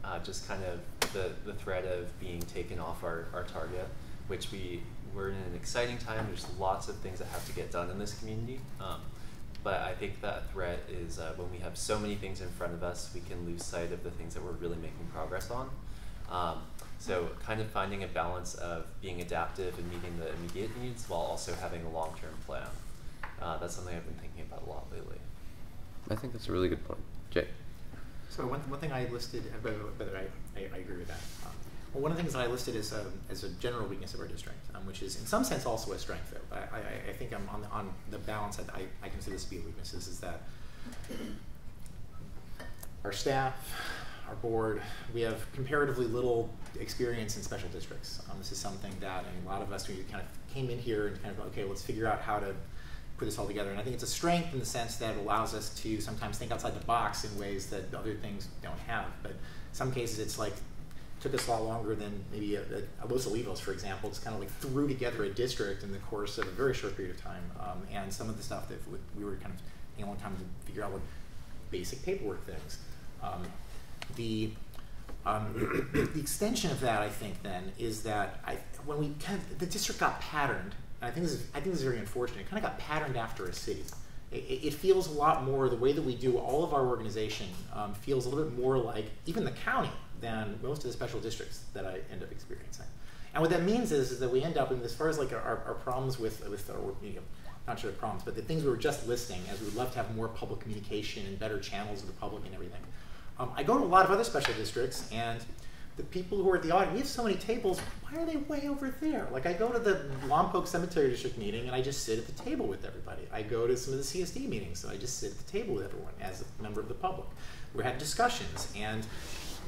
uh, just kind of the, the threat of being taken off our, our target, which we, we're in an exciting time. There's lots of things that have to get done in this community. Um, but I think that threat is uh, when we have so many things in front of us, we can lose sight of the things that we're really making progress on. Um, so, kind of finding a balance of being adaptive and meeting the immediate needs while also having a long term plan. Uh, that's something I've been thinking about a lot lately. I think that's a really good point. Jay? So one, one thing I listed, uh, whether, whether I, I, I agree with that. Well, one of the things that I listed is um, as a general weakness of our district, um, which is in some sense also a strength. Though I, I, I think I'm on the, on the balance. I, I, I consider this to be a weakness. Is, is that our staff, our board, we have comparatively little experience in special districts. Um, this is something that, and a lot of us, we kind of came in here and kind of, okay, let's figure out how to put this all together. And I think it's a strength in the sense that it allows us to sometimes think outside the box in ways that other things don't have. But in some cases, it's like took us a lot longer than maybe a, a, Los Olivos, for example. It's kind of like threw together a district in the course of a very short period of time. Um, and some of the stuff that we were kind of taking a long time to figure out what basic paperwork things. Um, the um, [CLEARS THROAT] the, extension of that, I think, then is that I, when we kind of, the district got patterned, and I think this is, I think this is very unfortunate. It kind of got patterned after a city. It, it it feels a lot more the way that we do all of our organization um, feels a little bit more like even the county than most of the special districts that I end up experiencing. And what that means is, is that we end up, in, as far as like our, our problems with with our, you know, not sure the problems, but the things we were just listing, as we would love to have more public communication and better channels of the public and everything. Um, I go to a lot of other special districts, and the people who are at the audit, we have so many tables. Why are they way over there? Like I go to the Lompoc Cemetery District meeting, and I just sit at the table with everybody. I go to some of the CSD meetings, so I just sit at the table with everyone as a member of the public. We had discussions, and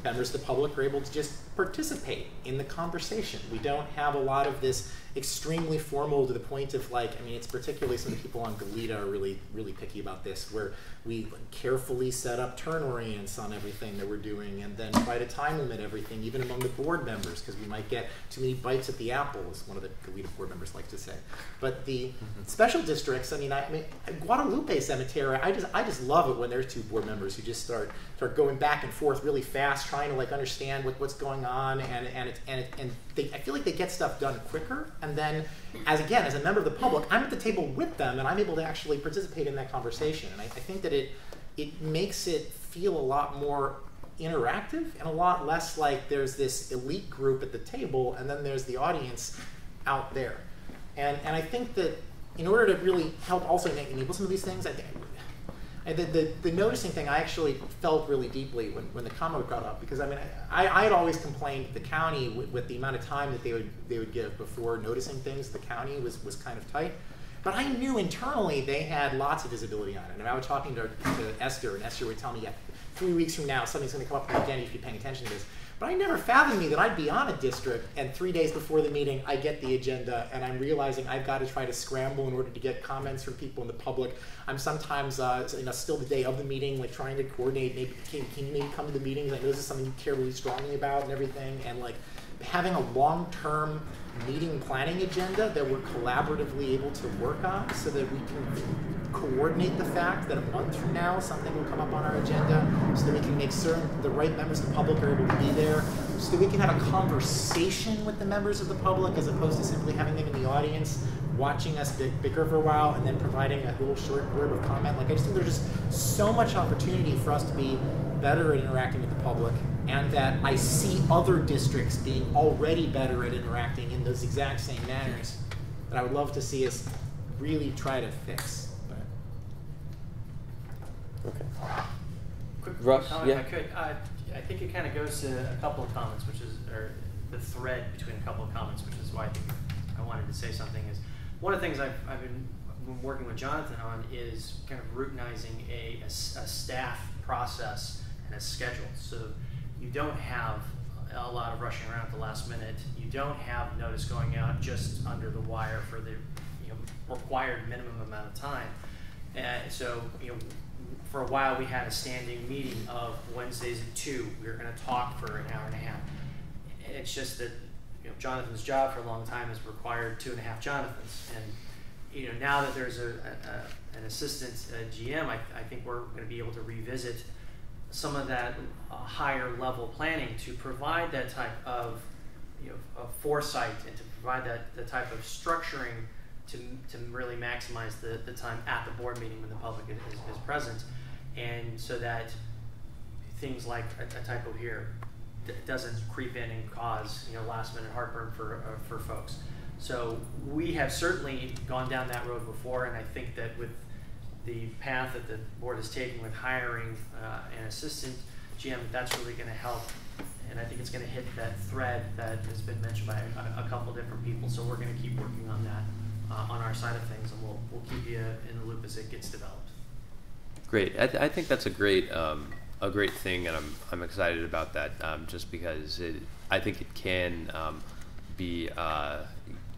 members of the public are able to just participate in the conversation. We don't have a lot of this extremely formal to the point of like, I mean, it's particularly some of the people on Goleta are really, really picky about this, where we carefully set up turn orients on everything that we're doing and then try to time limit everything, even among the board members, because we might get too many bites at the apple, as one of the Goleta board members like to say. But the mm-hmm. special districts, I mean, I, I mean, Guadalupe Cemetery, I just, I just love it when there's two board members who just start, start going back and forth really fast, trying to like understand what, what's going on, and and it, and it, and they, I feel like they get stuff done quicker. And then, as again, as a member of the public, I'm at the table with them, and I'm able to actually participate in that conversation. And I, I think that it it makes it feel a lot more interactive and a lot less like there's this elite group at the table, and then there's the audience out there. And and I think that in order to really help also enable some of these things, I think and the, the, the, noticing thing I actually felt really deeply when, when the comment got up because I mean I, I had always complained the county with, with, the amount of time that they would they would give before noticing things the county was, was kind of tight. But I knew internally they had lots of visibility on it. And I was talking to, to Esther and Esther would tell me yeah, three weeks from now something's going to come up again if you are paying attention to this but I never fathomed me that I'd be on a district, and three days before the meeting, I get the agenda, and I'm realizing I've got to try to scramble in order to get comments from people in the public. I'm sometimes, uh, you know, still the day of the meeting, like trying to coordinate. Maybe can, can you maybe come to the meetings? I know this is something you care really strongly about and everything, and like having a long-term meeting planning agenda that we're collaboratively able to work on, so that we can coordinate the fact that a month from now something will come up on our agenda so that we can make certain the right members of the public are able to be there so that we can have a conversation with the members of the public as opposed to simply having them in the audience watching us bicker for a while and then providing a little short word of comment like i just think there's just so much opportunity for us to be better at interacting with the public and that i see other districts being already better at interacting in those exact same manners that i would love to see us really try to fix Okay. Quick Russ, comment yeah. if I could. Uh, I think it kind of goes to a couple of comments, which is, or the thread between a couple of comments, which is why I think I wanted to say something. Is one of the things I've, I've been working with Jonathan on is kind of routinizing a, a, a staff process and a schedule. So you don't have a lot of rushing around at the last minute. You don't have notice going out just under the wire for the you know, required minimum amount of time. And so you know for a while we had a standing meeting of Wednesdays at two. We were going to talk for an hour and a half. It's just that Jonathan's job for a long time has required two and a half Jonathans, and you know now that there's a, a an assistant GM, I, I, think we're going to be able to revisit some of that uh, higher level planning to provide that type of you know of foresight and to provide that the type of structuring to, to really maximize the, the time at the board meeting when the public is, is, present. And so that things like a, a typo here doesn't creep in and cause you know last minute heartburn for uh, for folks. So we have certainly gone down that road before, and I think that with the path that the board is taking with hiring uh, an assistant GM, that's really going to help. And I think it's going to hit that thread that has been mentioned by a, a couple different people. So we're going to keep working on that uh, on our side of things, and we'll we'll keep you in the loop as it gets developed. Great. I, th- I think that's a great um, a great thing, and I'm I'm excited about that. Um, just because it, I think it can um, be. Uh,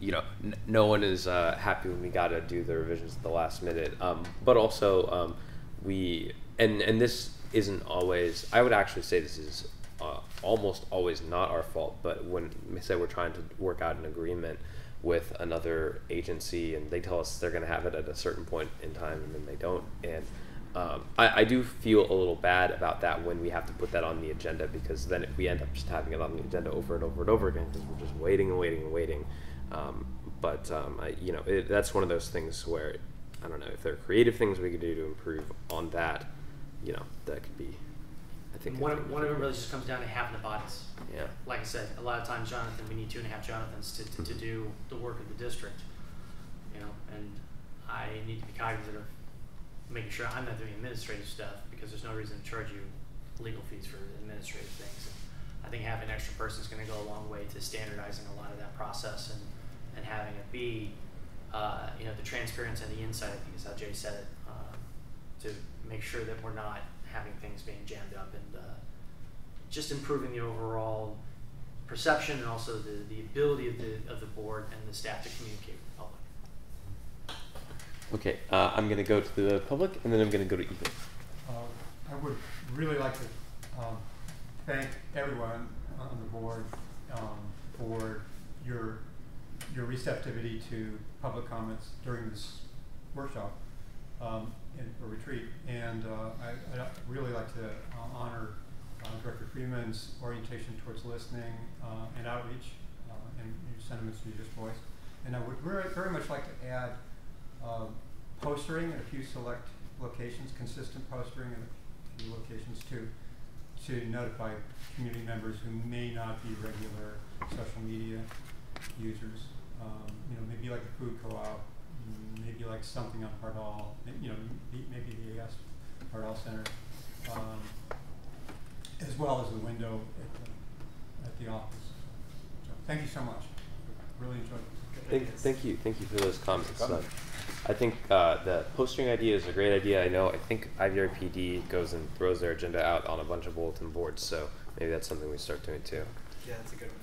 you know, no one is uh, happy when we got to do the revisions at the last minute. Um, but also, um, we and and this isn't always. I would actually say this is uh, almost always not our fault. But when we say we're trying to work out an agreement with another agency, and they tell us they're going to have it at a certain point in time, and then they don't, and um, I, I, do feel a little bad about that when we have to put that on the agenda because then we end up just having it on the agenda over and over and over again because we're just waiting and waiting and waiting. Um, but um, I, you know, it, that's one of those things where I don't know if there are creative things we could do to improve on that. You know, that could be. I think one of, one of them really just comes down to having the bodies. Yeah. Like I said, a lot of times, Jonathan, we need two and a half Jonathans to, to, to do the work of the district. You know, and I need to be cognizant of making sure I'm not doing administrative stuff because there's no reason to charge you legal fees for administrative things. And I think having an extra person is going to go a long way to standardizing a lot of that process and, and having it be, uh, you know, the transparency and the insight, I think is how Jay said it, uh, to make sure that we're not having things being jammed up and uh, just improving the overall perception and also the, the ability of the, of the board and the staff to communicate Okay, uh, I'm going to go to the public and then I'm going to go to Ethan. Uh, I would really like to um, thank everyone on the board um, for your your receptivity to public comments during this workshop um, in, or retreat. And uh, I, would really like to uh, honor uh, Director Freeman's orientation towards listening uh, and outreach and your sentiments in your voice. And I would very, very much like to add uh, postering in a few select locations, consistent postering in a few locations too, to notify community members who may not be regular social media users. Um, you know, maybe like a food co-op, maybe like something on Pardall, you know, maybe the AS Pardall Center, um, as well as the window at the, at the office. So, thank you so much. Really enjoyed it. Thank, thank you, thank you for those comments. I think uh, the posting idea is a great idea. I know. I think IVRPD goes and throws their agenda out on a bunch of bulletin boards, so maybe that's something we start doing too. Yeah, that's a good one.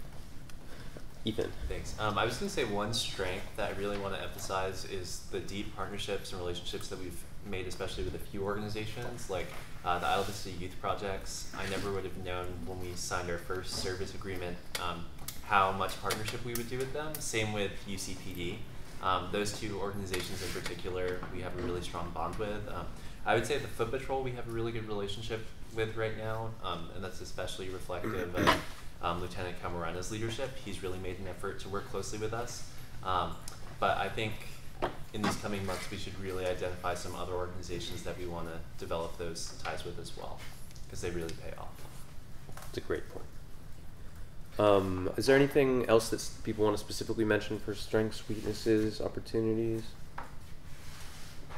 Ethan. Thanks. Um, I was going to say one strength that I really want to emphasize is the deep partnerships and relationships that we've made, especially with a few organizations like uh, the Isla Vista Youth Projects. I never would have known when we signed our first service agreement um, how much partnership we would do with them. Same with UCPD. Um, those two organizations in particular, we have a really strong bond with. Um, I would say the Foot Patrol we have a really good relationship with right now, um, and that's especially reflective of um, Lieutenant Camarana's leadership. He's really made an effort to work closely with us. Um, but I think in these coming months, we should really identify some other organizations that we want to develop those ties with as well, because they really pay off. It's a great point. Um, is there anything else that people want to specifically mention for strengths, weaknesses, opportunities?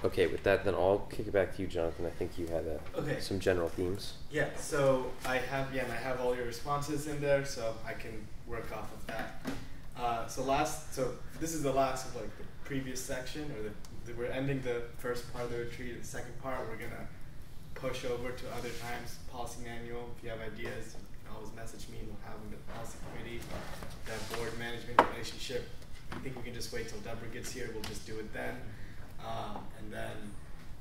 Okay, with that, then I'll kick it back to you, Jonathan. I think you had uh, Okay. some general themes. Yeah, so I have yeah, and I have all your responses in there, so I can work off of that. Uh, so last, so this is the last of like the previous section, or the, the we're ending the first part of the retreat. The second part, we're gonna push over to other times policy manual. If you have ideas, always message me. And we'll have them at the policy committee. That board management relationship. I think we can just wait till Deborah gets here. We'll just do it then, um, and then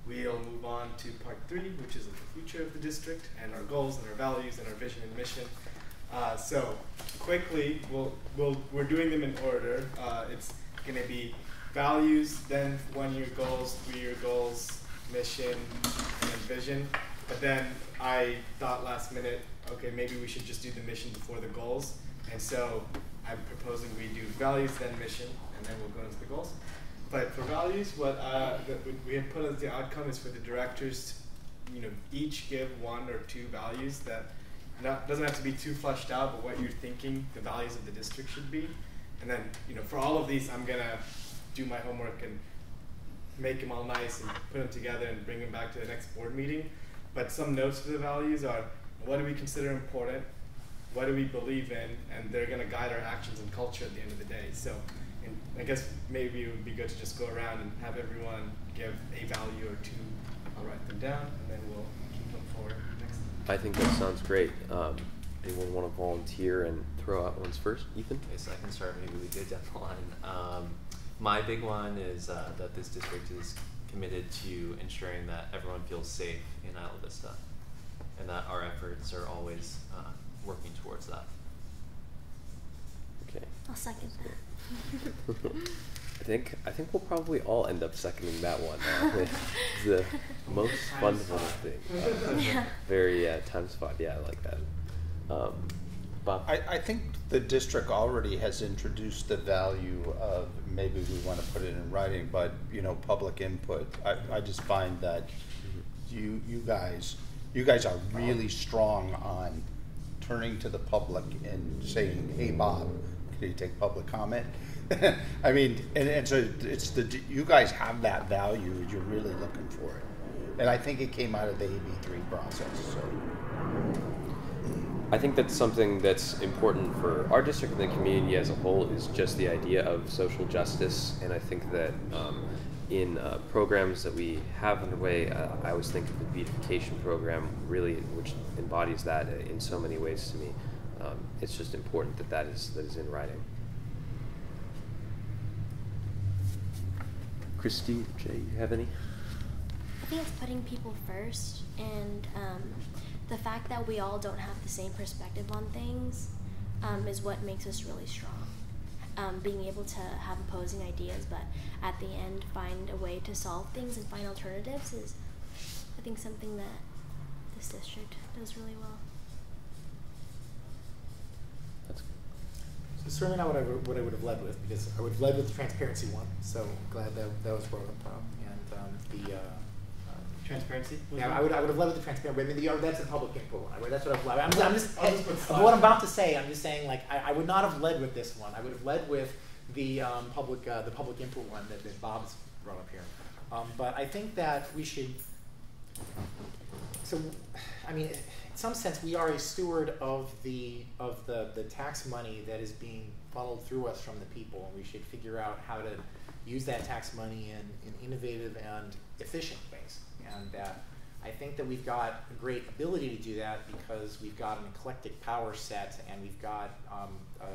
we'll move on to part three, which is the future of the district and our goals and our values and our vision and mission. Uh, so quickly, we'll, we'll, we're doing them in order. Uh, it's going to be values, then one-year goals, three-year goals, mission, and vision. But then I thought last minute, okay, maybe we should just do the mission before the goals. And so I'm proposing we do values, then mission, and then we'll go into the goals. But for values, what uh, we have put as the outcome is for the directors, to, you know, each give one or two values that not doesn't have to be too fleshed out, but what you're thinking the values of the district should be. And then, you know, for all of these, I'm gonna do my homework and make them all nice and put them together and bring them back to the next board meeting. But some notes for the values are: what do we consider important? What do we believe in? And they're gonna guide our actions and culture at the end of the day. So, and I guess maybe it would be good to just go around and have everyone give a value or two. I'll write them down, and then we'll keep them forward next. I think that sounds great. Um, anyone want to volunteer and throw out ones first? Ethan? Okay, so I can start maybe we go down the line. Um, my big one is uh, that this district is committed to ensuring that everyone feels safe in Isla Vista, and that our efforts are always uh, working towards that. Okay. I'll second that. [LAUGHS] I think I think we'll probably all end up seconding that one. Uh, [LAUGHS] it's the most fun Time one spot. thing. [LAUGHS] Uh, Yeah. Very uh, time spot. Yeah, I like that. Um, Bob. I, I think the district already has introduced the value of, maybe we want to put it in writing, but, you know, public input. I, I just find that you, you guys, you guys are really strong on turning to the public and saying, hey, Bob, can you take public comment? [LAUGHS] I mean, and, and so it's the, you guys have that value, you're really looking for it. And I think it came out of the AB three process, so. I think that's something that's important for our district and the community as a whole is just the idea of social justice. And I think that um, in uh, programs that we have underway, uh, I always think of the beautification program, really, which embodies that in so many ways to me. Um, it's just important that that is that is in writing. Christy, Jay, you have any? I think it's putting people first, and um, the fact that we all don't have the same perspective on things um, is what makes us really strong um, being able to have opposing ideas, but at the end find a way to solve things and find alternatives is, I think, something that this district does really well. That's good. So certainly not what I, what I would have led with, because I would have led with the transparency one, so glad that that was brought up, and um, the uh, Transparency? yeah, I would I would have led with the transparency. I mean, the, that's a public input one. I would, that's what I've led. I'm, just- I'm just I'll just of what I'm about to say. I'm just saying like I, I would not have led with this one. I would have led with the um, public uh, the public input one that, that Bob's brought up here. Um, but I think that we should so, I mean, in some sense, we are a steward of the of the, the tax money that is being funneled through us from the people, and we should figure out how to use that tax money in, in innovative and efficient ways. And that I think that we've got a great ability to do that because we've got an eclectic power set, and we've got um, a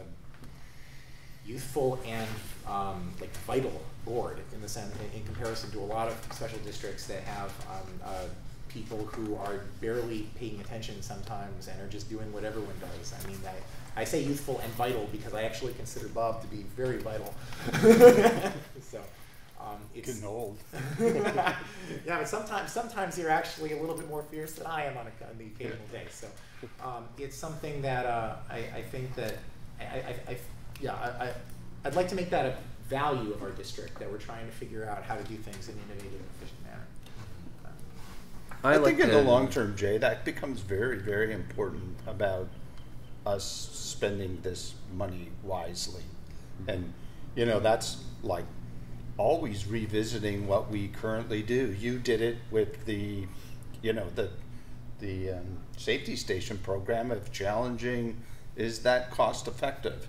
youthful and um, like vital board in the sense in comparison to a lot of special districts that have um, uh, people who are barely paying attention sometimes and are just doing what everyone does. I mean, I, I say youthful and vital because I actually consider Bob to be very vital. [LAUGHS] so. Um, it's Getting old. [LAUGHS] [LAUGHS] yeah, but sometimes sometimes you're actually a little bit more fierce than I am on, a, on the occasional day. So um, it's something that uh, I, I think that I, I, I yeah I, I I'd like to make that a value of our district that we're trying to figure out how to do things in an innovative and efficient manner. I, like think in the to- long term, Jay, that becomes very, very important about us spending this money wisely. And, you know, that's like always revisiting what we currently do. You did it with the, you know, the, the um, safety station program of challenging is that cost effective?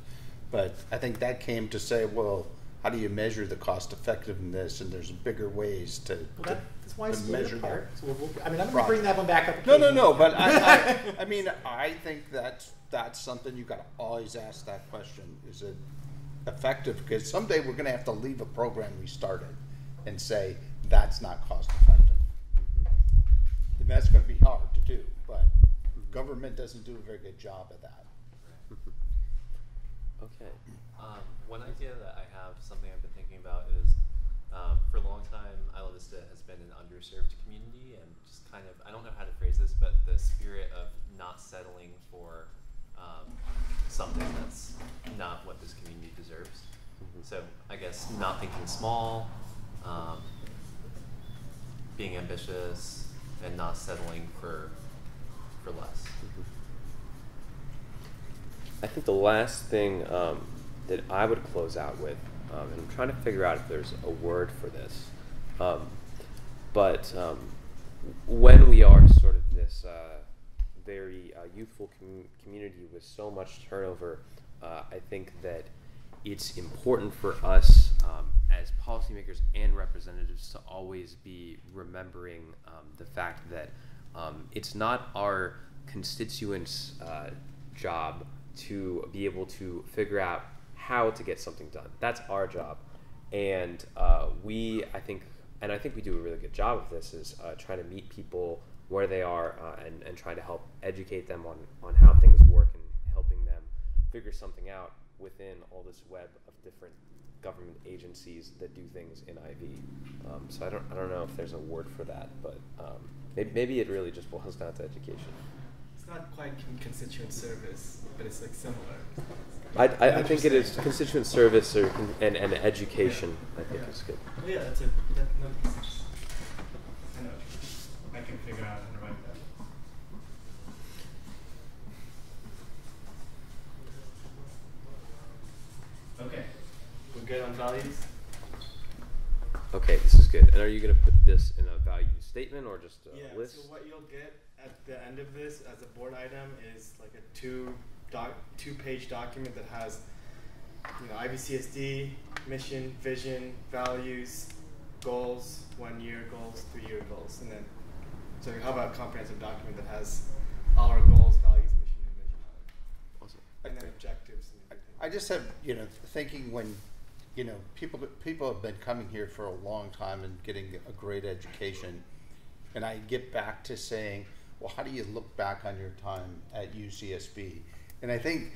But I think that came to say, well, how do you measure the cost effectiveness? And there's bigger ways to, Well, to, that, that's why I split measure it that. apart. So we'll, we'll, I mean, I'm going to bring that one back up. No, no, no. But I, I, I [LAUGHS] mean, I think that's that's something you've got to always ask that question: Is it effective? Because someday we're going to have to leave a program we started and say that's not cost effective. And that's going to be hard to do, but government doesn't do a very good job of that. Okay. Um, one idea that I have, something I've been thinking about is, um, for a long time, Isla Vista has been an underserved community, and just kind of, I don't know how to phrase this, but the spirit of not settling for um, something that's not what this. So I guess not thinking small, um, being ambitious, and not settling for for less. I think the last thing um, that I would close out with, um, and I'm trying to figure out if there's a word for this, um, but um, when we are sort of this uh, very uh, youthful com- community with so much turnover, uh, I think that it's important for us um, as policymakers and representatives to always be remembering um, the fact that um, it's not our constituents' uh, job to be able to figure out how to get something done. That's our job, and uh, we, I think, and I think we do a really good job of this, is uh, trying to meet people where they are uh, and, and trying to help educate them on, on how things work and helping them figure something out within all this web of different government agencies that do things in IV. Um, so I don't, I don't know if there's a word for that, but um, maybe, maybe it really just boils down to education. It's not quite con- constituent service, but it's like similar. I, I, I think it is constituent service or con- and, and education. I think Yeah. is good. Oh, yeah, that's it. That, sense. I know. I can figure out how to write that. Okay. We're good on values? Okay, this is good. And are you going to put this in a value statement or just a yeah, list? so what you'll get at the end of this as a board item is like a two doc two page document that has you know IVCSD, mission, vision, values, goals, one year goals, three year goals, and then so you have a comprehensive document that has all our goals, values, mission, and vision. Awesome. And then objectives and everything. I just have, you know, thinking when, you know, people people have been coming here for a long time and getting a great education, and I get back to saying, well, how do you look back on your time at UCSB? And I think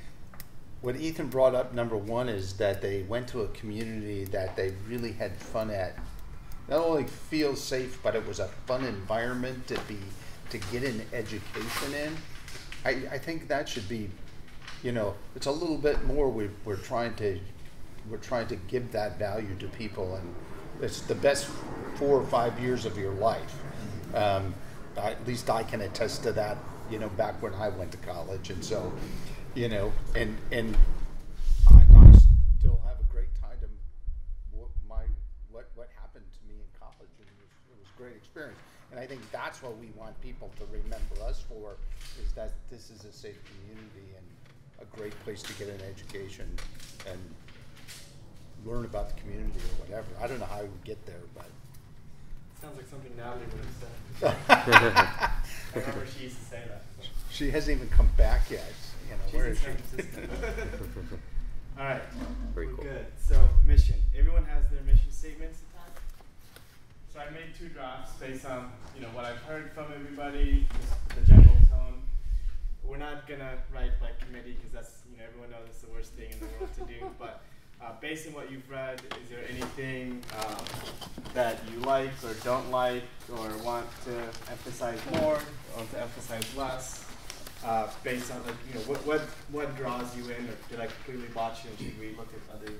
what Ethan brought up, number one, is that they went to a community that they really had fun at. Not only feel safe, but it was a fun environment to be to get an education in. I, I think that should be you know, it's a little bit more. We we're trying to we're trying to give that value to people, and it's the best four or five years of your life. Um, at least I can attest to that. You know, back when I went to college, and so, you know, and and I, still have a great time my what what happened to me in college, and it was, it was a great experience. And I think that's what we want people to remember us for, is that this is a safe community a great place to get an education and learn about the community or whatever. I don't know how we get there, but. Sounds like something Natalie would have said. [LAUGHS] I remember she used to say that. She hasn't even come back yet. You know, She's where in is she? [LAUGHS] All right. Very we're cool. good. So mission. Everyone has their mission statements attached. So I made two drafts based on you know what I've heard from everybody, just the general tone. We're not gonna write like committee because that's you know everyone knows it's the worst thing in the world to do. [LAUGHS] But uh, based on what you've read, is there anything um, that you like or don't like or want to emphasize more or to emphasize less? Uh, based on like you know what what what draws you in, or did I completely botch it? And should we look at other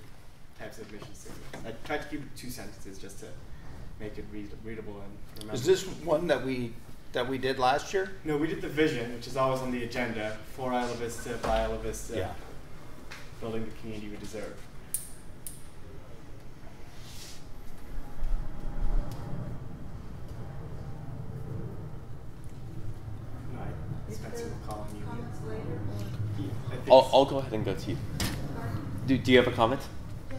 types of mission statements? I tried to keep it two sentences just to make it read, readable and remember. Is this one that we that we did last year? No, we did the vision, which is always on the agenda for Isla Vista, by Isla Vista, Yeah. building the community we deserve. Spencer will call on you. Comments later or? I think I'll, s- I'll go ahead and go to you. Do, do you have a comment? Yeah,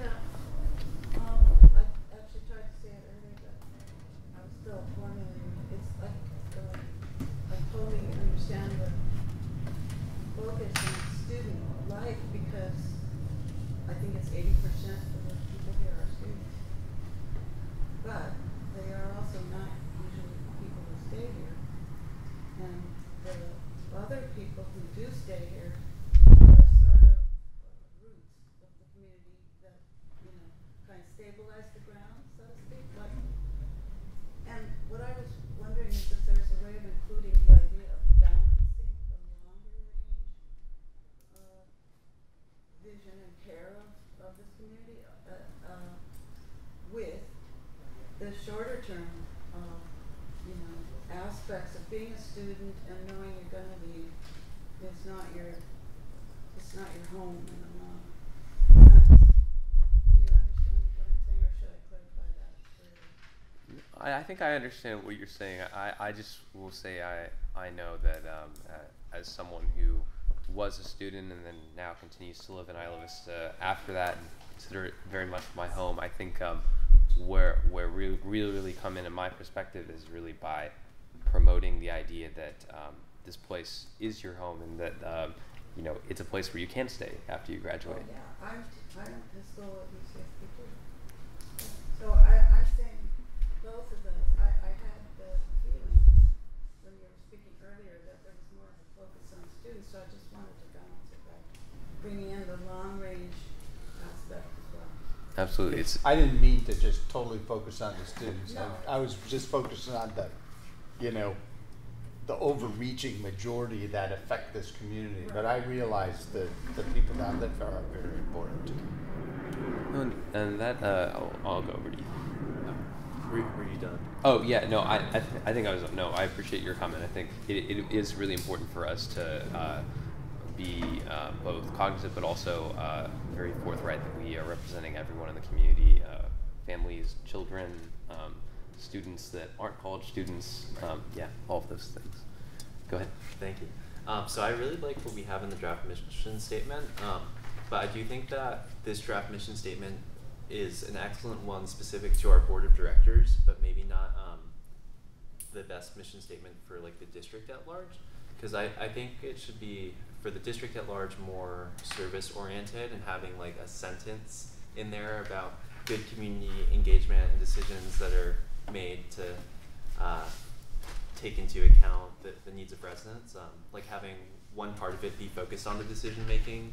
um, I actually tried to say it earlier, but I'm still formulating it. It's like, uh, I totally understand the focus on student life because I think it's eighty percent of the people here are students. But they are also not usually people who stay here. And the other people who do stay here are sort of uh, roots of the community that, you know, kind of stabilize the ground, so to speak, like. And what I was wondering is if there's a way of including the idea of balancing the longer range, uh, vision and care of, of this community, uh, uh, with the shorter term, uh, you know, aspects of being a student and knowing you're gonna leave. It's not your, it's not your home in a long sense. Do you understand what I'm saying, or should I clarify that further? I, I think I understand what you're saying. I, I just will say I, I know that um, uh, as someone who was a student and then now continues to live in Isla Vista after that and consider it very much my home, I think um, where where we really really come in in my perspective is really by promoting the idea that um, this place is your home and that um, you know it's a place where you can stay after you graduate. Oh, yeah, I'm, I went to school at UCSB too. So I, I'm saying both of those, I, I had the feeling when you were speaking earlier that there was more of a focus on students, so I just wanted to balance it by bringing in the long range aspect as well. Absolutely, it's I didn't mean to just totally focus on the students. No. I, I was just focusing on the, you know, the overreaching majority that affect this community. But I realize that the people that live there are very important too. and, and that uh, I'll, I'll go over to you. Were, were you done? Oh yeah, no, I, I, th- I think I was no. I appreciate your comment. I think it, it is really important for us to uh, be uh, both cognizant, but also uh, very forthright that we are representing everyone in the community, uh, families, children, um, students that aren't college students. Um, yeah, all of those things. Go ahead. Thank you. Um, so I really like what we have in the draft mission statement, um, but I do think that this draft mission statement is an excellent one specific to our board of directors, but maybe not um, the best mission statement for like the district at large. Because I, I think it should be for the district at large more service oriented and having like a sentence in there about good community engagement and decisions that are made to uh, take into account the, the needs of residents, um, like having one part of it be focused on the decision making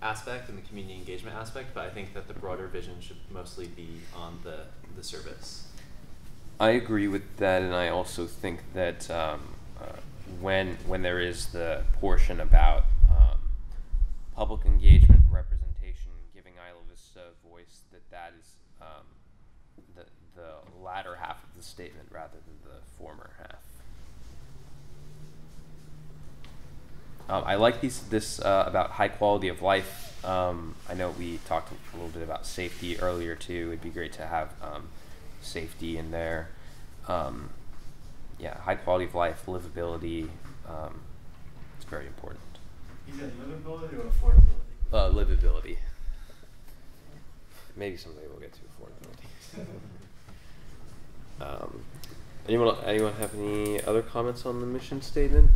aspect and the community engagement aspect, but I think that the broader vision should mostly be on the, the service. I agree with that, and I also think that um, when when there is the portion about um, public engagement representation, giving Isla Vista a voice, that that is um, the the latter half of the statement rather than the former half. Um, I like these this uh, about high quality of life. Um, I know we talked a little bit about safety earlier too. It'd be great to have um, safety in there. Um, yeah, high quality of life, livability. Um, it's very important. You said livability or affordability? Uh, livability. Maybe someday we'll get to affordability. [LAUGHS] um, anyone anyone have any other comments on the mission statement?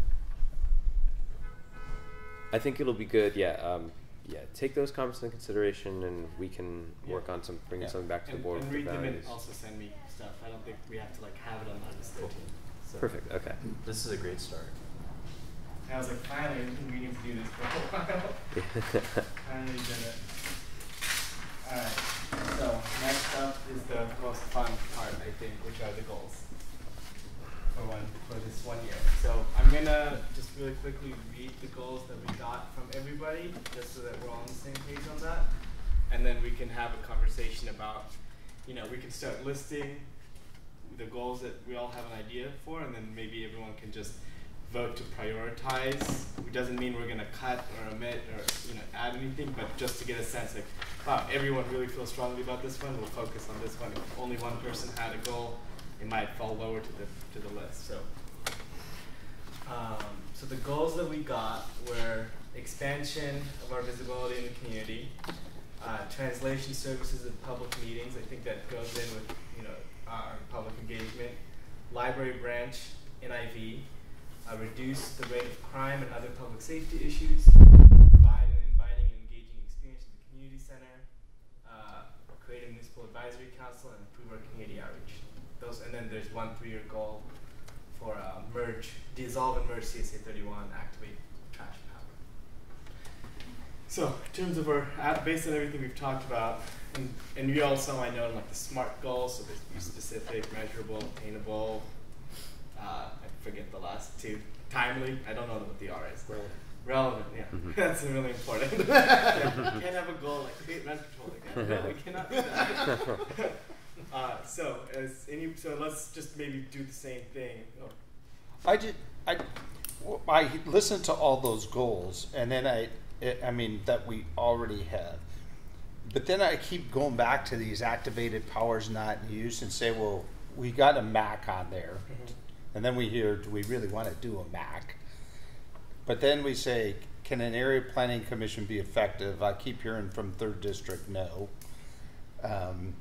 I think it'll be good. Yeah. Um, yeah. Take those comments into consideration, and we can Yeah. work on some bringing Yeah. something back to the and, board. and read the them and also send me stuff. I don't think we have to like have it on August 13th. So. Perfect. Okay. This is a great start. I was like, finally, I've been meaning to do this for a [LAUGHS] while. [LAUGHS] finally did it. Alright, so next up is the most fun part, I think, which are the goals for one for this one year. So I'm gonna just really quickly read the goals that we got from everybody, just so that we're all on the same page on that, and then we can have a conversation about, you know, we can start listing the goals that we all have an idea for, and then maybe everyone can just vote to prioritize. It doesn't mean we're gonna cut or omit or you know add anything, but just to get a sense like, wow, everyone really feels strongly about this one. We'll focus on this one. If only one person had a goal, it might fall lower to the to the list. So, um, so the goals that we got were expansion of our visibility in the community, uh, translation services at public meetings. I think that goes in with our public engagement, library branch, NIV, uh, reduce the rate of crime and other public safety issues, provide an inviting and engaging experience in the community center, uh, create a municipal advisory council, and improve our community outreach. Those, and then there's one three-year goal for uh, merge, dissolve and merge CSA 31, activate trash power. So, in terms of our, uh, based on everything we've talked about, and, and you all saw I know like the SMART goals, so there's be specific, measurable, attainable, uh, I forget the last two, timely, I don't know what the R is. Relevant. Relevant, yeah. Mhm. [LAUGHS] That's really important. [LAUGHS] yeah. You can't have a goal like create rent control again. [LAUGHS] No, we cannot do that. uh, so, as any, so let's just maybe do the same thing. Oh, I did. I, I listened to all those goals, and then I, I mean that we already have. But then I keep going back to these activated powers not used and say, well, we got a MAC on there, and then we hear, do we really want to do a MAC? But then we say, can an area planning commission be effective? I keep hearing from third district, no. Um,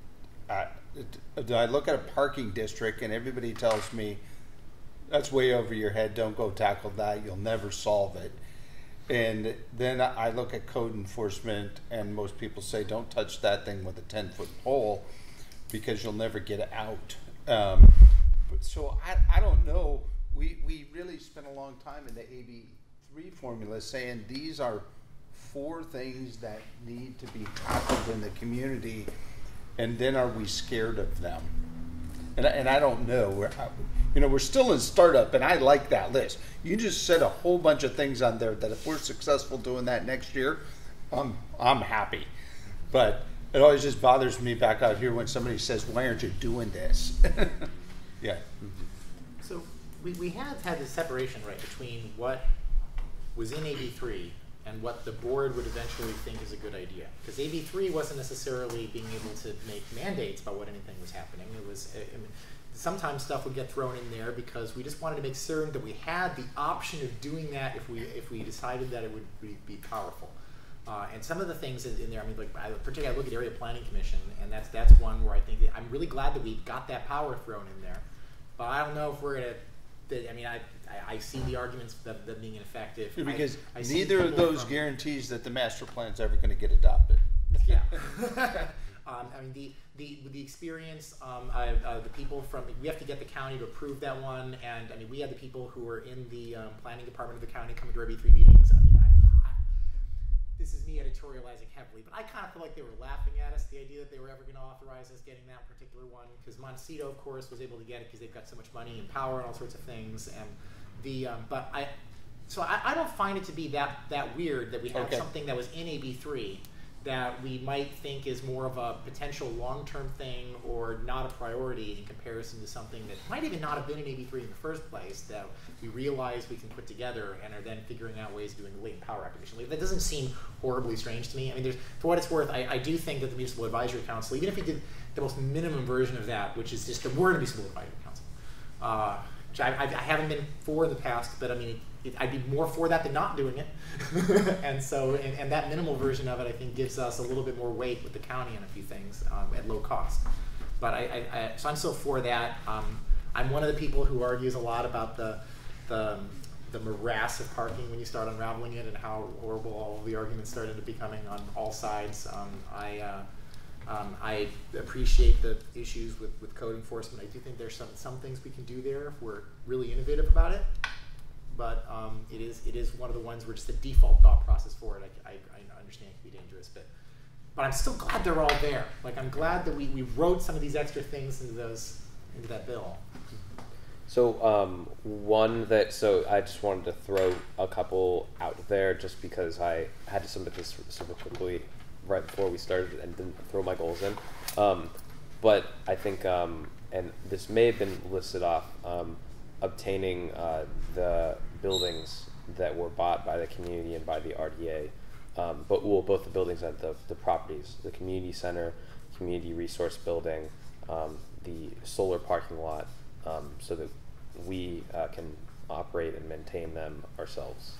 I, I look at a parking district and everybody tells me that's way over your head. Don't go tackle that. You'll never solve it. And then I look at code enforcement, and most people say, don't touch that thing with a 10 foot pole because you'll never get it out. Um, so I, I don't know. We, we really spent a long time in the AB3 formula saying these are four things that need to be tackled in the community, and then are we scared of them? And, I- and I don't know. We're, you know, we're still in startup, and I like that list. You just said a whole bunch of things on there that if we're successful doing that next year, I'm I'm happy. But it always just bothers me back out here when somebody says, "Why aren't you doing this?" [LAUGHS] yeah. So we, we have had this separation, right, between what was in AB three and what the board would eventually think is a good idea. Because AB three wasn't necessarily being able to make mandates about what anything was happening. It was, I mean, sometimes stuff would get thrown in there because we just wanted to make certain that we had the option of doing that if we if we decided that it would be, be powerful. Uh, and some of the things in there, I mean, like I, particularly I look at area planning commission, and that's that's one where I think I'm really glad that we got that power thrown in there. But I don't know if we're gonna. I mean, I, I I see the arguments of them being ineffective I- Because I see neither of those from- guarantees that the master plan is ever going to get adopted. yeah. [LAUGHS] [LAUGHS] um, I mean, the, the, the experience, um, I, uh, the people from, we have to get the county to approve that one. And I mean, we had the people who were in the um, planning department of the county coming to every three meetings. I mean, I, I, this is me editorializing heavily, but I kind of feel like they were laughing at us, the idea that they were ever going to authorize us getting that particular one. Because Montecito, of course, was able to get it because they've got so much money and power and all sorts of things. And the, um, but I, so I, I don't find it to be that that weird that we have Okay. something that was in AB three that we might think is more of a potential long term thing or not a priority in comparison to something that might even not have been in AB three in the first place that we realize we can put together and are then figuring out ways of doing latent power acquisition. That doesn't seem horribly strange to me. I mean, there's for what it's worth, I, I do think that the Municipal Advisory Council, even if we did the most minimum version of that, which is just the word Municipal Advisory Council, uh, which I, I, haven't been for in the past, but I mean, it, I'd be more for that than not doing it. [LAUGHS] and so, and, and that minimal version of it, I think, gives us a little bit more weight with the county on a few things um, at low cost. But I, I, I, so I'm still for that. Um, I'm one of the people who argues a lot about the, the, the morass of parking when you start unraveling it and how horrible all the arguments start into becoming on all sides. Um, I, uh, um, I appreciate the issues with, with code enforcement. I do think there's some, some things we can do there if we're really innovative about it. But um, it is it is one of the ones where just the default thought process for it. I, I, I understand it can be dangerous, but but I'm still glad they're all there. Like I'm glad that we, we wrote some of these extra things into those into that bill. So um, one that so I just wanted to throw a couple out there just because I had to submit this super quickly right before we started and didn't throw my goals in. Um, but I think um, and this may have been listed off um, obtaining uh, the buildings that were bought by the community and by the RDA. Um, but well, both the buildings and the, the properties, the community center, community resource building, um, the solar parking lot, um, so that we uh, can operate and maintain them ourselves.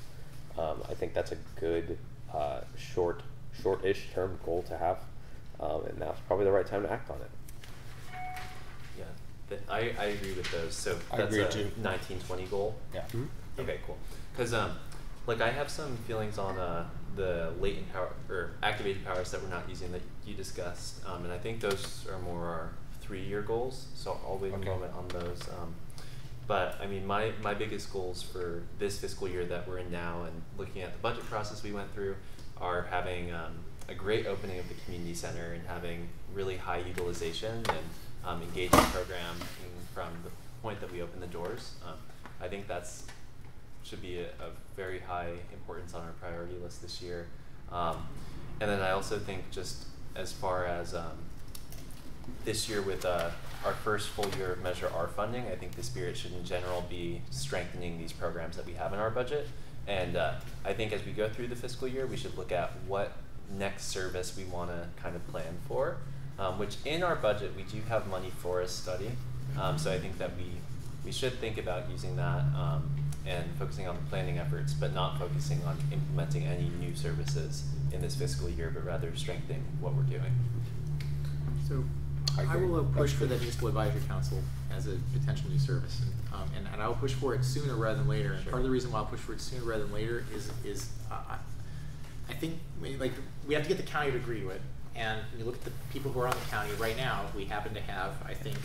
I think that's a good uh, short, short-ish term goal to have, um, and now's probably the right time to act on it. Yeah, th- I, I agree with those. So I that's a too. 1920 goal. Yeah. Okay, cool. Because um, like I have some feelings on uh, the latent power or activated powers that we're not using that you discussed, um, and I think those are more our three-year goals. So I'll wait Okay. a moment on those. Um, but I mean, my my biggest goals for this fiscal year that we're in now, and looking at the budget process we went through, are having um, a great opening of the community center and having really high utilization and um, engaging program from the point that we open the doors. Um, I think that's should be a, a very high importance on our priority list this year. Um, and then I also think just as far as um, this year with uh, our first full year of Measure R funding, I think the spirit should in general be strengthening these programs that we have in our budget. And uh, I think as we go through the fiscal year, we should look at what next service we want to kind of plan for. Um, which in our budget we do have money for a study. Um, so I think that we we should think about using that um, and focusing on the planning efforts, but not focusing on implementing any new services in this fiscal year, but rather strengthening what we're doing. So I will push for the municipal advisory council as a potential new service, and, um, and, and I will push for it sooner rather than later. And Sure. part of the reason why I'll push for it sooner rather than later is is uh, I, I think we, like we have to get the county to agree to it. And when you look at the people who are on the county right now, we happen to have I think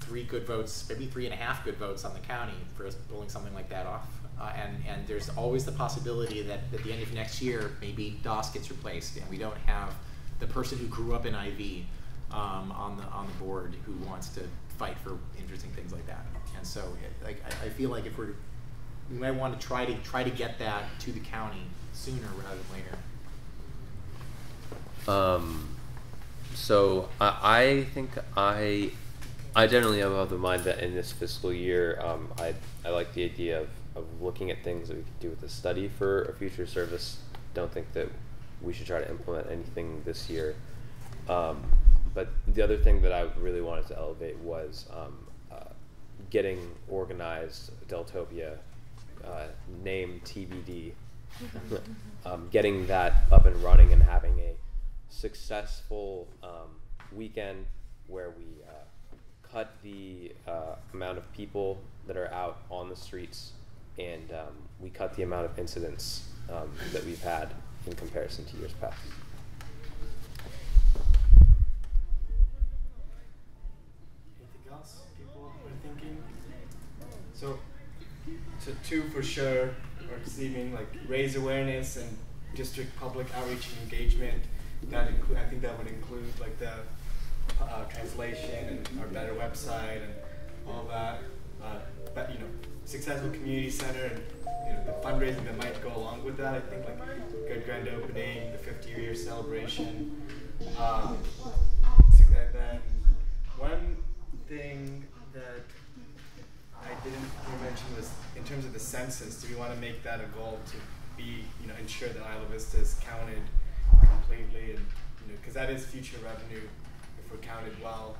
three good votes, maybe three and a half good votes on the county for us pulling something like that off. Uh, and, and there's always the possibility that at the end of next year, maybe Das gets replaced and we don't have the person who grew up in IV um, on the on the board who wants to fight for interesting things like that. And so, it- like, I, I feel like if we're, we might want to try to try to get that to the county sooner rather than later. Um, so I, I think I, I generally am of the mind that in this fiscal year, um, I, I like the idea of, of looking at things that we could do with a study for a future service. Don't think that we should try to implement anything this year. Um, but the other thing that I really wanted to elevate was um, uh, getting organized Deltopia, uh, name TBD, um, getting that up and running and having a successful um, weekend where we uh, cut the uh, amount of people that are out on the streets and um, we cut the amount of incidents um, that we've had in comparison to years past. Anything else people are thinking? So, so two for sure are conceiving like raise awareness and district public outreach and engagement. That include, I think that would include like the uh, translation and our better website and all that. Uh, but you know, successful community center and you know the fundraising that might go along with that. I think like good grand opening, the 50 year celebration. Um, and then one thing that I didn't mention this in terms of the census. Do we want to make that a goal to be, you know, ensure that Isla Vista is counted completely, and you know, because that is future revenue if we're counted well,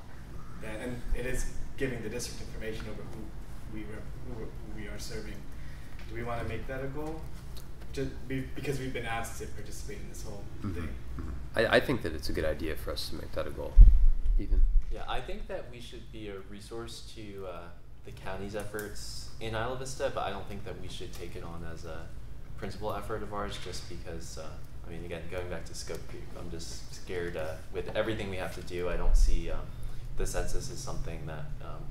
then and it is giving the district information over who we rep, who, who we are serving. Do we want to make that a goal? Just be, because we've been asked to participate in this whole Mhm, thing. mhm. I, I think that it's a good idea for us to make that a goal. even. Yeah, I think that we should be a resource to uh, the county's efforts in Isla Vista, but I don't think that we should take it on as a principal effort of ours just because, uh, I mean, again, going back to scope creep, I'm just scared uh, with everything we have to do. I don't see um, the census as something that um,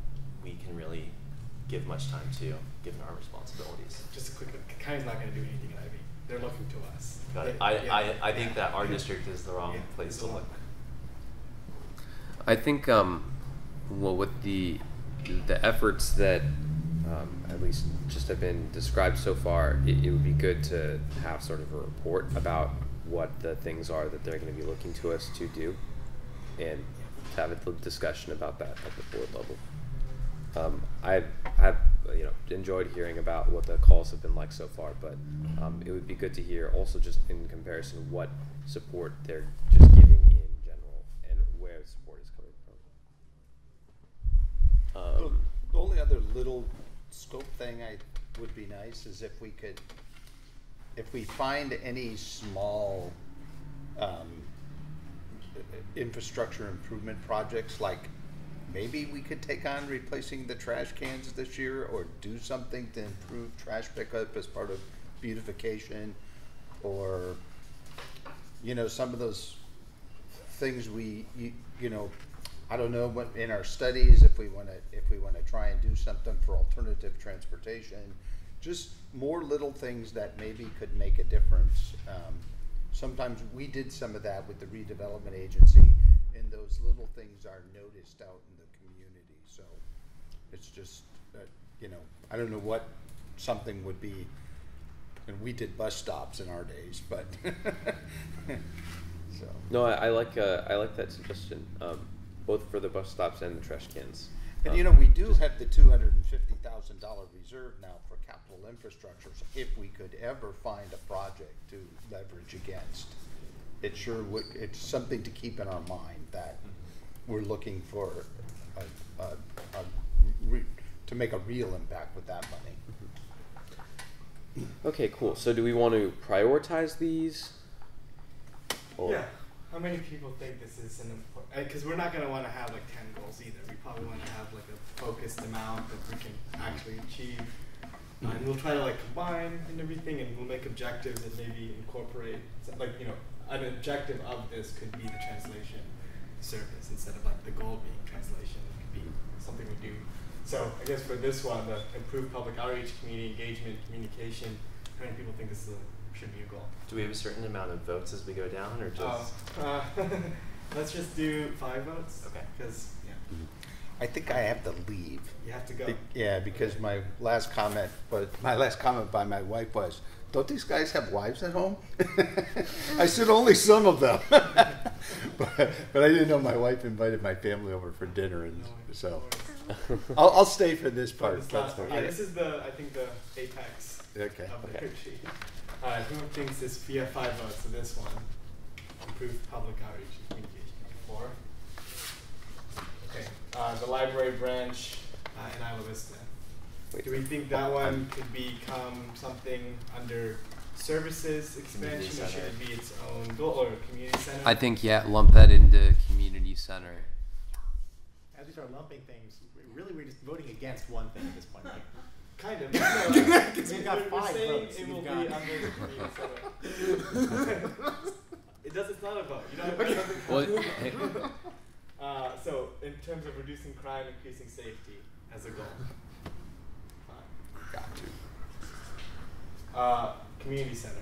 we can really give much time to given our responsibilities. Just a quick, the county's not going to do anything in IV. They're looking to us. But They- I, yeah. I, I think Yeah. that our district is the wrong Yeah, place to look. I think, um, well, with the the efforts that um, at least just have been described so far, it, it would be good to have sort of a report about what the things are that they're going to be looking to us to do, and to have a discussion about that at the board level. Um, I've, I've you know enjoyed hearing about what the calls have been like so far, but um, it would be good to hear also just in comparison what support they're just giving in general and where the support is coming from. The- Um, The only other little scope thing I, would be nice is if we could, if we find any small, um, infrastructure improvement projects, like maybe we could take on replacing the trash cans this year or do something to improve trash pickup as part of beautification or, you know, some of those things we, you, you know, I don't know, what in our studies, if we wanna, if we wanna try and do something for alternative transportation, just more little things that maybe could make a difference. Um, sometimes we did some of that with the redevelopment agency, and those little things are noticed out in the community, so it's just, uh, you know, I don't know what something would be, and we did bus stops in our days, but, [LAUGHS] so. no, I, I like uh, I like that suggestion, um, both for the bus stops and the trash cans. And Um, you know, we do have the two hundred and fifty thousand dollar reserve now for capital infrastructures, if we could ever find a project to leverage against. It sure would, it's something to keep in our mind that we're looking for a, a, a re, to make a real impact with that money. Okay, cool. So do we want to prioritize these? Or Yeah. How many people think this is an important? Because eh, we're not going to want to have like ten goals either. We probably want to have like a focused amount that we can actually achieve, and we'll try to like combine and everything, and we'll make objectives that maybe incorporate like you know an objective of this could be the translation service instead of like the goal being translation. It could be something we do. So I guess for this one, the improved public outreach, community engagement, communication. How many people think this is a, should goal? Do we have a certain amount of votes as we go down, or just? Oh, uh, [LAUGHS] let's just do five votes. Okay. Because yeah, I think I have to leave. you have to go. Be- Yeah, because my last comment, was my last comment by my wife was, "Don't these guys have wives at home?" [LAUGHS] I said, "Only some of them," [LAUGHS] but, but I didn't know my wife invited my family over for dinner, and No so. I'll, I'll stay for this part. this last Yeah, this is the I think the apex Okay. of the Okay. Retreat. All right, who thinks this? We have five votes. So this one, improve public outreach and communication. Four. Okay. Uh, the library branch uh, in Isla Vista. Wait. Do we think that one could become something under services expansion, or should it be its own goal or community center? I think yeah, lump that into community center. As we start lumping things, really we're just voting against one thing at this point, right? Kind of. [LAUGHS] Because No, we've got we're- we're five votes, It we've will be under the community center. [LAUGHS] it does. It's not a vote. You don't. It Well, [LAUGHS] uh, so, in terms of reducing crime, increasing safety as a goal. Fine. Got to. Uh, community center.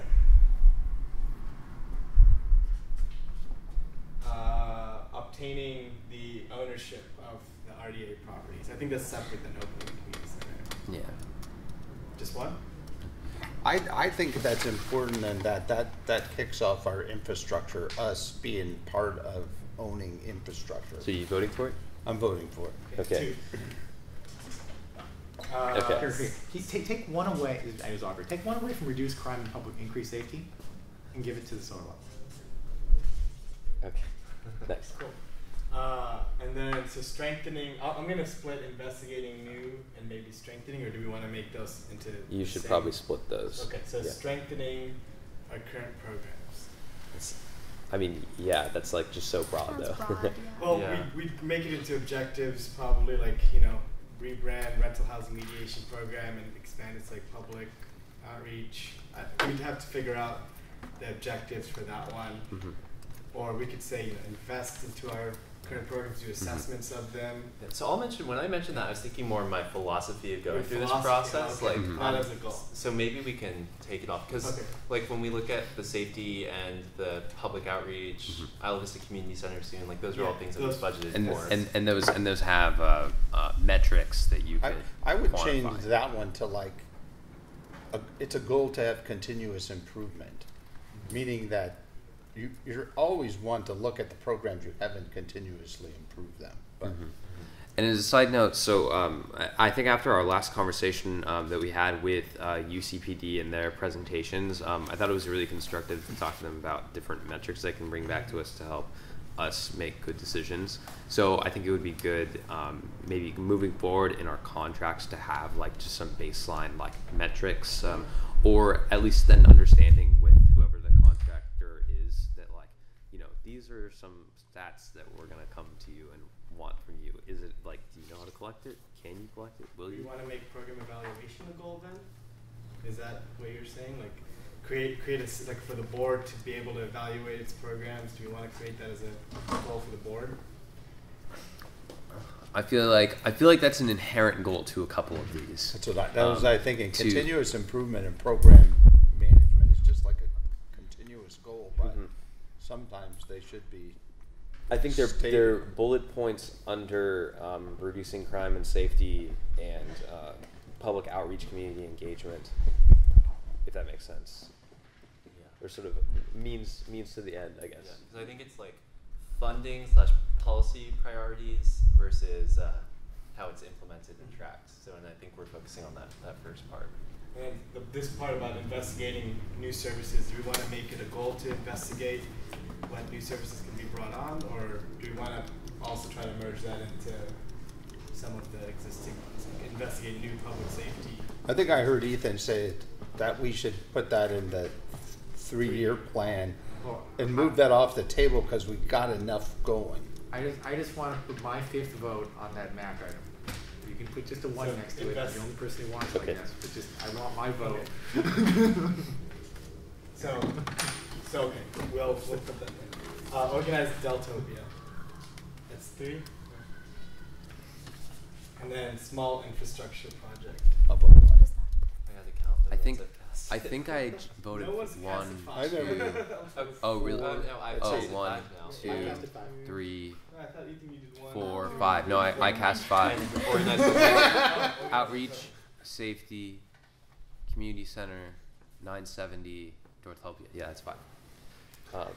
Uh, obtaining the ownership of the RDA properties. I think that's separate than opening the community center. Yeah. Just one? I, I, I think that's important and that, that, that kicks off our infrastructure, us being part of owning infrastructure. So you voting for it? I'm voting for it. Okay. Uh, Okay. Here, here, He- take, take one away, I was awkward, take one away from reduce crime and public increase safety, and give it to the solar law. Okay. Nice. Cool. Uh, and then so strengthening. i I'm gonna split investigating new and maybe strengthening, or do we want to make those into? You should same? probably split those. Okay, so Yeah. strengthening our current programs. It's- I mean, yeah, that's like just so broad Sounds though. broad, [LAUGHS] yeah. Well, Yeah. we we'd make it into objectives, probably like you know, rebrand rental housing mediation program and expand its like public outreach. I, we'd have to figure out the objectives for that one, Mhm. or we could say you know, invest into our current programs, Mm-hmm. do assessments of them. Yeah, So I'll mention when I mentioned that I was thinking more of my philosophy of going Your through this philosophy, process, okay. like Mhm. Not um, as a goal. So maybe we can take it off because, Okay. like, when we look at the safety and the public outreach, Mhm. Isla Vista Community Center soon, like those are all things that those- we budgeted and, for. and and those and those have uh, uh, metrics that you I, could. I would quantify. change that one to like, a, it's a goal to have continuous improvement, meaning that you, you're always one to look at the programs you haven't continuously improved them. But Mhm. And as a side note, so um, I think after our last conversation um, that we had with uh, UCPD and their presentations, um, I thought it was really constructive to talk to them about different metrics they can bring back to us to help us make good decisions. So I think it would be good, um, maybe moving forward in our contracts, to have like just some baseline like metrics, um, or at least then understanding with whoever the contractor is that like you know these are some stats that we're gonna come to you and want from you. Is it like do you know how to collect it? Can you collect it? Will Do you you? want to make program evaluation a goal then? Is that what you're saying? Like, create create a, like for the board to be able to evaluate its programs. Do you want to create that as a goal for the board? I feel like I feel like that's an inherent goal to a couple of these. that's what I, that was Um, I thinking. to- Continuous improvement in program management is just like a continuous goal, but Mhm. sometimes they should be. I think they're Stated. they're bullet points under um, reducing crime and safety and uh, public outreach, community engagement. If that makes sense, yeah. or sort of means means to the end, I guess. Yeah, 'cause I think it's like funding slash policy priorities versus uh, how it's implemented and tracked. So, and I think we're focusing on that that first part. And the, this part about investigating new services. We want to make it a goal to investigate what new services can be brought on, or do we want to also try to merge that into some of the existing ones, like investigate new public safety? I think I heard Ethan say that we should put that in the three-year plan Or and move that off the table because we got enough going. I just, I just wanna put my fifth vote on that MAC item. You can put just a one So next to it, I'm the only person who wants it, I guess, but just, I want my vote. [LAUGHS] So, so okay, we'll, we'll put that there. Uh, organized Deltopia. That's three. And then small infrastructure project. How about that? What is that? I had to count. I think I've cast. I think I j- voted no one's one. cast a I never five. [LAUGHS] Oh, really? Oh, no, I've oh, five now. two, I five. three, I thought you think you did one. four, two, five. No, I, I cast five. [LAUGHS] And organized [LAUGHS] Outreach, safety, community center, 970, Deltopia. Yeah, that's five. Um,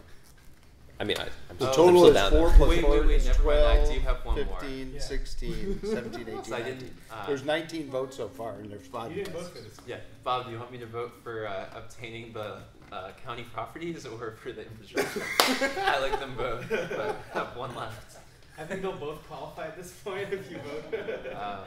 I mean, I, I'm The total I'm still is down four there. plus Wait, four wait, wait, is never mind, I 12, do have one more. 15, Yeah. 16, [LAUGHS] 17, 18, So I 19. didn't, uh, There's 19 votes so far, and there's five. You didn't yes. vote for this. Yeah, Bob, do you want me to vote for uh, obtaining the uh, county properties or for the infrastructure? [LAUGHS] I like them both, but have one left. I think they'll both qualify at this point if you vote. Um,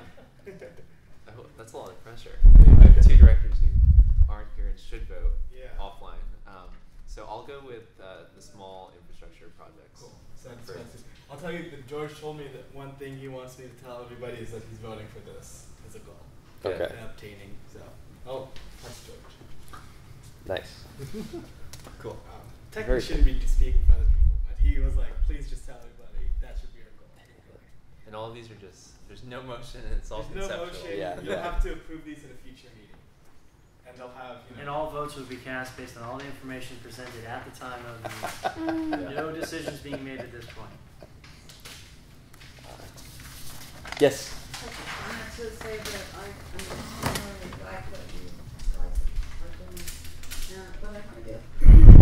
I hope, that's a lot of pressure. I have two directors who aren't here and should vote Yeah. offline. Um, so I'll go with uh, the small infrastructure projects. Cool. So that's, Great. I'll tell you that George told me that one thing he wants me to tell everybody is that he's voting for this as a goal Okay, and obtaining. So, oh, that's George. nice. [LAUGHS] Cool. Um, Very technically shouldn't be speaking for other people, but he was like, please just tell everybody that should be our goal. And all of these are just, there's no motion and it's all There's no conceptual. motion. Yeah. You'll Yeah. have to approve these at a future meeting, and they'll have, you know, And all votes would be cast based on all the information presented at the time of the meeting. [LAUGHS] Mm. No decisions being made at this point. Yes? I have to say that I understand what you but I.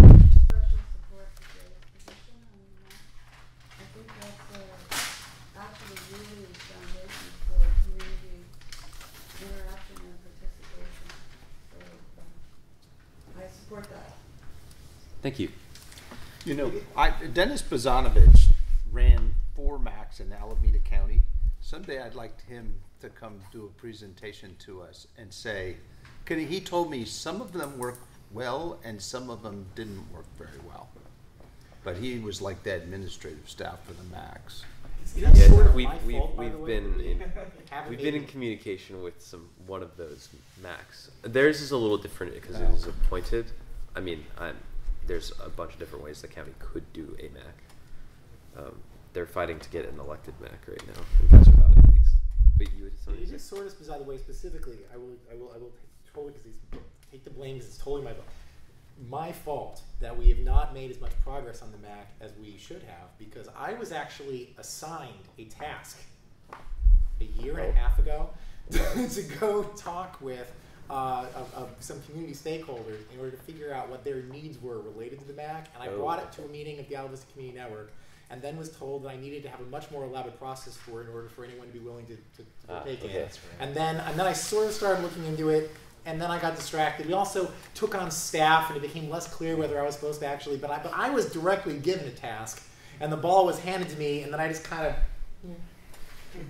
Thank you. You know, I, Dennis Bozanich ran four MACs in Alameda County. Someday I'd like him to come do a presentation to us and say, cause he told me some of them work well and some of them didn't work very well. But he was like the administrative staff for the MACs. That's Yeah, sort of we've my we've, fault, we've been in, we've been in communication with some one of those MACs. Theirs is a little different because it Oh. is appointed. I mean, I'm, there's a bunch of different ways the county could do a MAC. Um, they're fighting to get an elected MAC right now in Casper at least. But you would something is say? sort of by the way specifically. I will, I will, I will totally because take the blame because it's totally my fault. My fault that we have not made as much progress on the MAC as we should have because I was actually assigned a task a year and a half ago [LAUGHS] to go talk with uh, of, of some community stakeholders in order to figure out what their needs were related to the MAC. And I Oh. brought it to a meeting of the Isla Vista Community Network, and then was told that I needed to have a much more elaborate process for it in order for anyone to be willing to, to, to Ah, partake in okay. it. And then and then I sort of started looking into it, and then I got distracted. We also took on staff, and it became less clear whether I was supposed to actually. But I but I was directly given a task, and the ball was handed to me, and then I just kind of.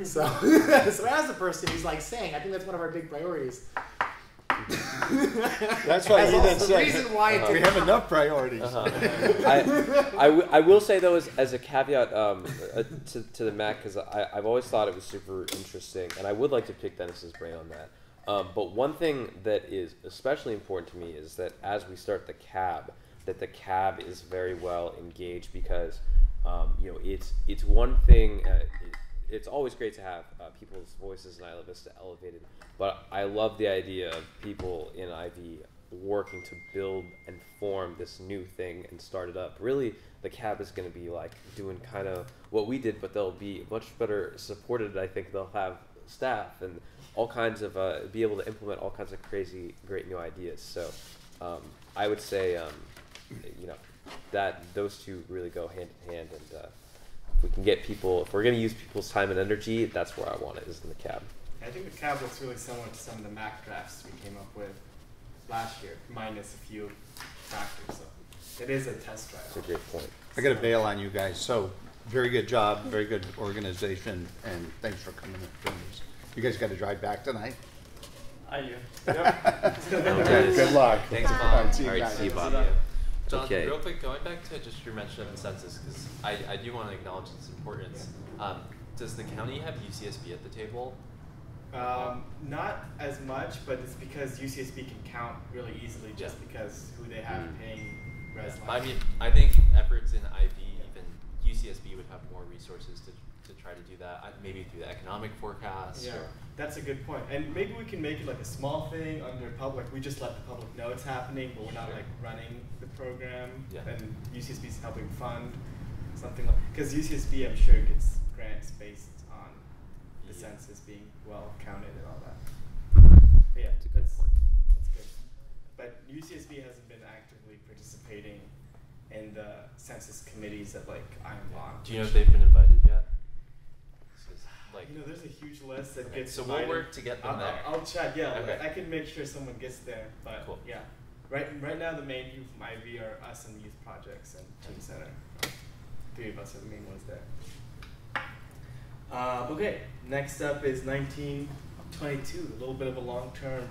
So, [LAUGHS] so as a person who's like saying, I think that's one of our big priorities. That's why he then also the said, reason why it we didn't have enough priorities. Uh-huh. [LAUGHS] I, I, w- I will say though, as, as a caveat um, uh, to, to the MAC, because I've always thought it was super interesting, and I would like to pick Dennis's brain on that. Um, but one thing that is especially important to me is that as we start the cab, that the cab is very well engaged because um, you know it's it's one thing. Uh, it, it's always great to have uh, people's voices in Isla Vista elevated, but I love the idea of people in IV working to build and form this new thing and start it up. Really, the cab is going to be like doing kind of what we did, but they'll be much better supported. I think they'll have staff and all kinds of uh, be able to implement all kinds of crazy, great new ideas. So, um, I would say, um, you know, that those two really go hand in hand, and uh, we can get people, if we're going to use people's time and energy, that's where I want it is in the cab. I think the cab looks really similar to some of the MAC drafts we came up with last year, minus a few factors. So it is a test drive. That's a drive. great point. I got to bail on you guys. So, very good job, very good organization, and thanks for coming and doing this. You guys got to drive back tonight. I do. [LAUGHS] Okay, good luck. Thanks, All Bob. right, see you All right, guys. see you, Bob. John, Okay. real quick, going back to just your mention of the census, because I, I do want to acknowledge its importance. Um, does the county have UCSB at the table? Um, not as much, but it's because UCSB can count really easily just Yeah. because who they have Mm. paying res I mean, I think efforts in IV, even UCSB would have more resources to, to try to do that, uh, maybe through the economic forecast. Yeah, Or, that's a good point. And maybe we can make it like a small thing under public. We just let the public know it's happening, but we're not like running the program. Yeah. And UCSB is helping fund something like because UCSB, I'm sure gets grants based on the Yeah. census being well counted and all that. But yeah, That's a good that's point. that's good. But UCSB hasn't been actively participating in the census committees that like I'm on. do you know if they've been invited yet? 'Cause, Like, You know, there's a huge list that Okay, gets. so we'll work to get them I'll, there. I'll, I'll check. Yeah, Okay. I can make sure someone gets there. But Cool. yeah, right. Right now, the main people from IV are us and youth projects and teen center. Three of us are the main ones there. Uh, okay, next up is 1922. A little bit of a long term.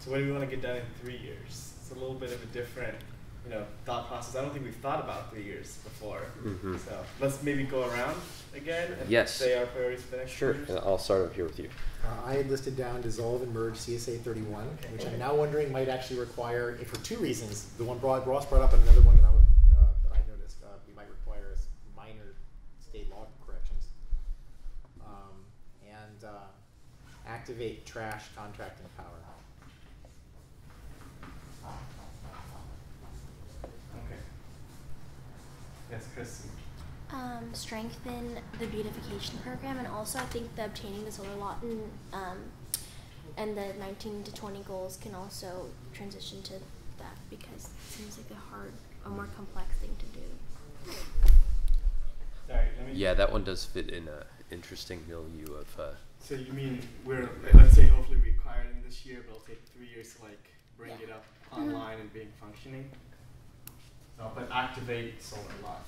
So what do we want to get done in three years? It's a little bit of a different, you know, thought process. I don't think we've thought about three years before. Mhm. So let's maybe go around again and Yes. say our priorities for the next Sure. And I'll start over here with you. Uh, I had listed down dissolve and merge CSA 31, which I'm now wondering might actually require, for two reasons. The one brought, Ross brought up, and another one that I, would, uh, that I noticed uh, we might require is minor state law corrections. Um, and uh, activate trash contracting power. Okay. Yes, Chris. Um, strengthen the beautification program, and also I think the obtaining the solar lot and um, and the 19 to 20 goals can also transition to that because it seems like a hard, a more complex thing to do. Sorry. Yeah, that one does fit in a interesting milieu of. Uh, So you mean we're let's say hopefully we acquire them this year, but it'll take three years to like bring Yeah. it up Mhm. online and being functioning. No, but activate solar lot.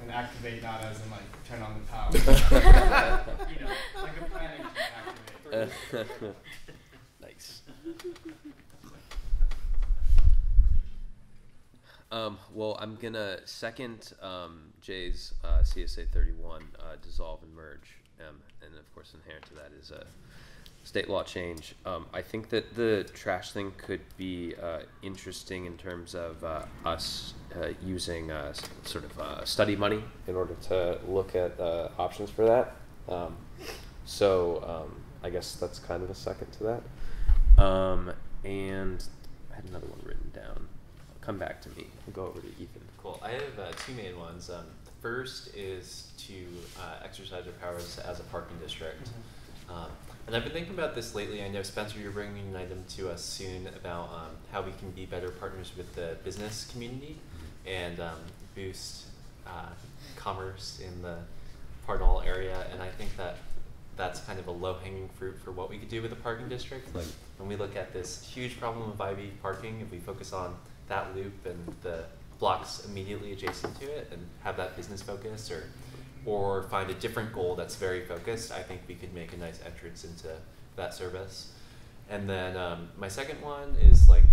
And activate not as in like turn on the power. [LAUGHS] you know, like a plan engine activate. [LAUGHS] nice. Um, well, I'm gonna second um, Jay's uh, CSA 31 uh, dissolve and merge, um, and of course, inherent to that is a state law change. Um, I think that the trash thing could be uh, interesting in terms of uh, us uh, using uh, sort of uh, study money in order to look at uh, options for that. Um, so um, I guess that's kind of a second to that. Um, and I had another one written down. Come back to me. We'll go over to Ethan. Cool. I have uh, two main ones. Um, the first is to uh, exercise our powers as a parking district. Um, and I've been thinking about this lately. I know Spencer, you're bringing an item to us soon about um, how we can be better partners with the business community and um, boost uh, commerce in the Pardall area. And I think that that's kind of a low-hanging fruit for what we could do with the parking district. Like when we look at this huge problem of IV parking, if we focus on that loop and the blocks immediately adjacent to it and have that business focus or or find a different goal that's very focused, I think we could make a nice entrance into that service. And then um, my second one is like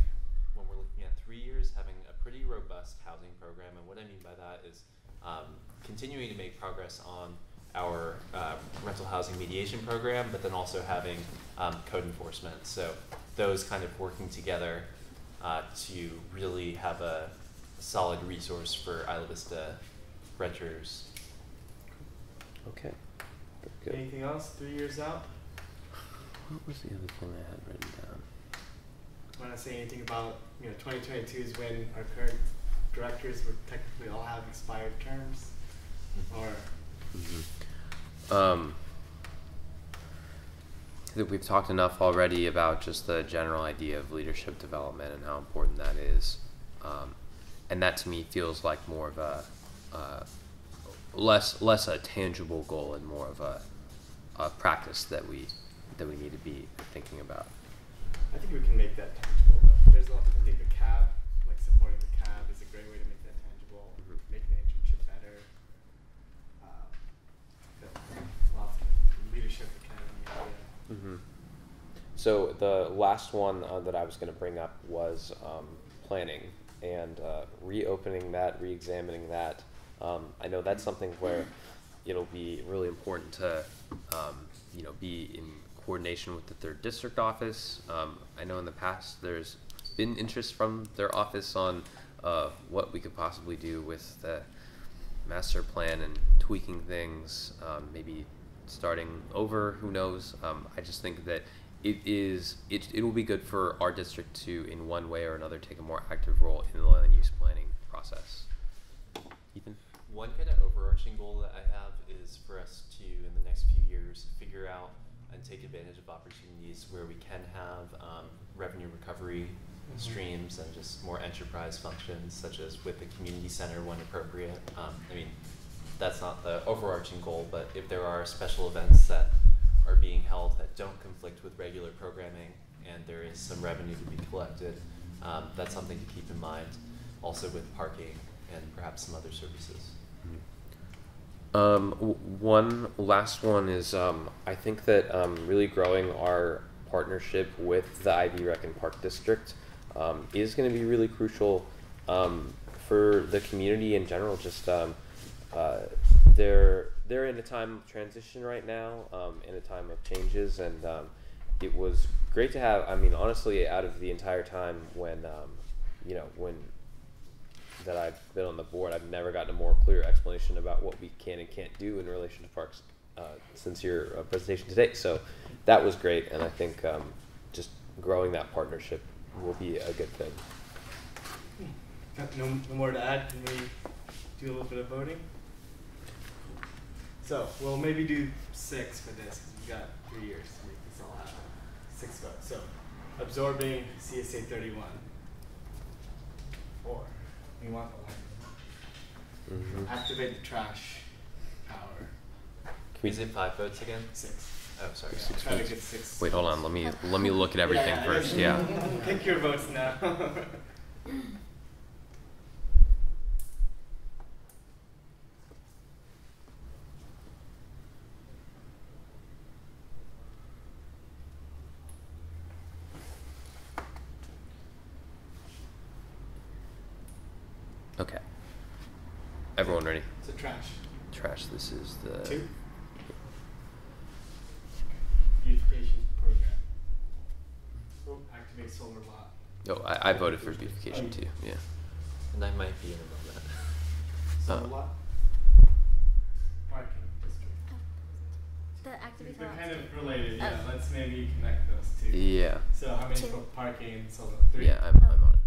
when we're looking at three years, having a pretty robust housing program. And what I mean by that is um, continuing to make progress on our uh, rental housing mediation program, but then also having um, code enforcement. So those kind of working together uh, to really have a solid resource for Isla Vista renters. Okay. Very good. Anything else? Three years out? What was the other thing I had written down? Want to say anything about you know 2022 is when our current directors would technically all have expired terms, or Mm-hmm. Um, I think we've talked enough already about just the general idea of leadership development and how important that is. Um, and that to me feels like more of a uh, less less a tangible goal and more of a, a practice that we that we need to be thinking about. I think we can make that tangible. Though. There's a lot, I think the cab, like supporting the cab, is a great way to make that tangible. Mhm. Making the internship better. Um, the, lots of leadership academy. Yeah. Mm-hmm. So the last one uh, that I was going to bring up was um, planning and uh, reopening that, re-examining that. Um, I know that's something where it'll be really important to, um, you know, be in coordination with the third district office. Um, I know in the past there's been interest from their office on uh, what we could possibly do with the master plan and tweaking things, um, maybe starting over. Who knows? Um, I just think that it is it, it will be good for our district to, in one way or another, take a more active role in the land use planning process. Ethan. One kind of overarching goal that I have is for us to, in the next few years, figure out and take advantage of opportunities where we can have um, revenue recovery Mhm. streams and just more enterprise functions, such as with the community center when appropriate. Um, I mean, that's not the overarching goal, but if there are special events that are being held that don't conflict with regular programming and there is some revenue to be collected, um, that's something to keep in mind. Also with parking and perhaps some other services. Um, one last one is um, I think that um, really growing our partnership with the IV Rec and Park District um, is going to be really crucial um, for the community in general. Just um, uh, they're they're in a time of transition right now, in a time of changes, and it was great to have. I mean, honestly, out of the entire time when you know when that I've been on the board, I've never gotten a more clear explanation about what we can and can't do in relation to parks uh, since your uh, presentation today. So that was great, and I think um, just growing that partnership will be a good thing. No, no more to add. Can we do a little bit of voting? So we'll maybe do six for this because we've got three years to make this all happen. Six votes. So absorbing CSA 31. Four. We want Mhm. activate the trash power. Can we Is it five votes again? Six. Oh, sorry. Yeah, Six try votes. get six. Wait, hold on. Let me let me look at everything yeah, first. Yeah. [LAUGHS] Pick your votes now. [LAUGHS] Okay. Everyone ready? It's a trash. Trash. This is the. Two. Beautification program. Oh, activate solar lot. Oh, I, I voted for beautification too. Yeah. And I might be in on that. [LAUGHS] Solar Uh, lot. Parking district. The activity They're kind of related, yeah. Oh. Let's maybe connect those two. Yeah. So how many Two. for parking and solar? Three. Yeah, I'm, I'm on it.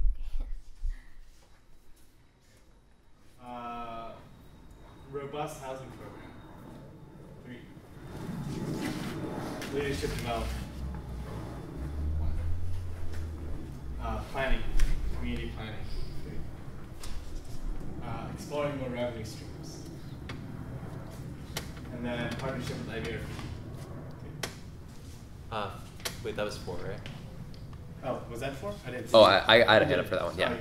Uh, robust housing program. Three. Leadership development. One. Uh, planning, community planning. Three. Uh, exploring more revenue streams. And then partnership with IVRP. Three. Uh, wait, that was four, right? Oh, was that four? I didn't. see Oh, that. I, I, I had a hand up for that one. Yeah. Sorry.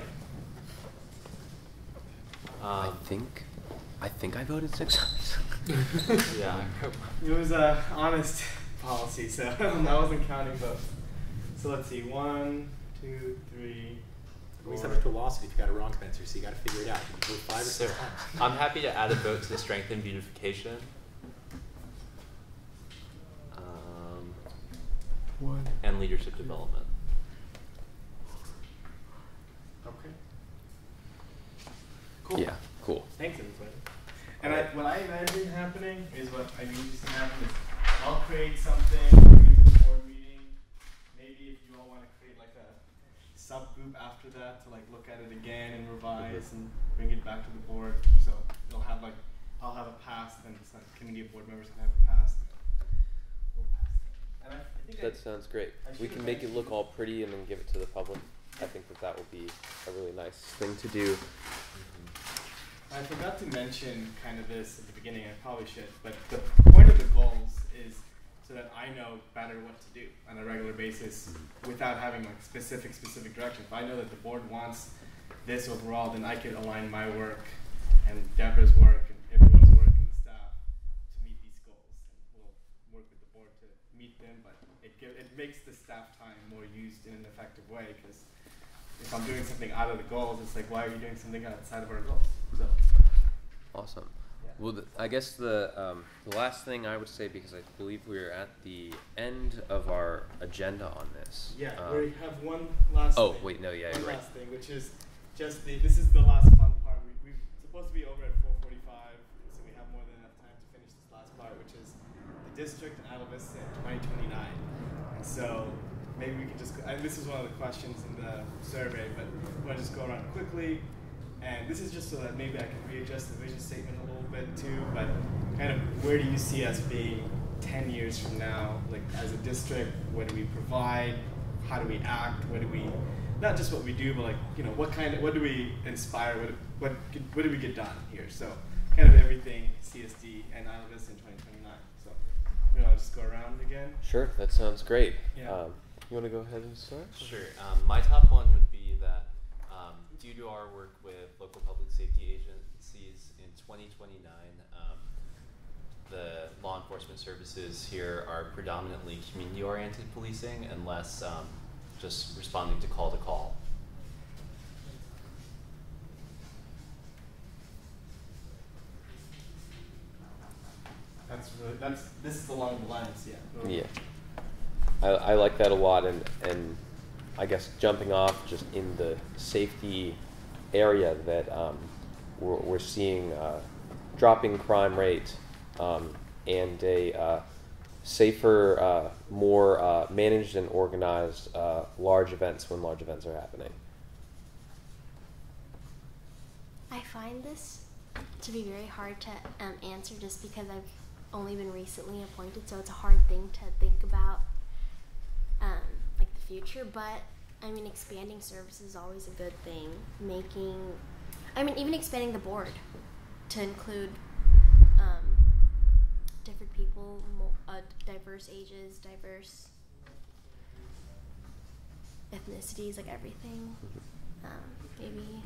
I Um, think, I think I voted six. times. [LAUGHS] yeah. It was a honest policy, so [LAUGHS] I wasn't counting votes. So let's see, one, two, three, We four. subject to a lawsuit if you got it wrong, Spencer, so you gotta figure it out. You can vote five or So, six times. I'm happy to add a vote to strengthen beautification. Um, and leadership development. Okay. Cool. Yeah. Cool. Thanks, everybody. And I, what I imagine happening is what I usually see happen is I'll create something, bring it to the board meeting. Maybe if you all want to create like a subgroup after that to like look at it again and revise mm-hmm. and bring it back to the board. So it'll have like I'll have a past and some committee of board members can have a past. Pass I, I think I- That sounds great. I We can make it look all pretty and then give it to the public. I think that that will be a really nice thing to do. I forgot to mention kind of this at the beginning, I probably should, but the point of the goals is so that I know better what to do on a regular basis mm-hmm. without having like specific, specific direction. If I know that the board wants this overall, then I can align my work and Deborah's work and everyone's work and the staff to meet these goals. And we'll work with the board to meet them, but it give, it makes the staff time more used in an effective way because if I'm doing something out of the goals, it's like, why are you doing something outside of our goals? So, Awesome. Yeah. Well, th- I guess the um, the last thing I would say because I believe we're at the end of our agenda on this. yeah, um, we have one last Oh thing. wait, no, yeah, one you're right. last thing, which is just the, this is the last fun part. We, we're supposed to be over at 445, so we have more than enough time to finish this last part, which is the district and Isla Vista in 2029. And so maybe we can just, and this is one of the questions in the survey, but we'll just go around quickly. And this is just so that maybe I can readjust the vision statement a little bit too, but kind of where do you see us being 10 years from now? Like as a district, what do we provide? How do we act? What do we, not just what we do, but like, you know, what kind of, what do we inspire? What, what, what do we get done here? So kind of everything CSD and Isla Vista in 2029. So we want to just go around again. Sure, that sounds great. Yeah. Um, you want to go ahead and start? Sure. Um, my top one would be that due to our work with local public safety agencies in 2029, um, the law enforcement services here are predominantly community oriented policing and less um, just responding to call to call. That's really, that's, this is along the lines, yeah. Yeah. I, I like that a lot, and, and I guess jumping off just in the safety area that um, we're, we're seeing uh, dropping crime rate um, and a uh, safer, uh, more uh, managed and organized uh, large events when large events are happening. I find this to be very hard to um, answer just because I've only been recently appointed, so it's a hard thing to think about, um, future. But I mean, expanding services is always a good thing. Making, I mean, even expanding the board to include um, different people, mo- uh, diverse ages, diverse ethnicities, like everything. Um, maybe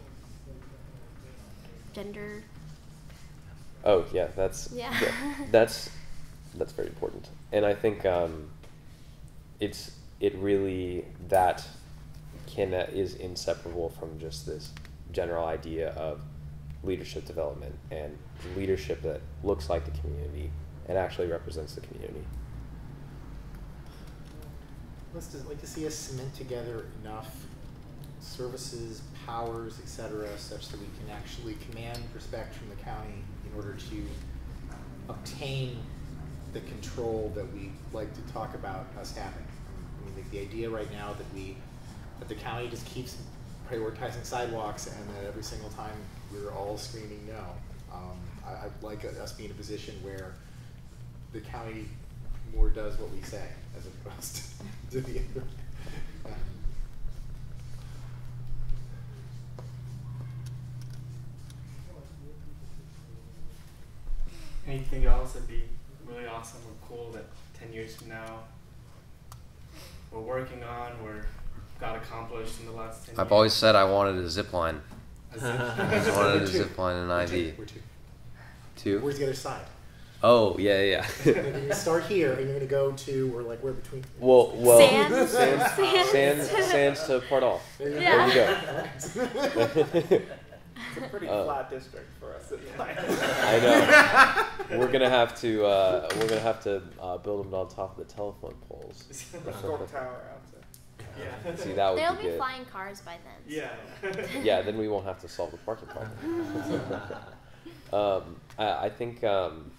gender. Oh yeah, that's Yeah. [LAUGHS] that's that's very important, and I think um, it's it really that can uh, is inseparable from just this general idea of leadership development and leadership that looks like the community and actually represents the community. Let's just like to see us cement together enough services, powers, etc., such that we can actually command respect from the county in order to obtain the control that we like to talk about us having. Like the idea right now that we that the county just keeps prioritizing sidewalks and that every single time we're all screaming no. Um, I, I'd like us be in a position where the county more does what we say as opposed [LAUGHS] to the other. Yeah. Anything else that'd be really awesome or cool that ten years from now we're working on, we're got accomplished in the last ten years? I've always said I wanted a zip line. A zip- [LAUGHS] I wanted a [LAUGHS] We're two. zip line and We're. IV. We're two. Two? Where's the other side? Oh, yeah, yeah. [LAUGHS] you're gonna start here and you're gonna go to or like where between well, well, Sands? sands, Sands. sands, sands to Pardall. There you Yeah. There you go. It's a pretty Uh, flat district for us. I know. [LAUGHS] We're gonna have to. Uh, we're gonna have to uh, build them on top of the telephone poles. [LAUGHS] Storm tower out there. Yeah. See, that would There'll be be good. flying cars by then. Yeah. [LAUGHS] Yeah, then we won't have to solve the parking problem. um, I, I think. Um,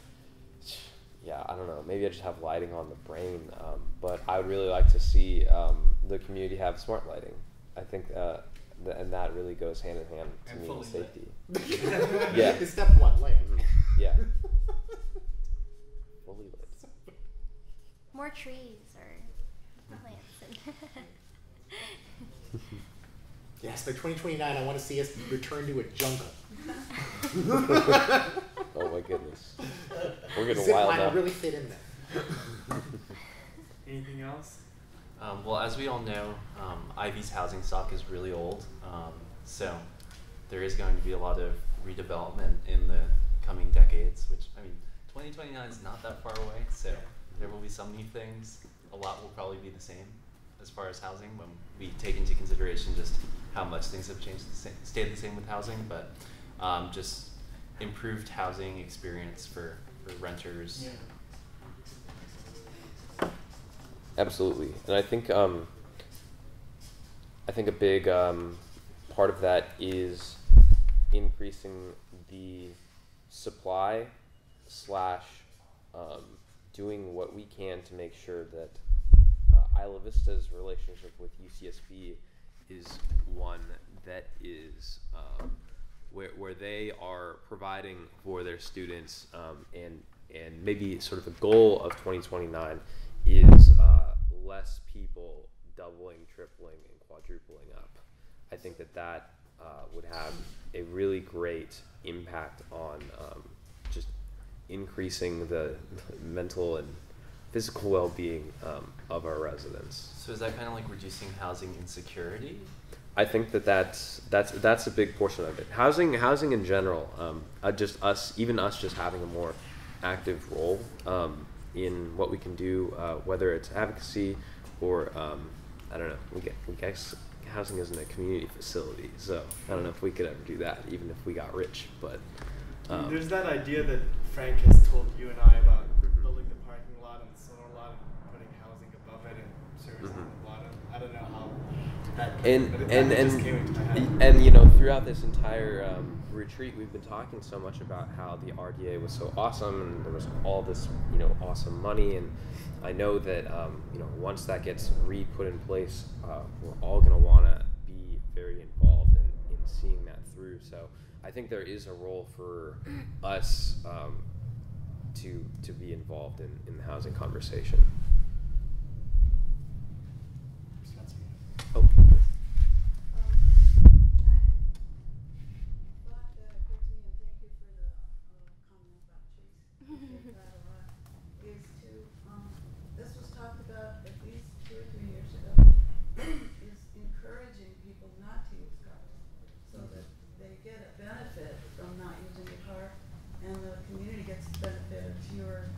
yeah, I don't know. Maybe I just have lighting on the brain, um, but I would really like to see um, the community have smart lighting. I think, uh, th- and that really goes hand in hand to And me fully with lit. safety. [LAUGHS] [LAUGHS] Yeah. It's step one, like. Mhm. Yeah. [LAUGHS] Fully lit. More trees or plants. Yes, by 2029, I want to see us return to a jungle. Oh my goodness. We're getting Zip wild line now. really fit in there. Anything else? Um, well, as we all know, um, IV's housing stock is really old, um, so there is going to be a lot of redevelopment in the coming decades. Which I mean, 2029 is not that far away, so there will be some new things. A lot will probably be the same as far as housing when we take into consideration just how much things have changed, the same, stayed the same with housing, but um, just improved housing experience for, for renters. Absolutely, and I think um, I think a big um, part of that is increasing the supply slash um, doing what we can to make sure that uh, Isla Vista's relationship with UCSB is one that is um, where, where they are providing for their students um, and and maybe sort of the goal of 2029 is uh, less people doubling, tripling, and quadrupling up. I think that that uh, would have a really great impact on um, just increasing the [LAUGHS] mental and physical well-being um, of our residents. So is that kind of like reducing housing insecurity? I think that that's that's that's a big portion of it. Housing, housing in general, um, uh, just us, even us, just having a more active role um, in what we can do, uh, whether it's advocacy or um, I don't know. We get we guess housing isn't a community facility, so I don't know if we could ever do that, even if we got rich. But um, There's that idea that Frank has told you and I about building the parking lot and the solar lot and putting housing above it and services on Mhm. the bottom. I don't know how that and but it, and and just came into my head. and you know throughout this entire um, retreat we've been talking so much about how the RDA was so awesome and there was all this you know awesome money and I know that um, you know once that gets re put in place uh, we're all gonna want to be very involved in, in seeing that through so I think there is a role for us um, to to be involved in, in the housing conversation. Oh. thought that occurred to me, and thank you for the, uh, comment about trees. Appreciate that a lot, is to, um, this was talked about at least two or three years ago, is encouraging people not to use cars, so that they get a benefit from not using the car, and the community gets the benefit of fewer,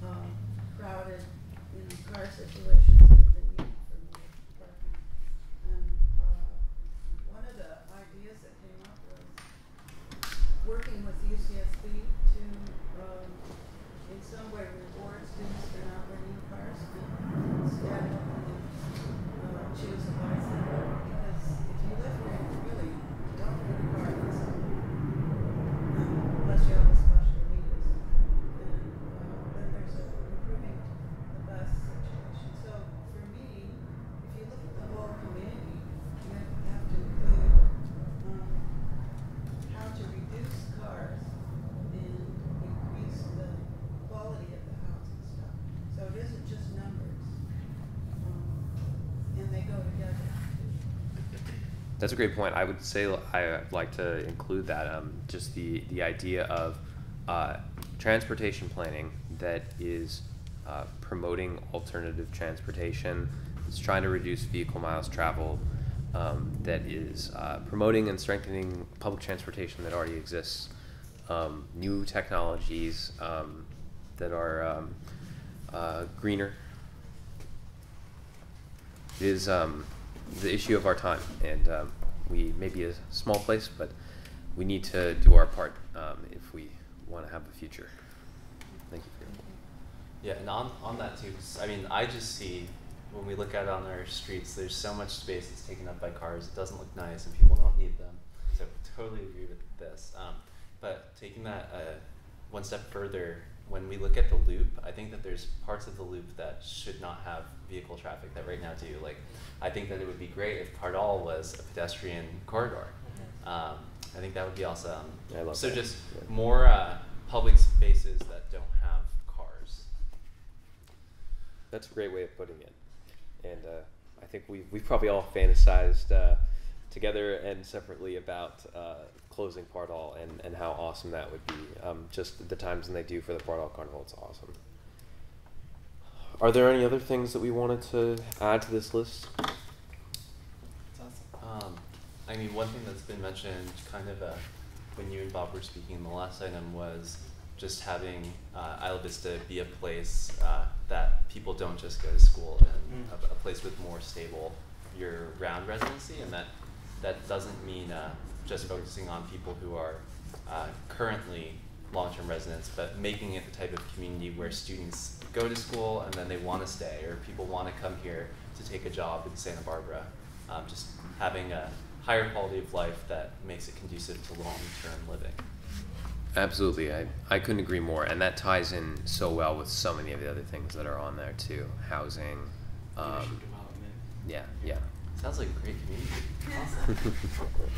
um, crowded That's a great point. I would say I'd like to include that. Um, just the the idea of uh, transportation planning that is uh, promoting alternative transportation. It's trying to reduce vehicle miles traveled. Um, that is uh, promoting and strengthening public transportation that already exists. Um, new technologies um, that are um, uh, greener. Is um, the issue of our time, and um, we may be a small place, but we need to do our part um, if we want to have a future. Thank you Yeah, and on, on that too, I mean, I just see when we look out on our streets, there's so much space that's taken up by cars. It doesn't look nice, and people don't need them. So totally agree with this. Um, but taking that uh, one step further, when we look at the loop, I think that there's parts of the loop that should not have vehicle traffic that right now do. Like, I think that it would be great if Pardall was a pedestrian corridor. Um, I think that would be awesome. I love so that. just Yeah. more uh, public spaces that don't have cars. That's a great way of putting it. And uh, I think we we've probably all fantasized uh, together and separately about closing Pardall and, and how awesome that would be. Um, just the times when they do for the Pardall Carnival, it's awesome. Are there any other things that we wanted to add to this list? Um, I mean, one thing that's been mentioned, kind of uh, when you and Bob were speaking, in the last item was just having uh, Isla Vista be a place uh, that people don't just go to school in, Mm. a, a place with more stable year-round residency, and that that doesn't mean uh, just focusing on people who are uh, currently long-term residents, but making it the type of community where students go to school and then they want to stay, or people want to come here to take a job in Santa Barbara. Um, just having a higher quality of life that makes it conducive to long-term living. Absolutely, I, I couldn't agree more, and that ties in so well with so many of the other things that are on there too. Housing, um, yeah, yeah. Sounds like a great community. [LAUGHS]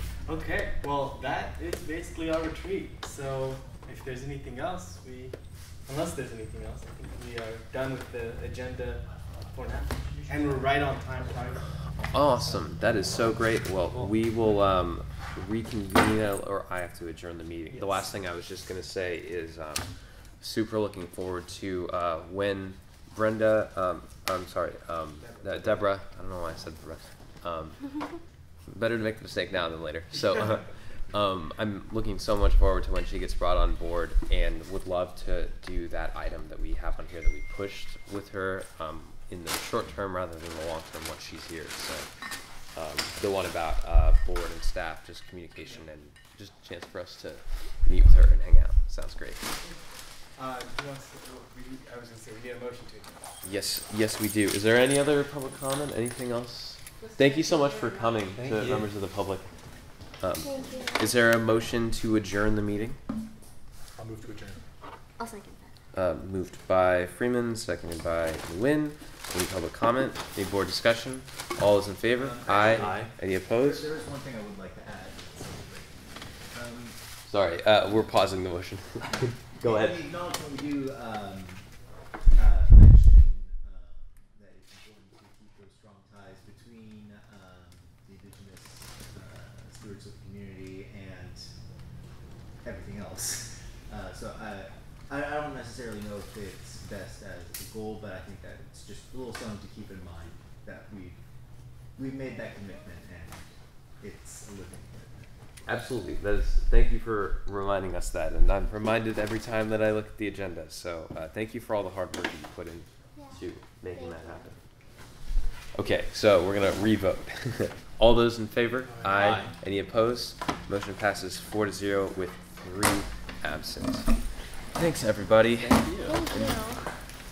[LAUGHS] [LAUGHS] Okay, well, that is basically our retreat. So, if there's anything else, we, unless there's anything else, I think we are done with the agenda for now. And we're right on time, Tyler. Awesome. That is so great. Well, we will um, reconvene, or I have to adjourn the meeting. The last thing I was just going to say is um, super looking forward to uh, when Brenda, um, I'm sorry, um, uh, Deborah, I don't know why I said the rest. Um, [LAUGHS] better to make the mistake now than later. So uh, [LAUGHS] um, I'm looking so much forward to when she gets brought on board and would love to do that item that we have on here that we pushed with her um, in the short term rather than the long term once she's here. So um, the one about uh, board and staff, just communication and just a chance for us to meet with her and hang out. Sounds great. Uh, do you want us to- oh, we, I was gonna say, we need a motion to. Yes, yes, we do. Is there any other public comment? Anything else? Thank you so much for coming Thank to you. members of the public. Um, Thank you. is there a motion to adjourn the meeting? I'll move to adjourn. I'll second that. Uh, moved by Freeman, seconded by Nguyen. Any public comment? Any board discussion? All those in favor? Um, Aye. Aye. Any There, opposed? there is one thing I would like to add. Um, Sorry, uh, we're pausing the motion. Go in ahead. the acknowledgement, we do um, uh, mention uh, that it's important to keep those strong ties between um, the indigenous uh, stewards of the community and everything else. Uh, so I, I, I don't necessarily know if it's best as a goal, but I think that it's just a little something to keep in mind that we we've made that commitment and it's a living commitment. Absolutely. That is. Thank you for reminding us that, and I'm reminded every time that I look at the agenda. So uh, thank you for all the hard work that you put in Yeah. to making Thank that you. happen. Okay, so we're gonna revote. [LAUGHS] all those in favor? Aye. Any opposed? Motion passes four to zero with three absent. Thanks, everybody. Thank you. Thank you.